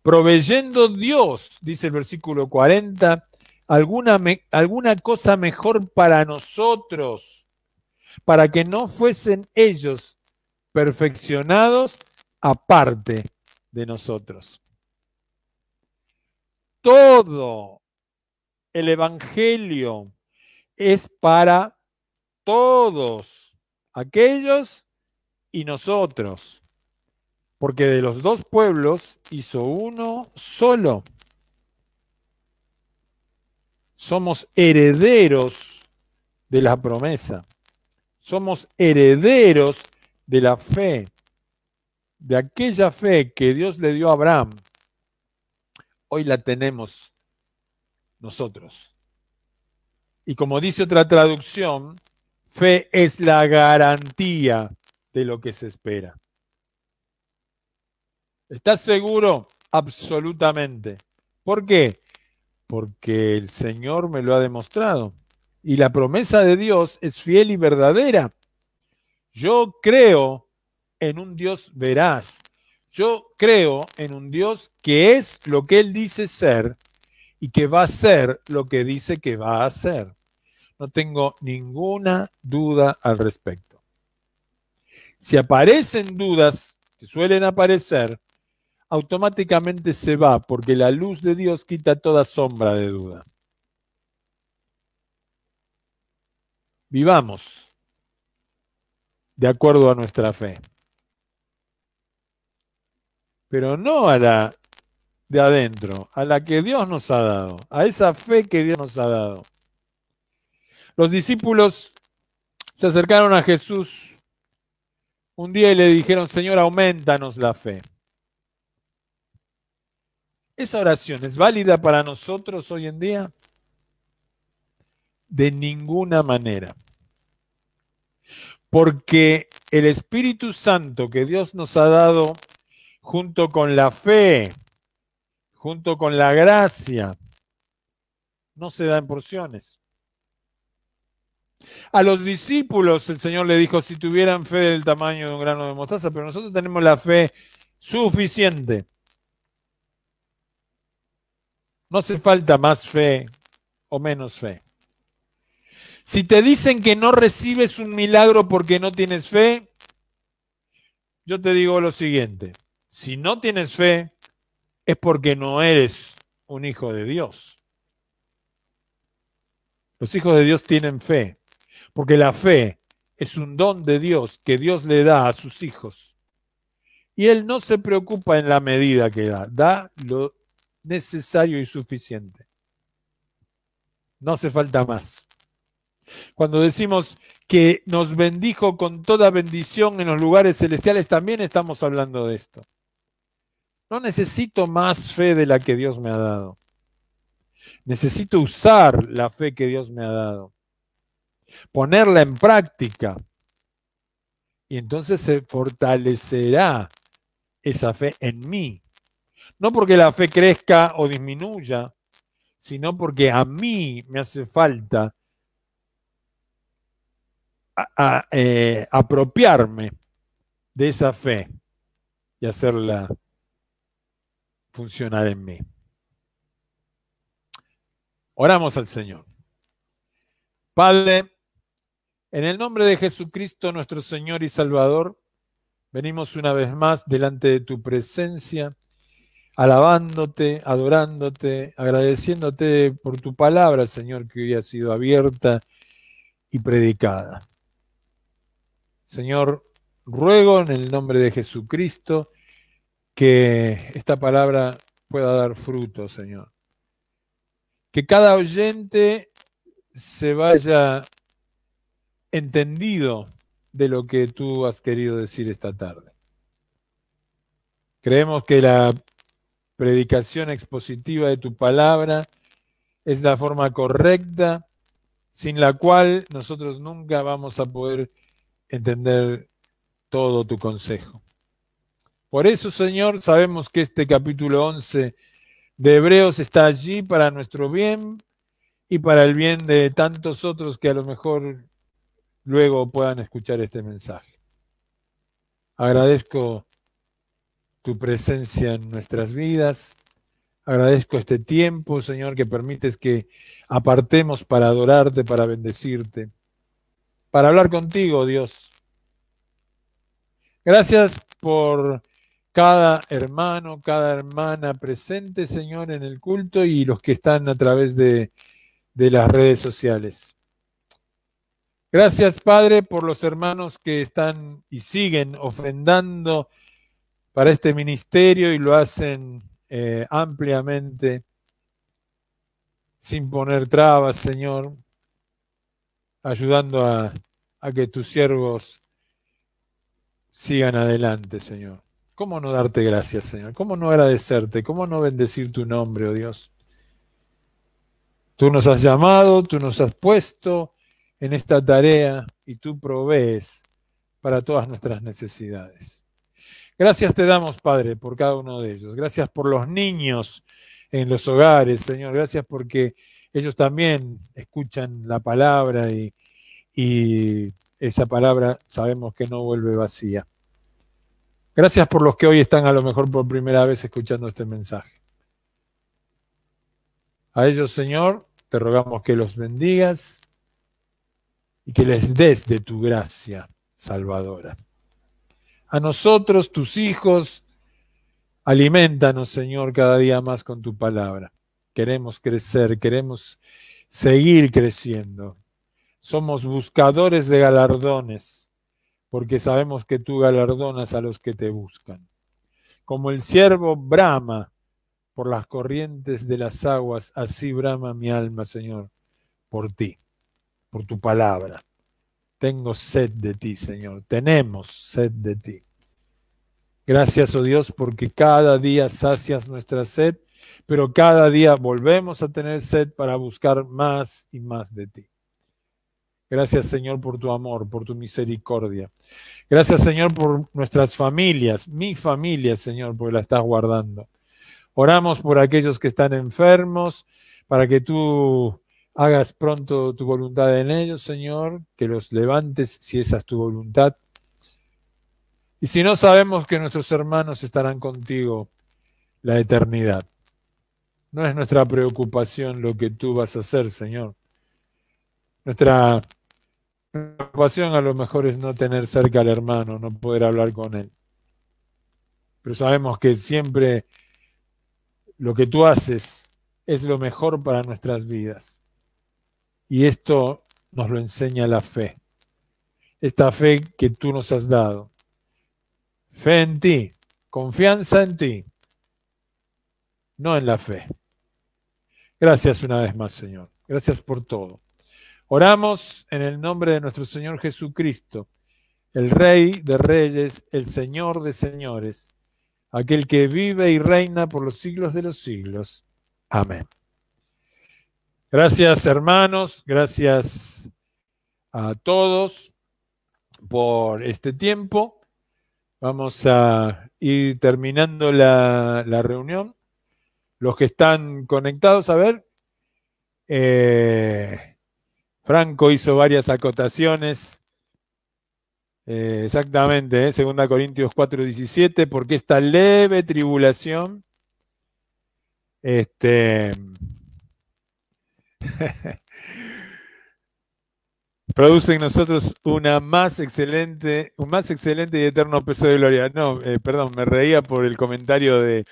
Proveyendo Dios, dice el versículo 40, alguna, alguna cosa mejor para nosotros, para que no fuesen ellos perfeccionados aparte de nosotros. Todo el Evangelio es para todos aquellos y nosotros porque de los dos pueblos hizo uno solo. Somos herederos de la promesa. Somos herederos de la fe, de aquella fe que Dios le dio a Abraham. Hoy la tenemos nosotros. Y como dice otra traducción, fe es la garantía de lo que se espera. ¿Estás seguro? Absolutamente. ¿Por qué? Porque el Señor me lo ha demostrado. Y la promesa de Dios es fiel y verdadera. Yo creo en un Dios veraz. Yo creo en un Dios que es lo que Él dice ser y que va a ser lo que dice que va a ser. No tengo ninguna duda al respecto. Si aparecen dudas, que suelen aparecer, automáticamente se va porque la luz de Dios quita toda sombra de duda. Vivamos de acuerdo a nuestra fe. Pero no a la de adentro, a la que Dios nos ha dado, a esa fe que Dios nos ha dado. Los discípulos se acercaron a Jesús un día y le dijeron, Señor, aumentanos la fe. ¿Esa oración es válida para nosotros hoy en día? De ninguna manera. Porque el Espíritu Santo que Dios nos ha dado junto con la fe, junto con la gracia, no se da en porciones. A los discípulos el Señor le dijo, si tuvieran fe del tamaño de un grano de mostaza, pero nosotros tenemos la fe suficiente no hace falta más fe o menos fe. Si te dicen que no recibes un milagro porque no tienes fe, yo te digo lo siguiente. Si no tienes fe, es porque no eres un hijo de Dios. Los hijos de Dios tienen fe, porque la fe es un don de Dios que Dios le da a sus hijos. Y Él no se preocupa en la medida que da, da lo necesario y suficiente. No hace falta más. Cuando decimos que nos bendijo con toda bendición en los lugares celestiales, también estamos hablando de esto. No necesito más fe de la que Dios me ha dado. Necesito usar la fe que Dios me ha dado. Ponerla en práctica. Y entonces se fortalecerá esa fe en mí no porque la fe crezca o disminuya, sino porque a mí me hace falta eh, apropiarme de esa fe y hacerla funcionar en mí. Oramos al Señor. Padre, en el nombre de Jesucristo, nuestro Señor y Salvador, venimos una vez más delante de tu presencia alabándote, adorándote, agradeciéndote por tu palabra, Señor, que hoy ha sido abierta y predicada. Señor, ruego en el nombre de Jesucristo que esta palabra pueda dar fruto, Señor. Que cada oyente se vaya entendido de lo que tú has querido decir esta tarde. Creemos que la predicación expositiva de tu palabra es la forma correcta sin la cual nosotros nunca vamos a poder entender todo tu consejo. Por eso, Señor, sabemos que este capítulo 11 de Hebreos está allí para nuestro bien y para el bien de tantos otros que a lo mejor luego puedan escuchar este mensaje. Agradezco tu presencia en nuestras vidas. Agradezco este tiempo, Señor, que permites que apartemos para adorarte, para bendecirte, para hablar contigo, Dios. Gracias por cada hermano, cada hermana presente, Señor, en el culto y los que están a través de, las redes sociales. Gracias, Padre, por los hermanos que están y siguen ofrendando para este ministerio y lo hacen eh, ampliamente, sin poner trabas, Señor, ayudando a que tus siervos sigan adelante, Señor. ¿Cómo no darte gracias, Señor? ¿Cómo no agradecerte? ¿Cómo no bendecir tu nombre, oh Dios? Tú nos has llamado, tú nos has puesto en esta tarea y tú provees para todas nuestras necesidades. Gracias te damos, Padre, por cada uno de ellos. Gracias por los niños en los hogares, Señor. Gracias porque ellos también escuchan la palabra y, y esa palabra sabemos que no vuelve vacía. Gracias por los que hoy están a lo mejor por primera vez escuchando este mensaje. A ellos, Señor, te rogamos que los bendigas y que les des de tu gracia salvadora a nosotros, tus hijos. Alimentanos, Señor, cada día más con tu palabra. Queremos crecer, queremos seguir creciendo. Somos buscadores de galardones, porque sabemos que tú galardonas a los que te buscan. Como el siervo brama por las corrientes de las aguas, así brama mi alma, Señor, por ti, por tu palabra. Tengo sed de ti, Señor. Tenemos sed de ti. Gracias, oh Dios, porque cada día sacias nuestra sed, pero cada día volvemos a tener sed para buscar más y más de ti. Gracias, Señor, por tu amor, por tu misericordia. Gracias, Señor, por nuestras familias, mi familia, Señor, porque la estás guardando. Oramos por aquellos que están enfermos, para que tú hagas pronto tu voluntad en ellos, Señor, que los levantes si esa es tu voluntad. Y si no sabemos que nuestros hermanos estarán contigo la eternidad. No es nuestra preocupación lo que tú vas a hacer, Señor. Nuestra preocupación a lo mejor es no tener cerca al hermano, no poder hablar con él. Pero sabemos que siempre lo que tú haces es lo mejor para nuestras vidas. Y esto nos lo enseña la fe. Esta fe que tú nos has dado. Fe en ti, confianza en ti, no en la fe. Gracias una vez más, Señor. Gracias por todo. Oramos en el nombre de nuestro Señor Jesucristo, el Rey de Reyes, el Señor de Señores, aquel que vive y reina por los siglos de los siglos. Amén. Gracias hermanos, gracias a todos por este tiempo. Vamos a ir terminando la, reunión. Los que están conectados, a ver. Eh, Franco hizo varias acotaciones. Eh, exactamente, eh, 2 Corintios 4:17, porque esta leve tribulación este, produce en nosotros una más excelente, un más excelente y eterno peso de gloria. No, eh, perdón, me reía por el comentario de,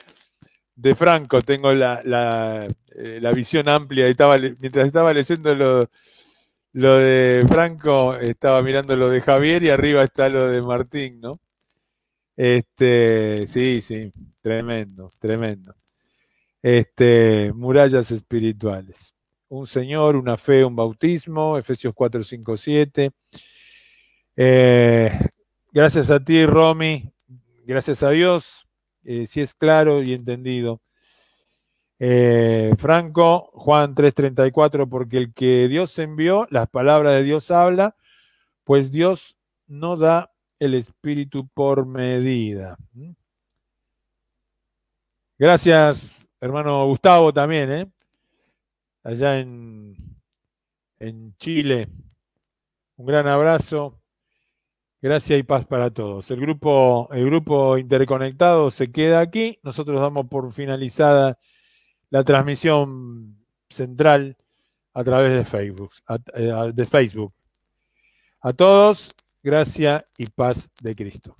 de Franco, tengo la, la, eh, visión amplia. Estaba, mientras estaba leyendo lo, lo de Franco, estaba mirando lo de Javier y arriba está lo de Martín, ¿no? Este, sí, sí, tremendo, tremendo. Este, murallas espirituales. Un Señor, una fe, un bautismo, Efesios 4, 5, 7. gracias a ti, Romy, gracias a Dios, eh, si es claro y entendido. Eh, Franco, Juan 3:34, porque el que Dios envió, las palabras de Dios habla, pues Dios no da el Espíritu por medida. Gracias, hermano Gustavo, también, ¿eh? allá en, en Chile. Un gran abrazo. Gracias y paz para todos. El grupo, el grupo interconectado se queda aquí. Nosotros damos por finalizada la transmisión central a través de Facebook. Eh, de Facebook. A todos, gracia y paz de Cristo.